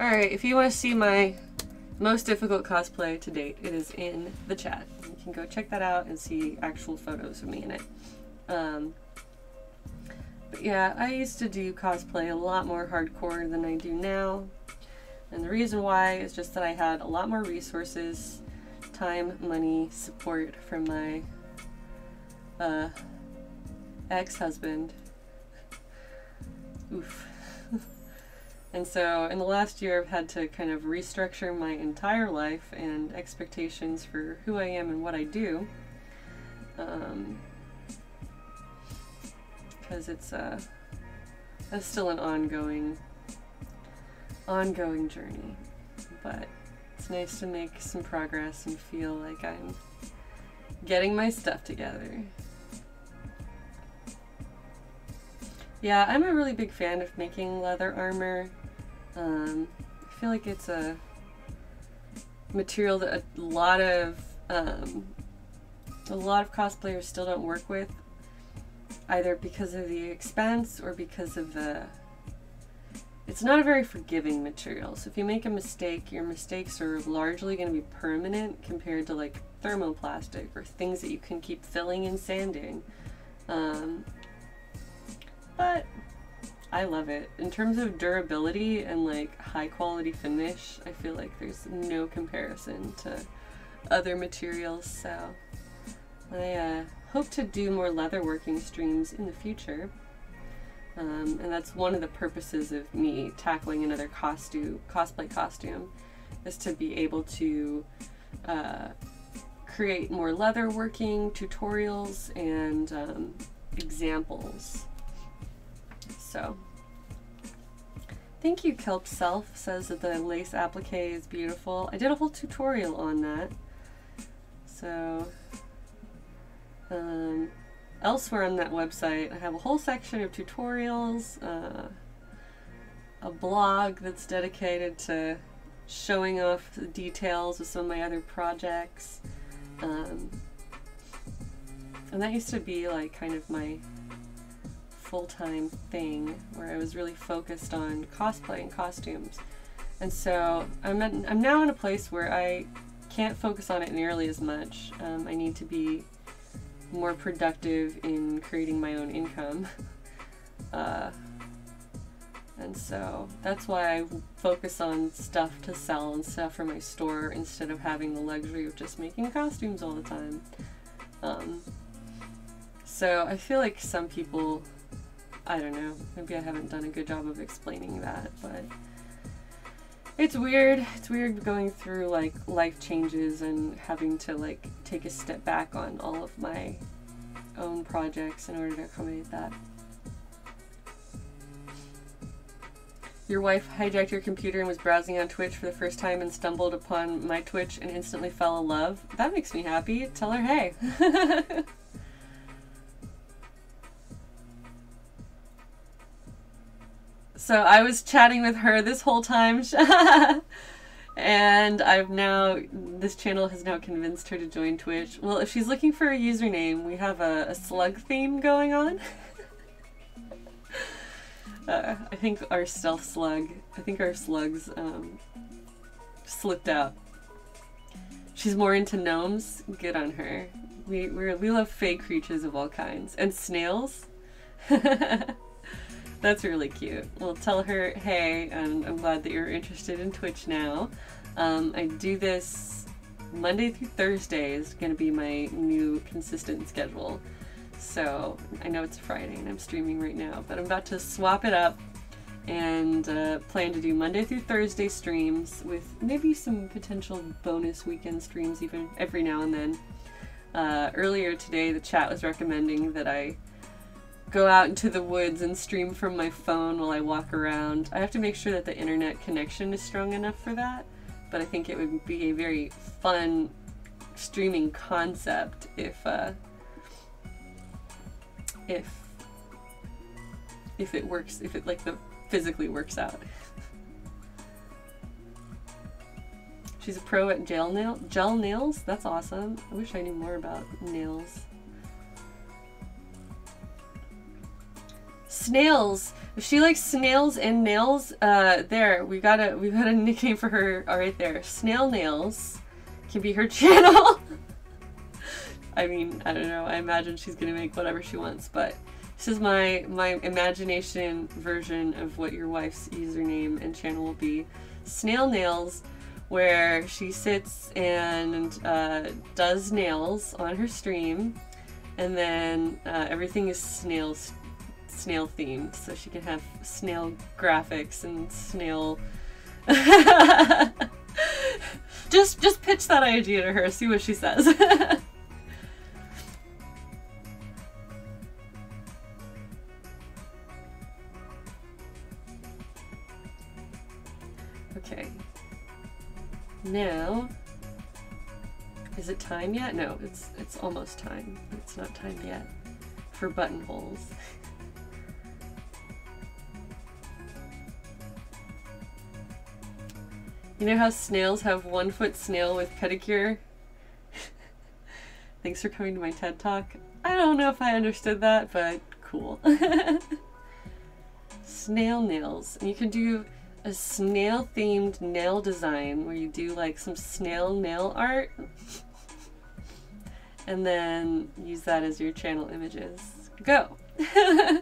Alright, if you want to see my most difficult cosplay to date, it is in the chat. You can go check that out and see actual photos of me in it. Um, but yeah, I used to do cosplay a lot more hardcore than I do now. And the reason why is just that I had a lot more resources, time, money, support from my uh, ex-husband. Oof. and so in the last year I've had to kind of restructure my entire life and expectations for who I am and what I do. Um, because it's uh, a still an ongoing ongoing journey. But it's nice to make some progress and feel like I'm getting my stuff together. Yeah, I'm a really big fan of making leather armor. Um, I feel like it's a material that a lot of um, a lot of cosplayers still don't work with, either because of the expense or because of the. It's not a very forgiving material. So if you make a mistake, your mistakes are largely going to be permanent compared to like thermoplastic or things that you can keep filling and sanding. Um, but I love it. In terms of durability and like high quality finish, I feel like there's no comparison to other materials. So I uh, hope to do more leatherworking streams in the future. Um, and that's one of the purposes of me tackling another costume, cosplay costume, is to be able to uh, create more leatherworking tutorials and um, examples so. Thank you, Kelp Self says that the lace applique is beautiful. I did a whole tutorial on that. So, um, elsewhere on that website, I have a whole section of tutorials, uh, a blog that's dedicated to showing off the details of some of my other projects. Um, and that used to be like kind of my full-time thing where I was really focused on cosplay and costumes. And so I'm, at, I'm now in a place where I can't focus on it nearly as much. Um, I need to be more productive in creating my own income. Uh, and so that's why I focus on stuff to sell and stuff for my store instead of having the luxury of just making costumes all the time. Um, so I feel like some people I don't know. Maybe I haven't done a good job of explaining that, but it's weird. It's weird going through like life changes and having to like take a step back on all of my own projects in order to accommodate that. Your wife hijacked your computer and was browsing on Twitch for the first time and stumbled upon my Twitch and instantly fell in love. That makes me happy. Tell her hey. so I was chatting with her this whole time. and I've now, this channel has now convinced her to join Twitch. Well, if she's looking for a username, we have a, a slug theme going on. uh, I think our stealth slug, I think our slugs um, slipped out. She's more into gnomes. Good on her. We we we love fake creatures of all kinds and snails. That's really cute. Well, tell her, hey, um, I'm glad that you're interested in Twitch now. Um, I do this Monday through Thursday is going to be my new consistent schedule. So I know it's Friday and I'm streaming right now, but I'm about to swap it up and uh, plan to do Monday through Thursday streams with maybe some potential bonus weekend streams even every now and then. Uh, earlier today, the chat was recommending that I go out into the woods and stream from my phone while I walk around. I have to make sure that the internet connection is strong enough for that, but I think it would be a very fun streaming concept if uh, if if it works, if it like the physically works out. She's a pro at gel nail gel nails. That's awesome. I wish I knew more about nails. Snails. If she likes snails and nails, uh, there we got a we got a nickname for her. All right, there. Snail nails can be her channel. I mean, I don't know. I imagine she's gonna make whatever she wants, but this is my my imagination version of what your wife's username and channel will be. Snail nails, where she sits and uh, does nails on her stream, and then uh, everything is snails snail themed, so she can have snail graphics and snail. just just pitch that idea to her, see what she says. okay. Now, is it time yet? No, it's it's almost time. It's not time yet for buttonholes. You know how snails have one foot snail with pedicure? Thanks for coming to my TED Talk. I don't know if I understood that, but cool. snail nails. And you can do a snail themed nail design where you do like some snail nail art and then use that as your channel images. Go!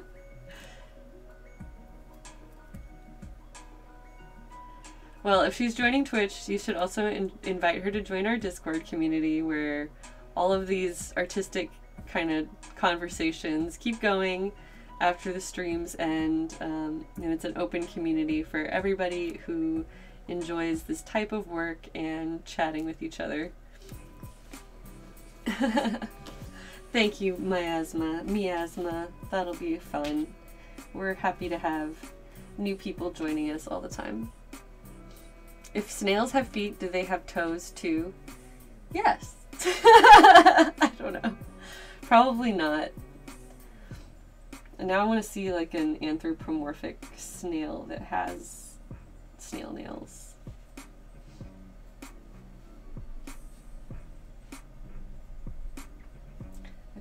Well, if she's joining Twitch, you should also in invite her to join our Discord community where all of these artistic kind of conversations keep going after the streams and um, it's an open community for everybody who enjoys this type of work and chatting with each other. Thank you, miasma, miasma. That'll be fun. We're happy to have new people joining us all the time. If snails have feet, do they have toes too? Yes. I don't know. Probably not. And now I want to see like an anthropomorphic snail that has snail nails.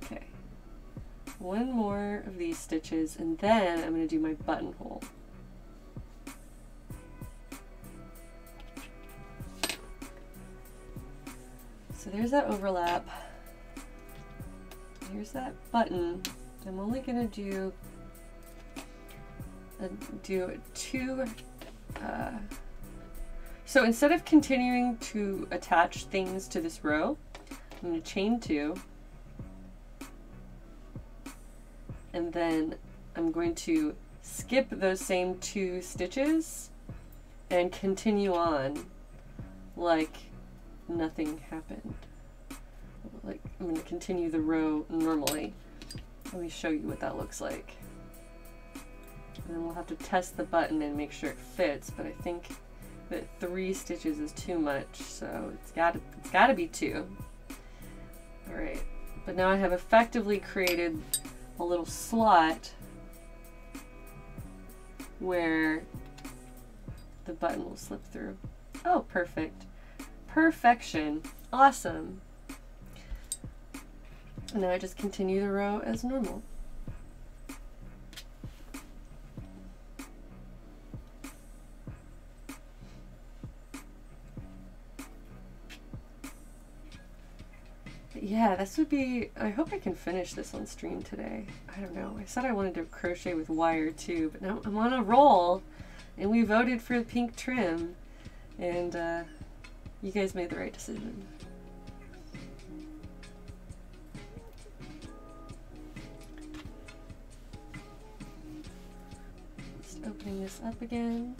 Okay. One more of these stitches and then I'm going to do my buttonhole. So there's that overlap. Here's that button. I'm only gonna do uh, do two. Uh, so instead of continuing to attach things to this row, I'm gonna chain two, and then I'm going to skip those same two stitches and continue on like nothing happened. Like, I'm going to continue the row normally. Let me show you what that looks like. And then we'll have to test the button and make sure it fits, but I think that three stitches is too much, so it's gotta, it's gotta be two. All right, but now I have effectively created a little slot where the button will slip through. Oh, perfect. Perfection. Awesome. And now I just continue the row as normal. yeah, this would be. I hope I can finish this on stream today. I don't know. I said I wanted to crochet with wire too, but now I'm on a roll, and we voted for the pink trim, and uh, you guys made the right decision. Just opening this up again.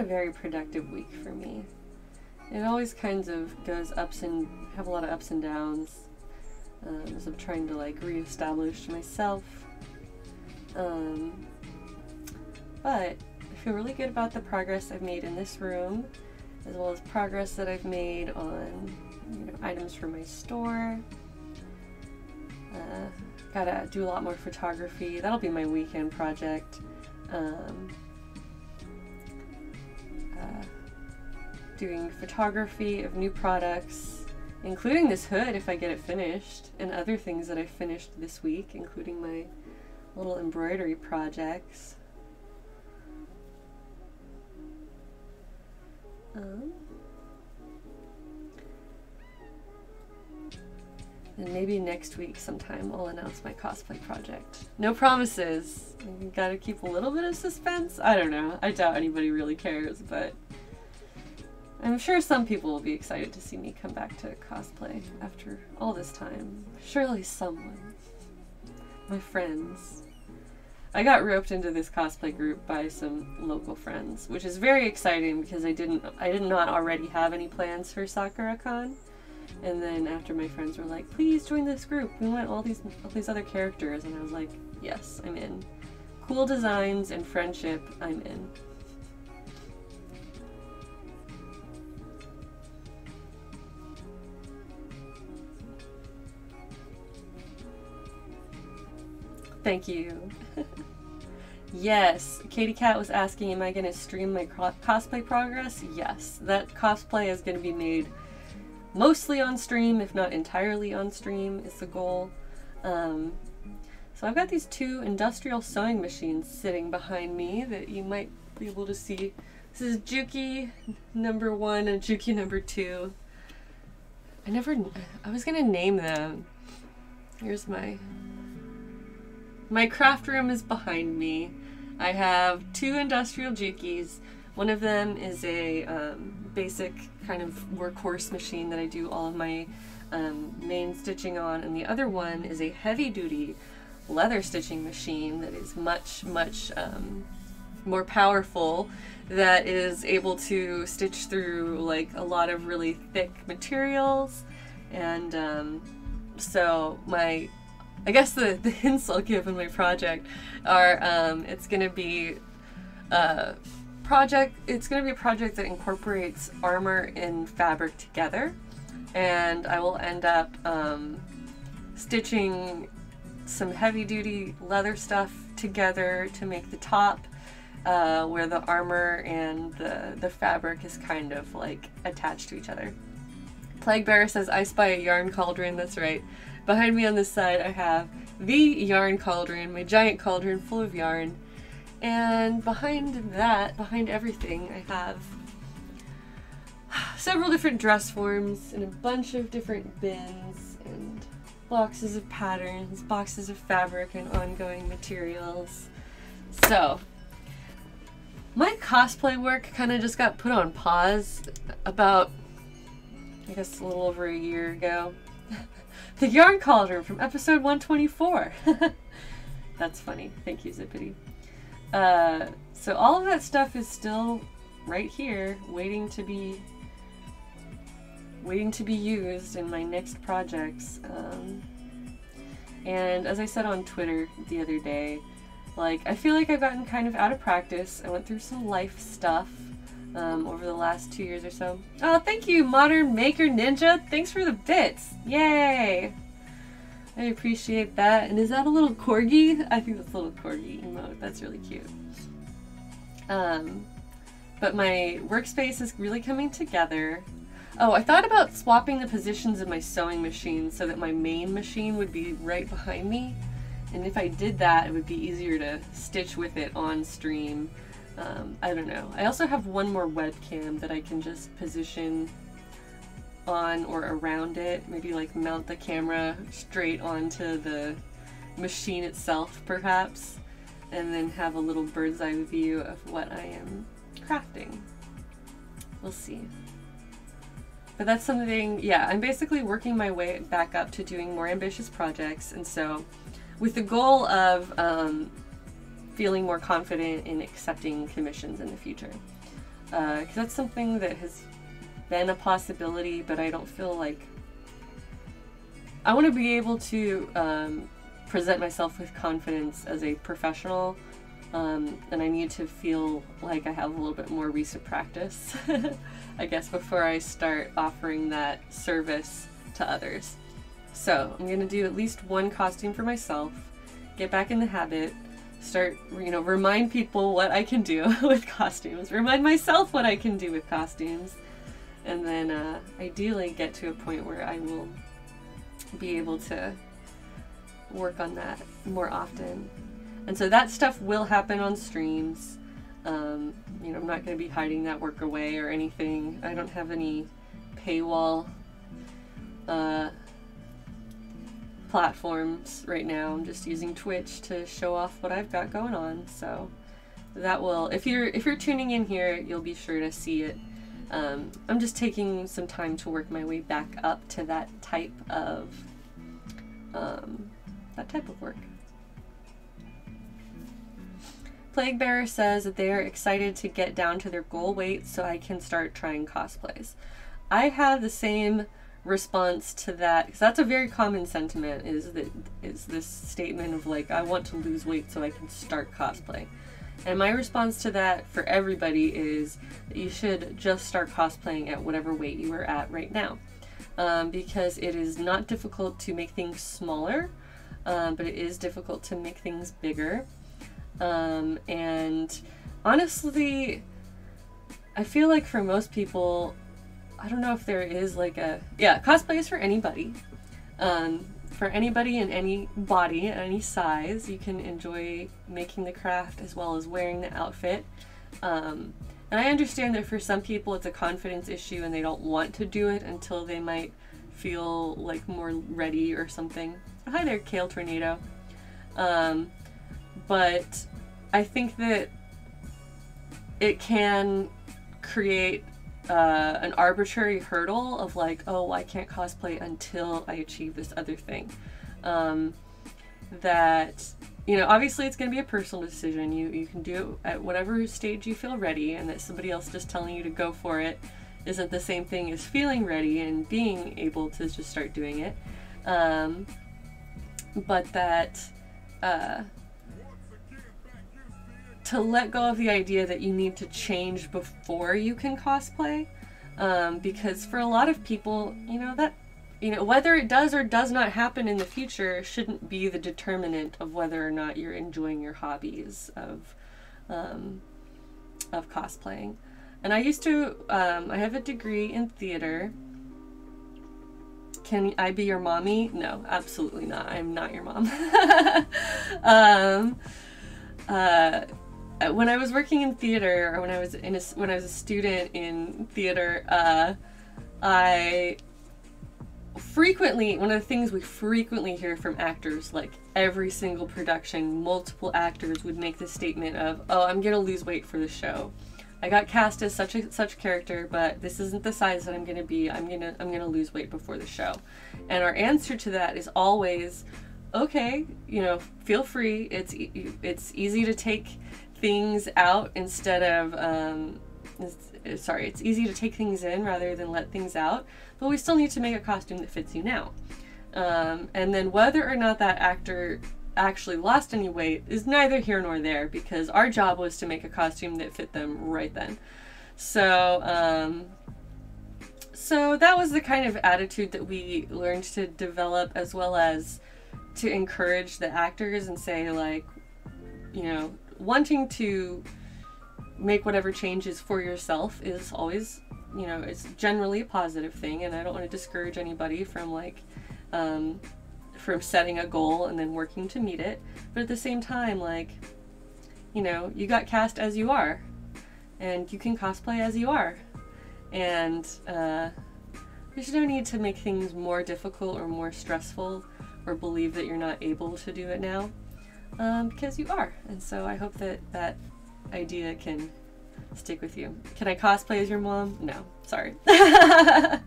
A very productive week for me. It always kinds of goes ups and have a lot of ups and downs um, as I'm trying to like reestablish myself. Um, but I feel really good about the progress I've made in this room, as well as progress that I've made on you know, items for my store. Uh, gotta do a lot more photography. That'll be my weekend project. Um, doing photography of new products, including this hood if I get it finished, and other things that I finished this week, including my little embroidery projects. Um, and maybe next week sometime I'll announce my cosplay project. No promises. You gotta keep a little bit of suspense. I don't know. I doubt anybody really cares, but I'm sure some people will be excited to see me come back to cosplay after all this time. Surely someone. My friends. I got roped into this cosplay group by some local friends, which is very exciting because I didn't I did not already have any plans for SakuraCon. And then after my friends were like, "Please join this group. We want all these all these other characters." And I was like, "Yes, I'm in." Cool designs and friendship, I'm in. Thank you. yes, Katie Cat was asking, am I going to stream my cosplay progress? Yes, that cosplay is going to be made mostly on stream, if not entirely on stream, is the goal. Um, so I've got these two industrial sewing machines sitting behind me that you might be able to see. This is Juki number one and Juki number two. I never, I was gonna name them. Here's my my craft room is behind me. I have two industrial jukis. One of them is a um, basic kind of workhorse machine that I do all of my um, main stitching on, and the other one is a heavy duty leather stitching machine that is much, much um, more powerful that is able to stitch through like a lot of really thick materials and um, so my I guess the, the hints I'll give in my project are um, it's going to be a project. It's going to be a project that incorporates armor and fabric together, and I will end up um, stitching some heavy duty leather stuff together to make the top. Uh, where the armor and the, the fabric is kind of like attached to each other. Plague Bearer says, I spy a yarn cauldron. That's right. Behind me on this side, I have the yarn cauldron, my giant cauldron full of yarn. And behind that, behind everything, I have several different dress forms and a bunch of different bins and boxes of patterns, boxes of fabric and ongoing materials. So, my cosplay work kind of just got put on pause about, I guess, a little over a year ago. The Yarn Cauldron from episode 124. That's funny. Thank you, Zippity. Uh, so all of that stuff is still right here, waiting to be waiting to be used in my next projects. Um, and as I said on Twitter the other day, like, I feel like I've gotten kind of out of practice. I went through some life stuff um, over the last two years or so. Oh, thank you, Modern Maker Ninja. Thanks for the bits. Yay! I appreciate that. And is that a little corgi? I think that's a little corgi emote. That's really cute. Um, but my workspace is really coming together. Oh, I thought about swapping the positions of my sewing machine so that my main machine would be right behind me. And if I did that, it would be easier to stitch with it on stream. Um, I don't know. I also have one more webcam that I can just position on or around it. Maybe like mount the camera straight onto the machine itself, perhaps. And then have a little bird's eye view of what I am crafting. We'll see. But that's something, yeah, I'm basically working my way back up to doing more ambitious projects. And so, with the goal of um, feeling more confident in accepting commissions in the future. Because uh, that's something that has been a possibility, but I don't feel like. I want to be able to um, present myself with confidence as a professional um, and I need to feel like I have a little bit more recent practice, I guess, before I start offering that service to others. So I'm gonna do at least one costume for myself, get back in the habit, start, you know, remind people what I can do with costumes, remind myself what I can do with costumes, and then uh, ideally get to a point where I will be able to work on that more often and so that stuff will happen on streams. Um, you know, I'm not going to be hiding that work away or anything. I don't have any paywall uh, platforms right now. I'm just using Twitch to show off what I've got going on. So that will, if you're if you're tuning in here, you'll be sure to see it. Um, I'm just taking some time to work my way back up to that type of um, that type of work. Plague Bearer says that they are excited to get down to their goal weight so I can start trying cosplays. I have the same response to that because that's a very common sentiment is that is this statement of like I want to lose weight so I can start cosplay. And my response to that for everybody is that you should just start cosplaying at whatever weight you are at right now. Um, because it is not difficult to make things smaller, um, but it is difficult to make things bigger. Um, and honestly, I feel like for most people, I don't know if there is like a yeah cosplay is for anybody. Um, for anybody in any body, any size, you can enjoy making the craft as well as wearing the outfit. Um, and I understand that for some people it's a confidence issue and they don't want to do it until they might feel like more ready or something. Hi there, Kale Tornado. Um, but I think that it can create uh, an arbitrary hurdle of like, oh, I can't cosplay until I achieve this other thing. Um, that you know, obviously it's going to be a personal decision. You you can do it at whatever stage you feel ready, and that somebody else just telling you to go for it isn't the same thing as feeling ready and being able to just start doing it. Um, but that uh, to let go of the idea that you need to change before you can cosplay. Um, because for a lot of people, you know, that, you know, whether it does or does not happen in the future shouldn't be the determinant of whether or not you're enjoying your hobbies of, um, of cosplaying. And I used to, um, I have a degree in theater. Can I be your mommy? No, absolutely not. I'm not your mom. um, uh, when I was working in theater, or when I was in a, when I was a student in theater, uh, I frequently one of the things we frequently hear from actors like every single production multiple actors would make the statement of oh i'm going to lose weight for the show. I got cast as such a such character but this isn't the size that i'm going to be. I'm going to i'm to lose weight before the show. And our answer to that is always okay you know feel free. It's it's easy to take things out instead of um, it's, sorry it's easy to take things in rather than let things out but we still need to make a costume that fits you now. Um, and then whether or not that actor actually lost any weight is neither here nor there because our job was to make a costume that fit them right then. So, um, so that was the kind of attitude that we learned to develop as well as to encourage the actors and say like, you know, wanting to make whatever changes for yourself is always you know, it's generally a positive thing, and I don't want to discourage anybody from like, um, from setting a goal and then working to meet it. But at the same time, like, you know, you got cast as you are, and you can cosplay as you are, and uh, there's no need to make things more difficult or more stressful or believe that you're not able to do it now, um, because you are. And so I hope that that idea can stick with you. Can I cosplay as your mom? No, sorry. I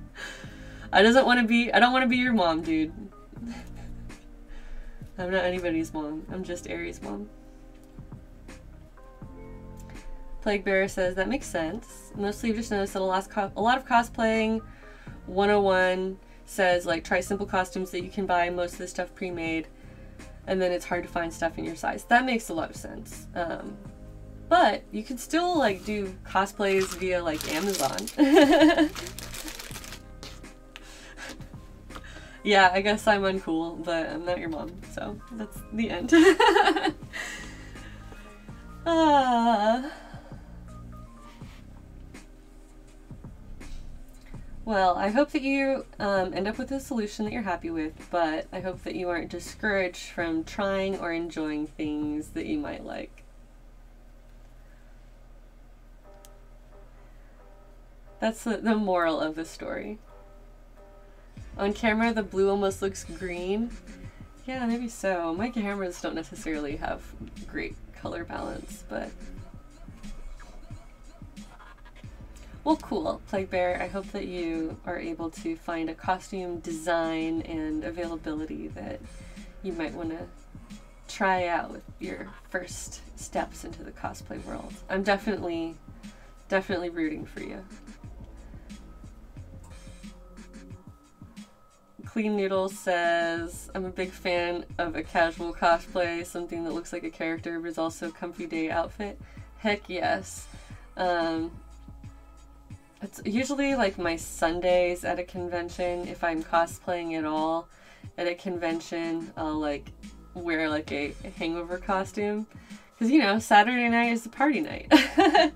doesn't want to be. I don't want to be your mom, dude. I'm not anybody's mom. I'm just Aries' mom. Plague Bear says that makes sense. Mostly you've just noticed that a lot, a lot of cosplaying 101 says like try simple costumes that you can buy most of the stuff pre-made and then it's hard to find stuff in your size. That makes a lot of sense. Um, but you can still like do cosplays via like Amazon. yeah, I guess I'm uncool, but I'm not your mom, so that's the end. ah. Well, I hope that you um, end up with a solution that you're happy with, but I hope that you aren't discouraged from trying or enjoying things that you might like. That's the, the moral of the story. On camera, the blue almost looks green. Yeah, maybe so. My cameras don't necessarily have great color balance, but... Well, cool, Plague Bear. I hope that you are able to find a costume design and availability that you might want to try out with your first steps into the cosplay world. I'm definitely, definitely rooting for you. Clean Noodle says, I'm a big fan of a casual cosplay, something that looks like a character but is also a comfy day outfit. Heck yes. Um, it's usually like my Sundays at a convention. If I'm cosplaying at all at a convention, I'll like wear like a, hangover costume. Because, you know, Saturday night is the party night. and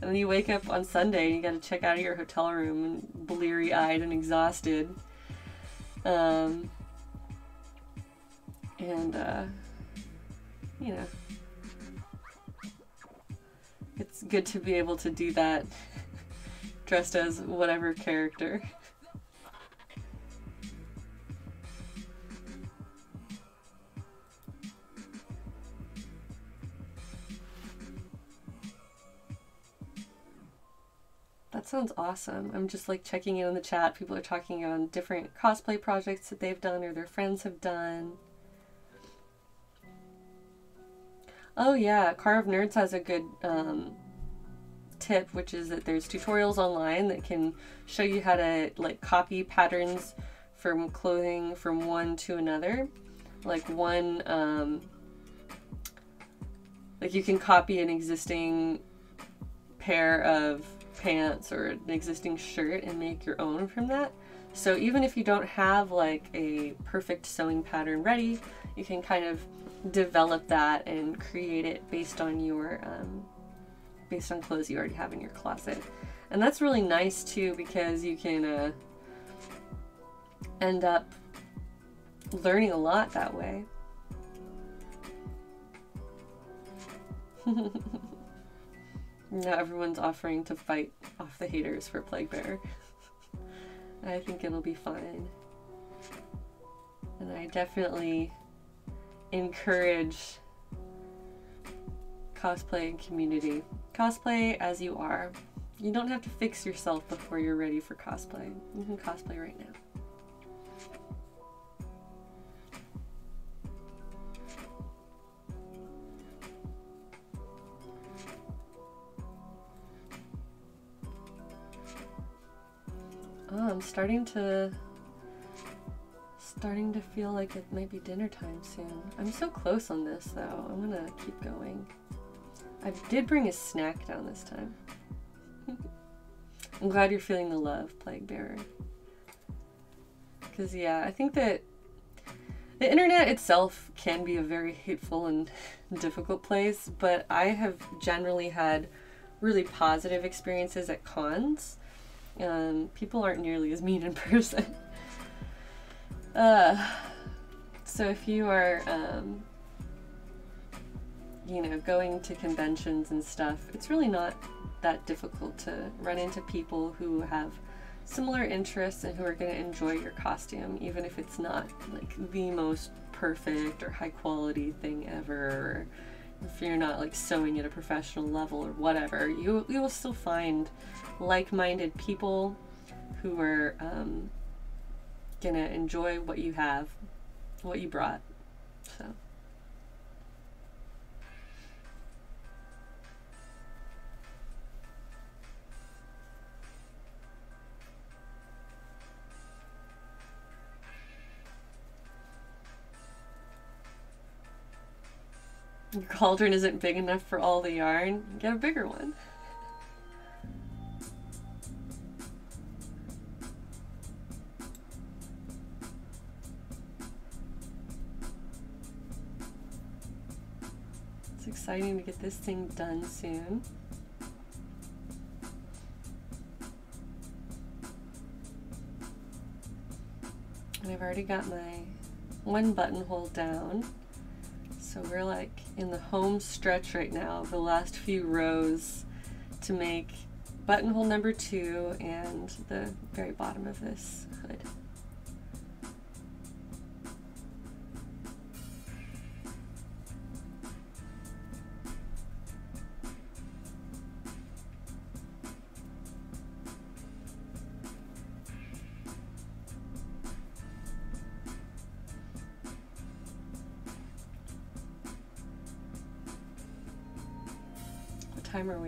then you wake up on Sunday and you gotta check out of your hotel room and bleary eyed and exhausted. Um, and, uh, you know, it's good to be able to do that dressed as whatever character. That sounds awesome. I'm just like checking in on the chat. People are talking on different cosplay projects that they've done or their friends have done. Oh yeah, Car of Nerds has a good um, tip, which is that there's tutorials online that can show you how to like copy patterns from clothing from one to another. Like one, um, like you can copy an existing pair of pants or an existing shirt and make your own from that. So even if you don't have like a perfect sewing pattern ready, you can kind of develop that and create it based on your um, based on clothes you already have in your closet. And that's really nice too because you can uh, end up learning a lot that way. Now everyone's offering to fight off the haters for Plague Bear. I think it'll be fine. And I definitely encourage cosplay and community. Cosplay as you are. You don't have to fix yourself before you're ready for cosplay. You can mm-hmm. cosplay right now. Oh, I'm starting to starting to feel like it might be dinner time soon. I'm so close on this though. I'm gonna keep going. I did bring a snack down this time. I'm glad you're feeling the love, Plague Bearer. Because, yeah, I think that the internet itself can be a very hateful and difficult place, but I have generally had really positive experiences at cons. Um, people aren't nearly as mean in person. Uh, so if you are um, you know, going to conventions and stuff, it's really not that difficult to run into people who have similar interests and who are going to enjoy your costume, even if it's not like the most perfect or high quality thing ever, if you're not like sewing at a professional level or whatever. You you will still find like-minded people who are um, gonna enjoy what you have, what you brought. So. Your cauldron isn't big enough for all the yarn. Get a bigger one. It's exciting to get this thing done soon. And I've already got my one buttonhole down. So we're like in the home stretch right now, the last few rows to make buttonhole number two and the very bottom of this hood.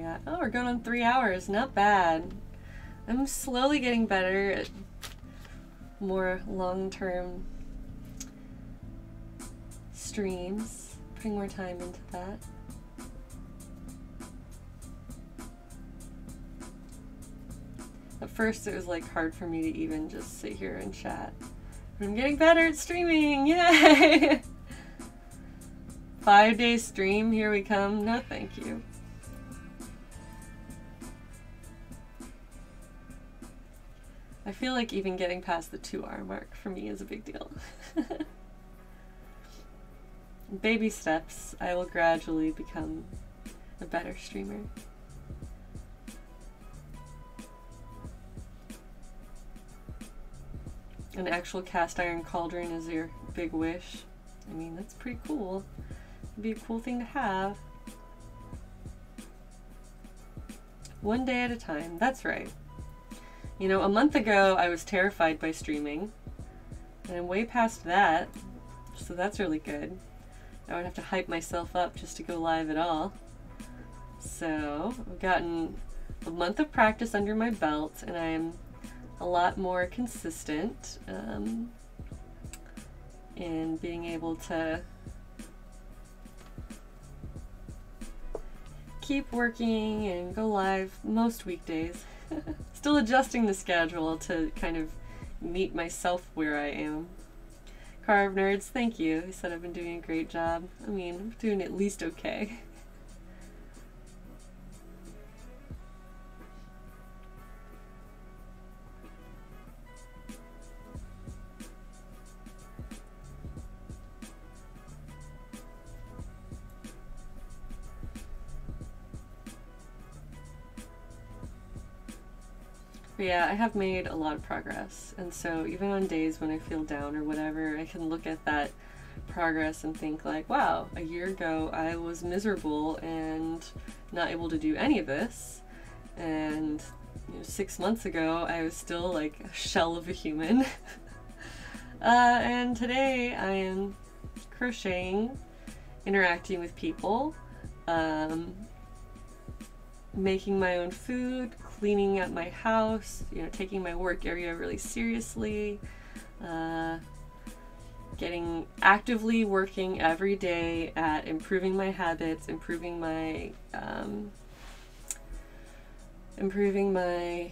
Time are we at? Oh, we're going on three hours. Not bad. I'm slowly getting better at more long-term streams. Putting more time into that. At first it was like hard for me to even just sit here and chat. But I'm getting better at streaming! Yay! Five day stream, here we come. No thank you. I feel like even getting past the two hour mark for me is a big deal. Baby steps, I will gradually become a better streamer. An actual cast iron cauldron is your big wish. I mean, that's pretty cool. It'd be a cool thing to have. One day at a time, that's right. You know, a month ago I was terrified by streaming, and I'm way past that, so that's really good. I would have to hype myself up just to go live at all. So, I've gotten a month of practice under my belt, and I'm a lot more consistent um, in being able to keep working and go live most weekdays. Still adjusting the schedule to kind of meet myself where I am. Carve Nerds, thank you. He said I've been doing a great job. I mean, I'm doing at least okay. Yeah, I have made a lot of progress. And so even on days when I feel down or whatever, I can look at that progress and think like, wow, a year ago I was miserable and not able to do any of this. And you know, six months ago I was still like a shell of a human. uh, and today I am crocheting, interacting with people, um, making my own food, cleaning up my house, you know, taking my work area really seriously, uh, getting actively working every day at improving my habits, improving my um, improving my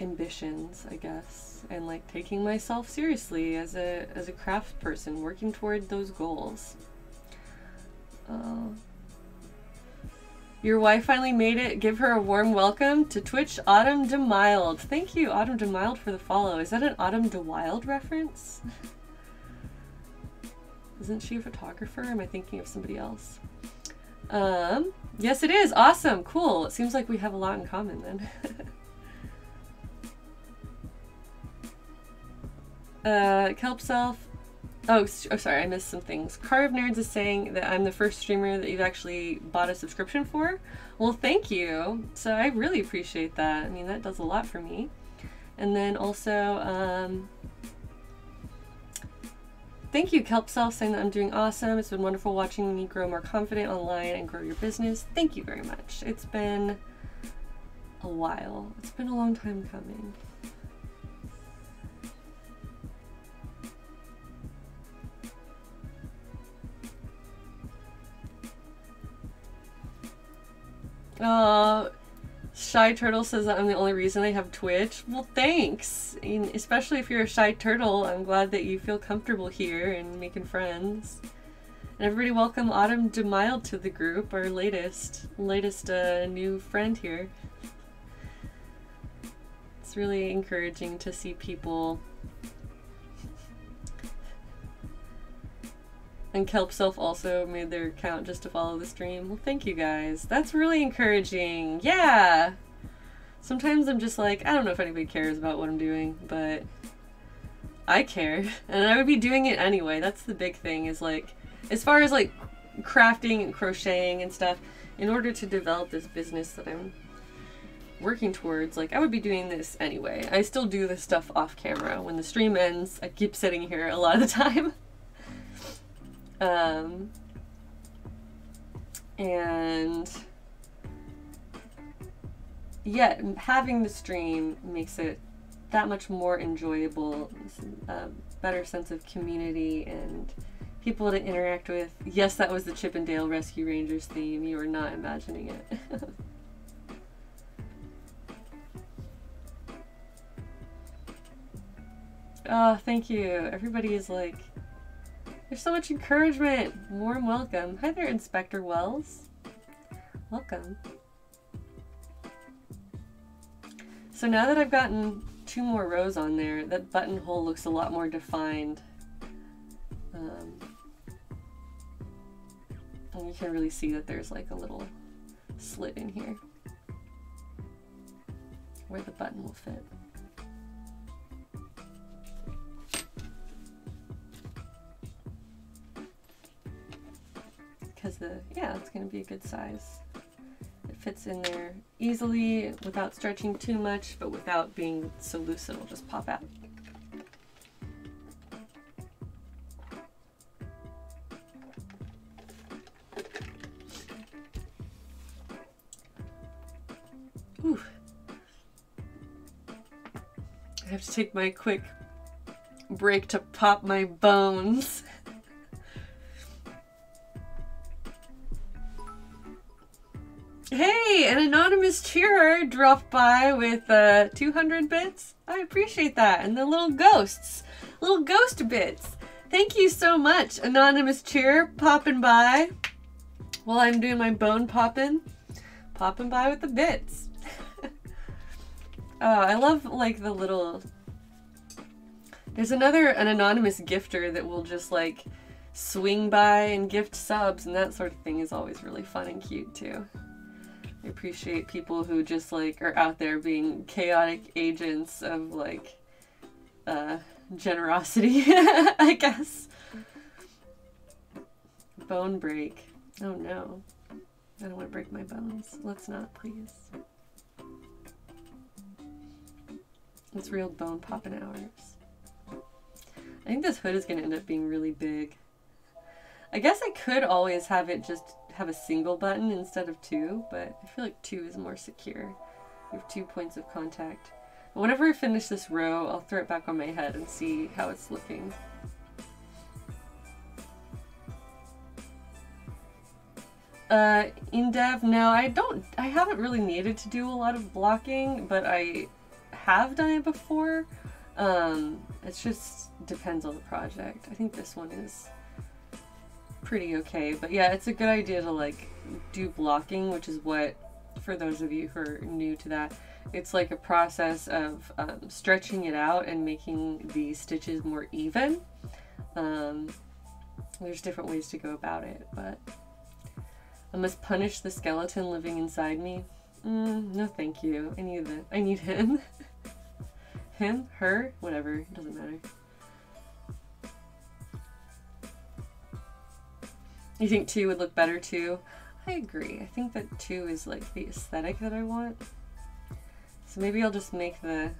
ambitions, I guess, and like taking myself seriously as a as a craft person, working toward those goals. Uh, your wife finally made it. Give her a warm welcome to Twitch Autumn DeMild. Thank you, Autumn DeMild, for the follow. Is that an Autumn DeWild reference? Isn't she a photographer? Am I thinking of somebody else? Um, yes, it is. Awesome. Cool. It seems like we have a lot in common then. uh, Kelp Self. Oh, oh, sorry, I missed some things. Carve Nerds is saying that I'm the first streamer that you've actually bought a subscription for. Well, thank you. So I really appreciate that. I mean, that does a lot for me. And then also, um, Thank you, Kelp Self, saying that I'm doing awesome. It's been wonderful watching me grow more confident online and grow your business. Thank you very much. It's been a while. It's been a long time coming. Uh, Shy Turtle says that I'm the only reason I have Twitch. Well, thanks. And especially if you're a shy turtle, I'm glad that you feel comfortable here and making friends. And everybody welcome Autumn DeMild to the group, our latest, latest uh, new friend here. It's really encouraging to see people And Kelp Self also made their account just to follow the stream. Well, thank you guys. That's really encouraging. Yeah. Sometimes I'm just like, I don't know if anybody cares about what I'm doing, but I care. And I would be doing it anyway. That's the big thing is like, as far as like crafting and crocheting and stuff, in order to develop this business that I'm working towards, like I would be doing this anyway. I still do this stuff off camera. When the stream ends, I keep sitting here a lot of the time. Um, and yet having the stream makes it that much more enjoyable, a better sense of community and people to interact with. Yes, that was the Chip 'n Dale Rescue Rangers theme. You are not imagining it. oh, thank you. Everybody is like there's so much encouragement. Warm welcome. Hi there, Inspector Wells. Welcome. So now that I've gotten two more rows on there, that buttonhole looks a lot more defined. Um, and you can really see that there's like a little slit in here where the button will fit. Because the, yeah, it's to be a good size. It fits in there easily without stretching too much, but without being so loose it'll just pop out. Ooh. I have to take my quick break to pop my bones. Hey, an anonymous cheerer dropped by with uh, 200 bits. I appreciate that. And the little ghosts, little ghost bits. Thank you so much, anonymous cheerer, popping by while I'm doing my bone popping. Popping by with the bits. oh, I love like the little... There's another, an anonymous gifter that will just like swing by and gift subs and that sort of thing is always really fun and cute too. I appreciate people who just like are out there being chaotic agents of like uh, generosity, I guess. Bone break. Oh no. I don't want to break my bones. Let's not, please. It's real bone popping hours. I think this hood is going to end up being really big. I guess I could always have it just have a single button instead of two, but I feel like two is more secure. You have two points of contact. Whenever I finish this row, I'll throw it back on my head and see how it's looking. Uh, in dev, no, I don't, I haven't really needed to do a lot of blocking, but I have done it before. Um, it just depends on the project. I think this one is pretty okay, but yeah, it's a good idea to like do blocking, which is what, for those of you who are new to that, it's like a process of um, stretching it out and making the stitches more even. Um, there's different ways to go about it, but I must punish the skeleton living inside me. Mm, no, thank you. I need that. I need him. him, her, whatever. It doesn't matter. You think two would look better too? I agree. I think that two is like the aesthetic that I want. So maybe I'll just make the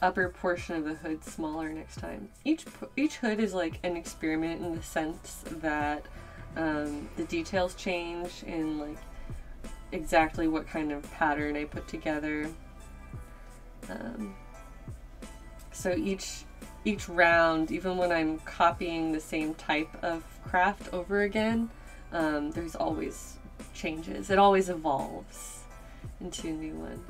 upper portion of the hood smaller next time. Each each hood is like an experiment in the sense that um, the details change in like exactly what kind of pattern I put together. Um, so each each round, even when I'm copying the same type of craft over again, um, there's always changes. It always evolves into a new one.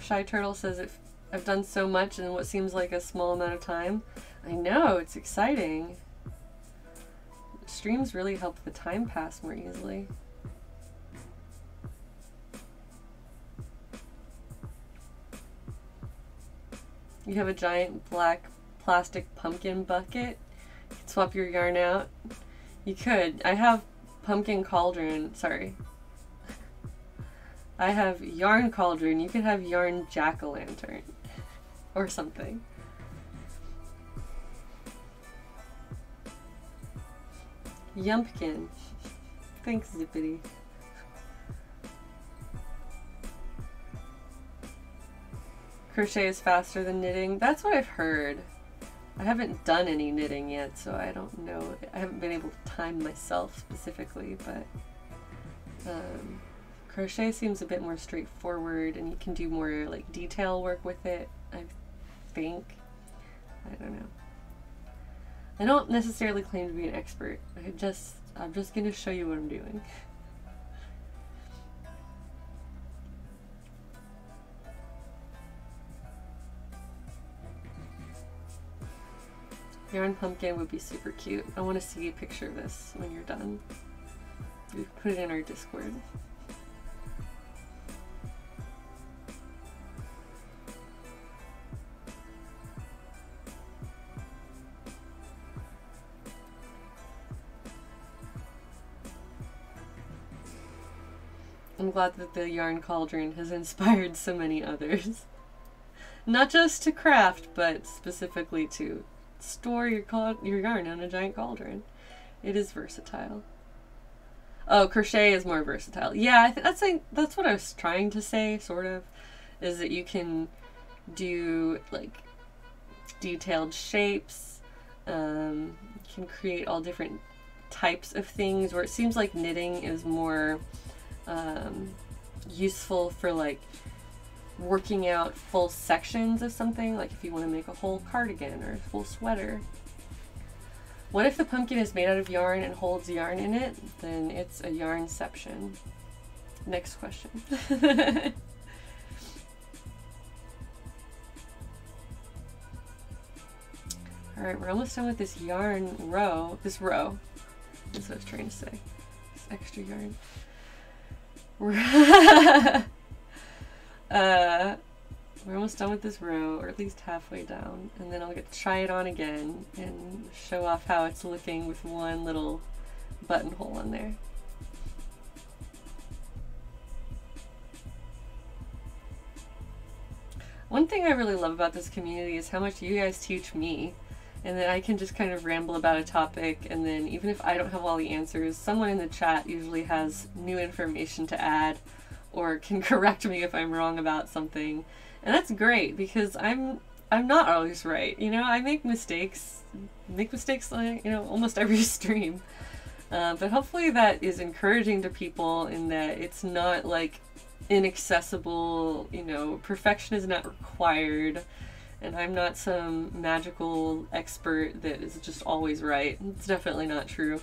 Shy Turtle says, I've done so much in what seems like a small amount of time. I know, it's exciting. Streams really help the time pass more easily. You have a giant black plastic pumpkin bucket. You swap your yarn out. You could. I have pumpkin cauldron. Sorry, I have yarn cauldron. You could have yarn jack-o'-lantern or something. Yumpkin. Thanks, Zippity. Crochet is faster than knitting. That's what I've heard. I haven't done any knitting yet, so I don't know. I haven't been able to time myself specifically, but um, Crochet seems a bit more straightforward and you can do more like detail work with it, I think. I don't know. I don't necessarily claim to be an expert. I just I'm just gonna show you what I'm doing. Yarn pumpkin would be super cute. I want to see a picture of this when you're done. We put it in our Discord. I'm glad that the yarn cauldron has inspired so many others. Not just to craft, but specifically to store your your yarn in a giant cauldron. It is versatile. Oh, crochet is more versatile. Yeah, I th that's that's what I was trying to say, sort of, is that you can do like detailed shapes. Um, you can create all different types of things. Where it seems like knitting is more um, useful for like working out full sections of something, like if you want to make a whole cardigan or a full sweater. What if the pumpkin is made out of yarn and holds yarn in it? Then it's a yarnception. Next question. Alright, we're almost done with this yarn row. This row. That's what I was trying to say. This extra yarn. Uh, we're almost done with this row, or at least halfway down, and then I'll get to try it on again and show off how it's looking with one little buttonhole in there. One thing I really love about this community is how much you guys teach me and then I can just kind of ramble about a topic and then even if I don't have all the answers, someone in the chat usually has new information to add or can correct me if I'm wrong about something. And that's great because I'm I'm not always right. You know, I make mistakes, make mistakes like, you know, almost every stream. Uh, but hopefully that is encouraging to people in that it's not like inaccessible, you know, perfection is not required. And I'm not some magical expert that is just always right. It's definitely not true.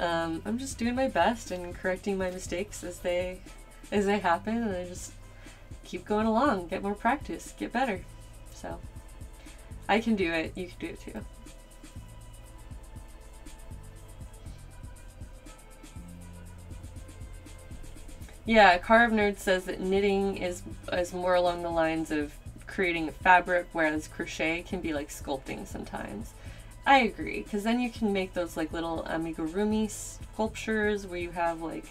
Um, I'm just doing my best and correcting my mistakes as they as they happen, and I just keep going along, get more practice, get better. So I can do it. You can do it too. Yeah, Carve Nerd says that knitting is is more along the lines of creating fabric, whereas crochet can be like sculpting sometimes. I agree, because then you can make those like little amigurumi sculptures where you have like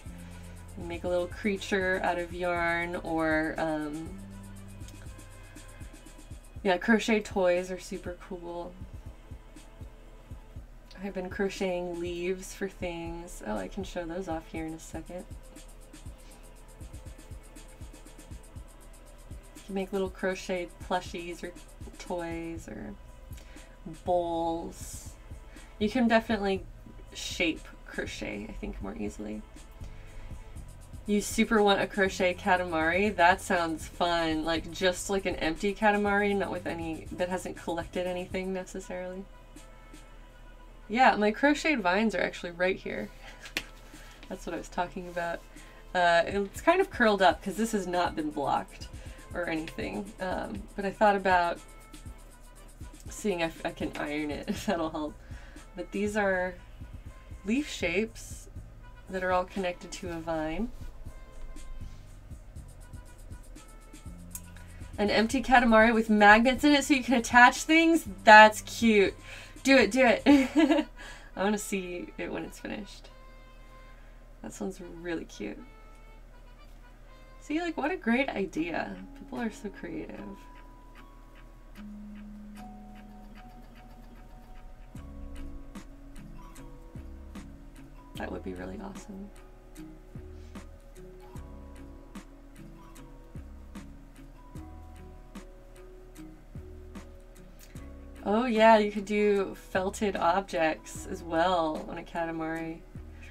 you make a little creature out of yarn or um, yeah, crochet toys are super cool. I've been crocheting leaves for things. Oh, I can show those off here in a second. Can make little crocheted plushies or toys or bowls. You can definitely shape crochet, I think, more easily. You super want a crochet katamari? That sounds fun. Like just like an empty katamari, not with any, that hasn't collected anything necessarily. Yeah, my crocheted vines are actually right here. That's what I was talking about. Uh, it's kind of curled up because this has not been blocked or anything. Um, but I thought about seeing if I can iron it, if that'll help. But these are leaf shapes that are all connected to a vine. An empty katamari with magnets in it so you can attach things? That's cute. Do it, do it. I want to see it when it's finished. That sounds really cute. See, like, what a great idea. People are so creative. That would be really awesome. Oh yeah, you could do felted objects as well on a Katamari.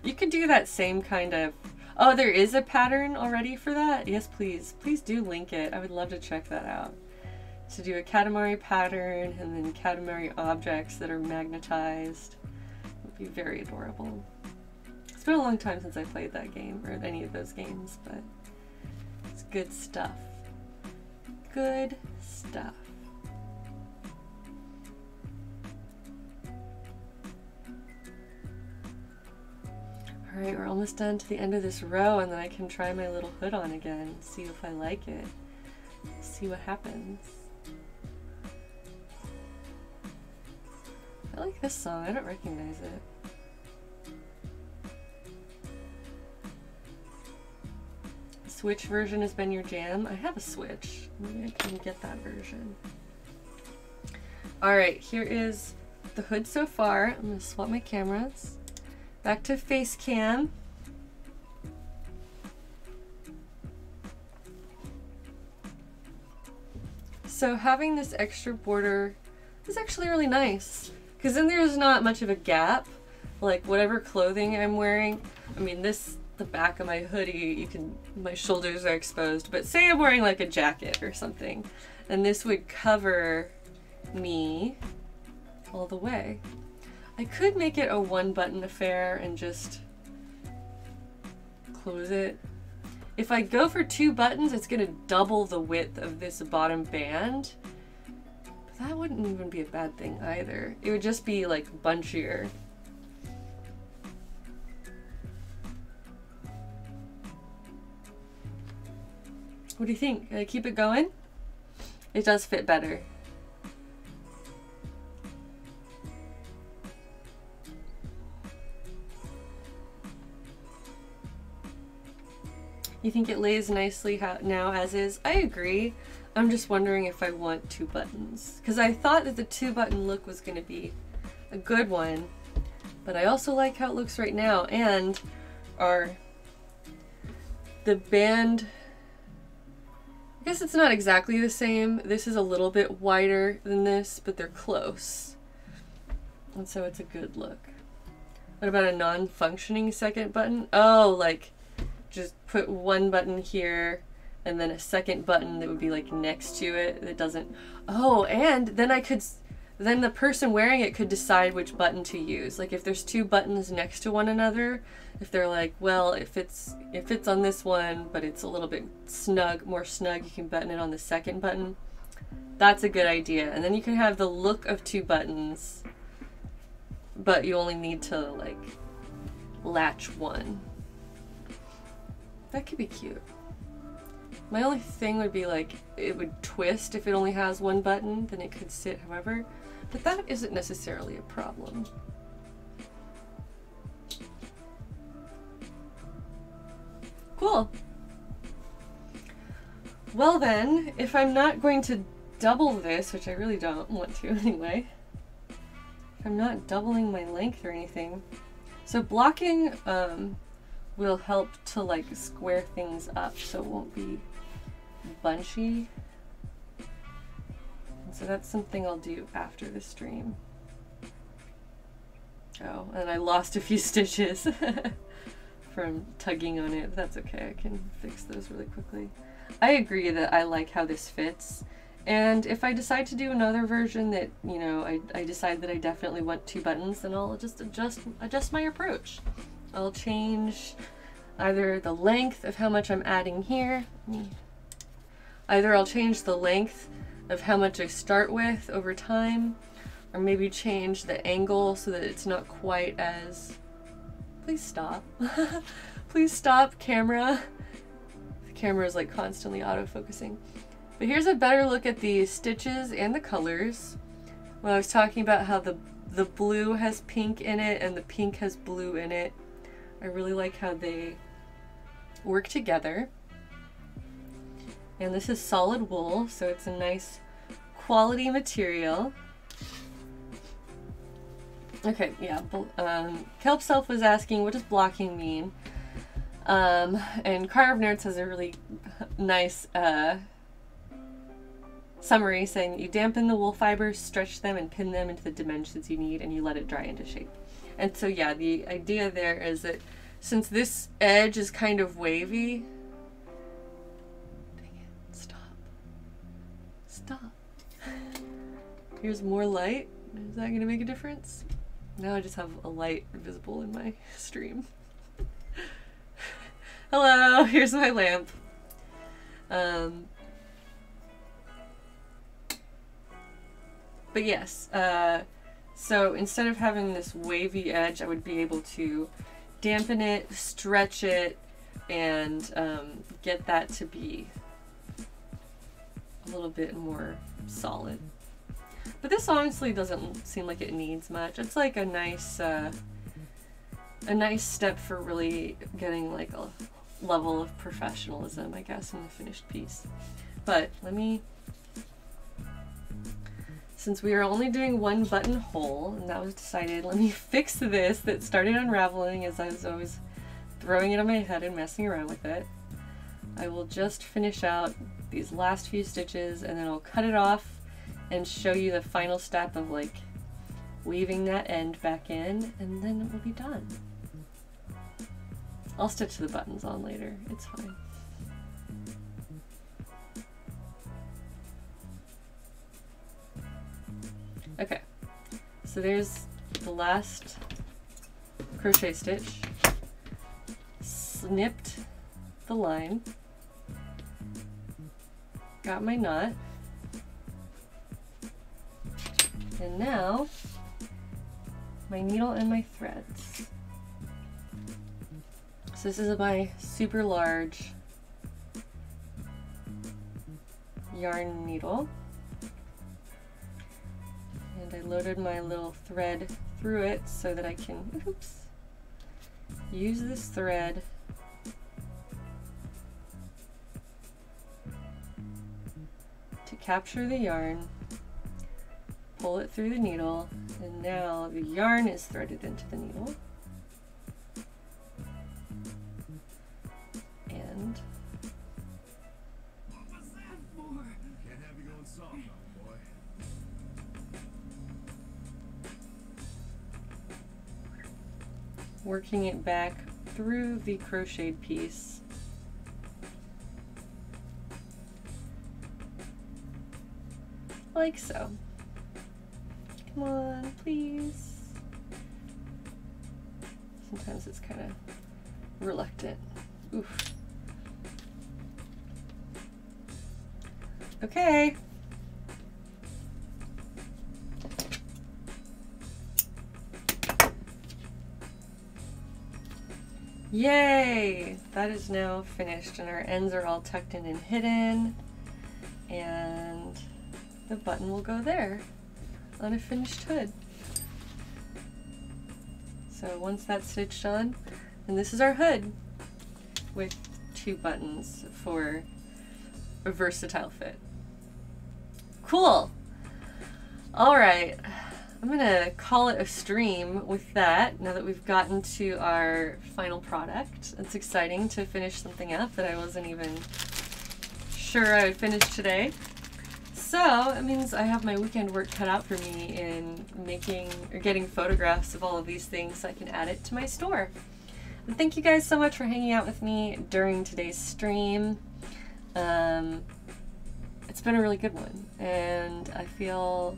You could do that same kind of Oh, there is a pattern already for that? Yes, please. Please do link it. I would love to check that out. To do a Katamari pattern and then Katamari objects that are magnetized would be very adorable. It's been a long time since I played that game, or any of those games, but it's good stuff. Good stuff. Alright, we're almost done to the end of this row and then I can try my little hood on again, see if I like it, see what happens. I like this song, I don't recognize it. Switch version has been your jam? I have a Switch. Maybe I can get that version. Alright, here is the hood so far. I'm to swap my cameras. Back to face cam. So having this extra border is actually really nice because then there's not much of a gap like whatever clothing I'm wearing. I mean this the back of my hoodie you can my shoulders are exposed but say I'm wearing like a jacket or something and this would cover me all the way. I could make it a one button affair and just close it. If I go for two buttons, it's gonna double the width of this bottom band. But that wouldn't even be a bad thing either. It would just be like bunchier. What do you think? I keep it going? It does fit better. You think it lays nicely now as is? I agree. I'm just wondering if I want two buttons. Because I thought that the two button look was going to be a good one. But I also like how it looks right now. And our the band I guess it's not exactly the same. This is a little bit wider than this, but they're close. And so it's a good look. What about a non-functioning second button? Oh, like just put one button here and then a second button that would be like next to it that doesn't oh and then i could then the person wearing it could decide which button to use. Like if there's two buttons next to one another if they're like well if it's if it's on this one but it's a little bit snug more snug you can button it on the second button. That's a good idea. And then you can have the look of two buttons but you only need to like latch one that could be cute. My only thing would be like, it would twist if it only has one button, then it could sit however, but that isn't necessarily a problem. Cool. Well then, if I'm not going to double this, which I really don't want to anyway, if I'm not doubling my length or anything, so blocking um, will help to like square things up so it won't be bunchy. And so that's something I'll do after the stream. Oh, and I lost a few stitches from tugging on it, that's okay. I can fix those really quickly. I agree that I like how this fits. And if I decide to do another version that, you know, I, I decide that I definitely want two buttons, then I'll just adjust adjust my approach. I'll change either the length of how much I'm adding here. Either I'll change the length of how much I start with over time, or maybe change the angle so that it's not quite as... Please stop. Please stop, camera. The camera is like constantly autofocusing. But here's a better look at the stitches and the colors. When I was talking about how the, the blue has pink in it and the pink has blue in it. I really like how they work together. And this is solid wool, so it's a nice quality material. Okay, yeah, um, Kelp Self was asking, what does blocking mean? Um, and Carve Nerds has a really nice uh, summary saying you dampen the wool fibers, stretch them, and pin them into the dimensions you need, and you let it dry into shape. And so, yeah, the idea there is that since this edge is kind of wavy. Dang it, stop. Stop. Here's more light. Is that going to make a difference? Now I just have a light visible in my stream. Hello, here's my lamp. Um, but yes, uh, so instead of having this wavy edge, I would be able to dampen it, stretch it, and um, get that to be a little bit more solid. But this honestly doesn't seem like it needs much. It's like a nice, uh, a nice step for really getting like a level of professionalism, I guess, in the finished piece. But let me since we are only doing one buttonhole, and that was decided, let me fix this that started unraveling as I was always throwing it on my head and messing around with it. I will just finish out these last few stitches and then I'll cut it off and show you the final step of like weaving that end back in and then it will be done. I'll stitch the buttons on later, it's fine. Okay, so there's the last crochet stitch. Snipped the line. Got my knot. And now, my needle and my threads. So this is my super large yarn needle. And I loaded my little thread through it so that I can, oops, use this thread to capture the yarn, pull it through the needle, and now the yarn is threaded into the needle. Working it back through the crocheted piece. Like so. Come on, please. Sometimes it's kind of reluctant. Oof. Okay. Yay! That is now finished and our ends are all tucked in and hidden and the button will go there on a finished hood. So once that's stitched on, and this is our hood with two buttons for a versatile fit. Cool! Alright. I'm gonna call it a stream with that now that we've gotten to our final product. It's exciting to finish something up that I wasn't even sure I would finish today. So it means I have my weekend work cut out for me in making or getting photographs of all of these things so I can add it to my store. And thank you guys so much for hanging out with me during today's stream. Um, it's been a really good one and I feel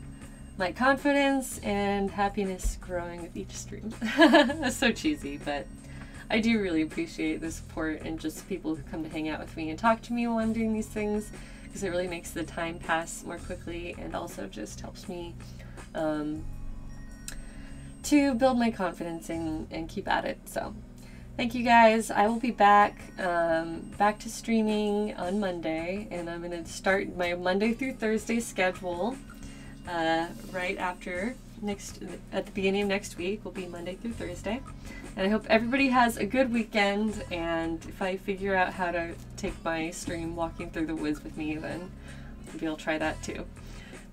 my confidence and happiness growing with each stream. That's so cheesy, but I do really appreciate the support and just people who come to hang out with me and talk to me while I'm doing these things because it really makes the time pass more quickly and also just helps me um, to build my confidence and, and keep at it. So thank you guys. I will be back um, back to streaming on Monday and I'm going to start my Monday through Thursday schedule uh, right after next at the beginning of next week will be Monday through Thursday. And I hope everybody has a good weekend. And if I figure out how to take my stream walking through the woods with me, then maybe I'll try that too.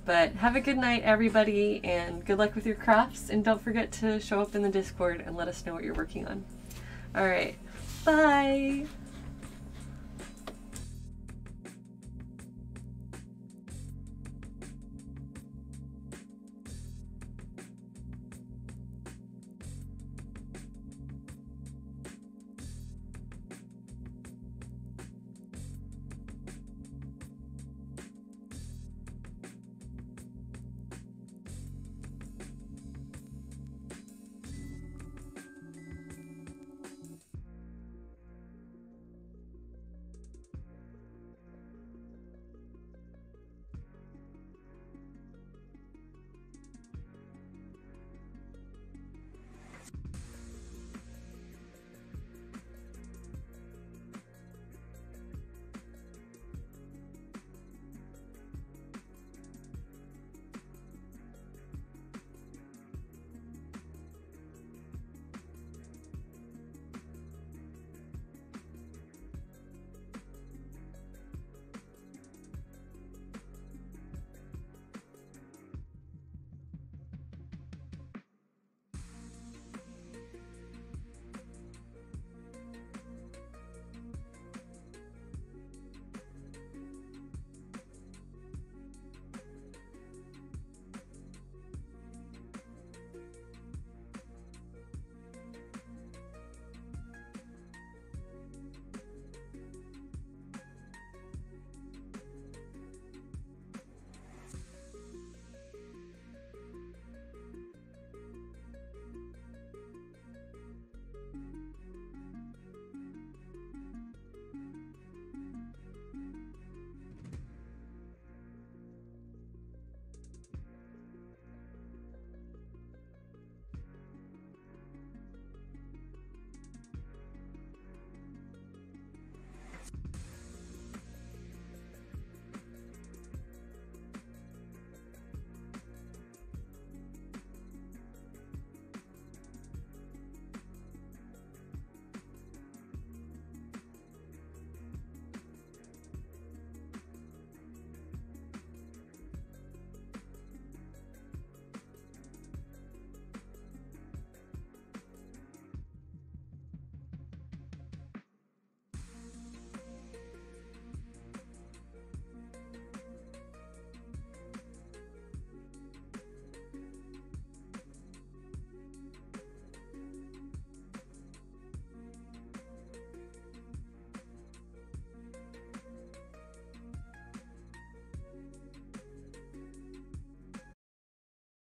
But have a good night, everybody, and good luck with your crafts. And don't forget to show up in the Discord and let us know what you're working on. All right, bye.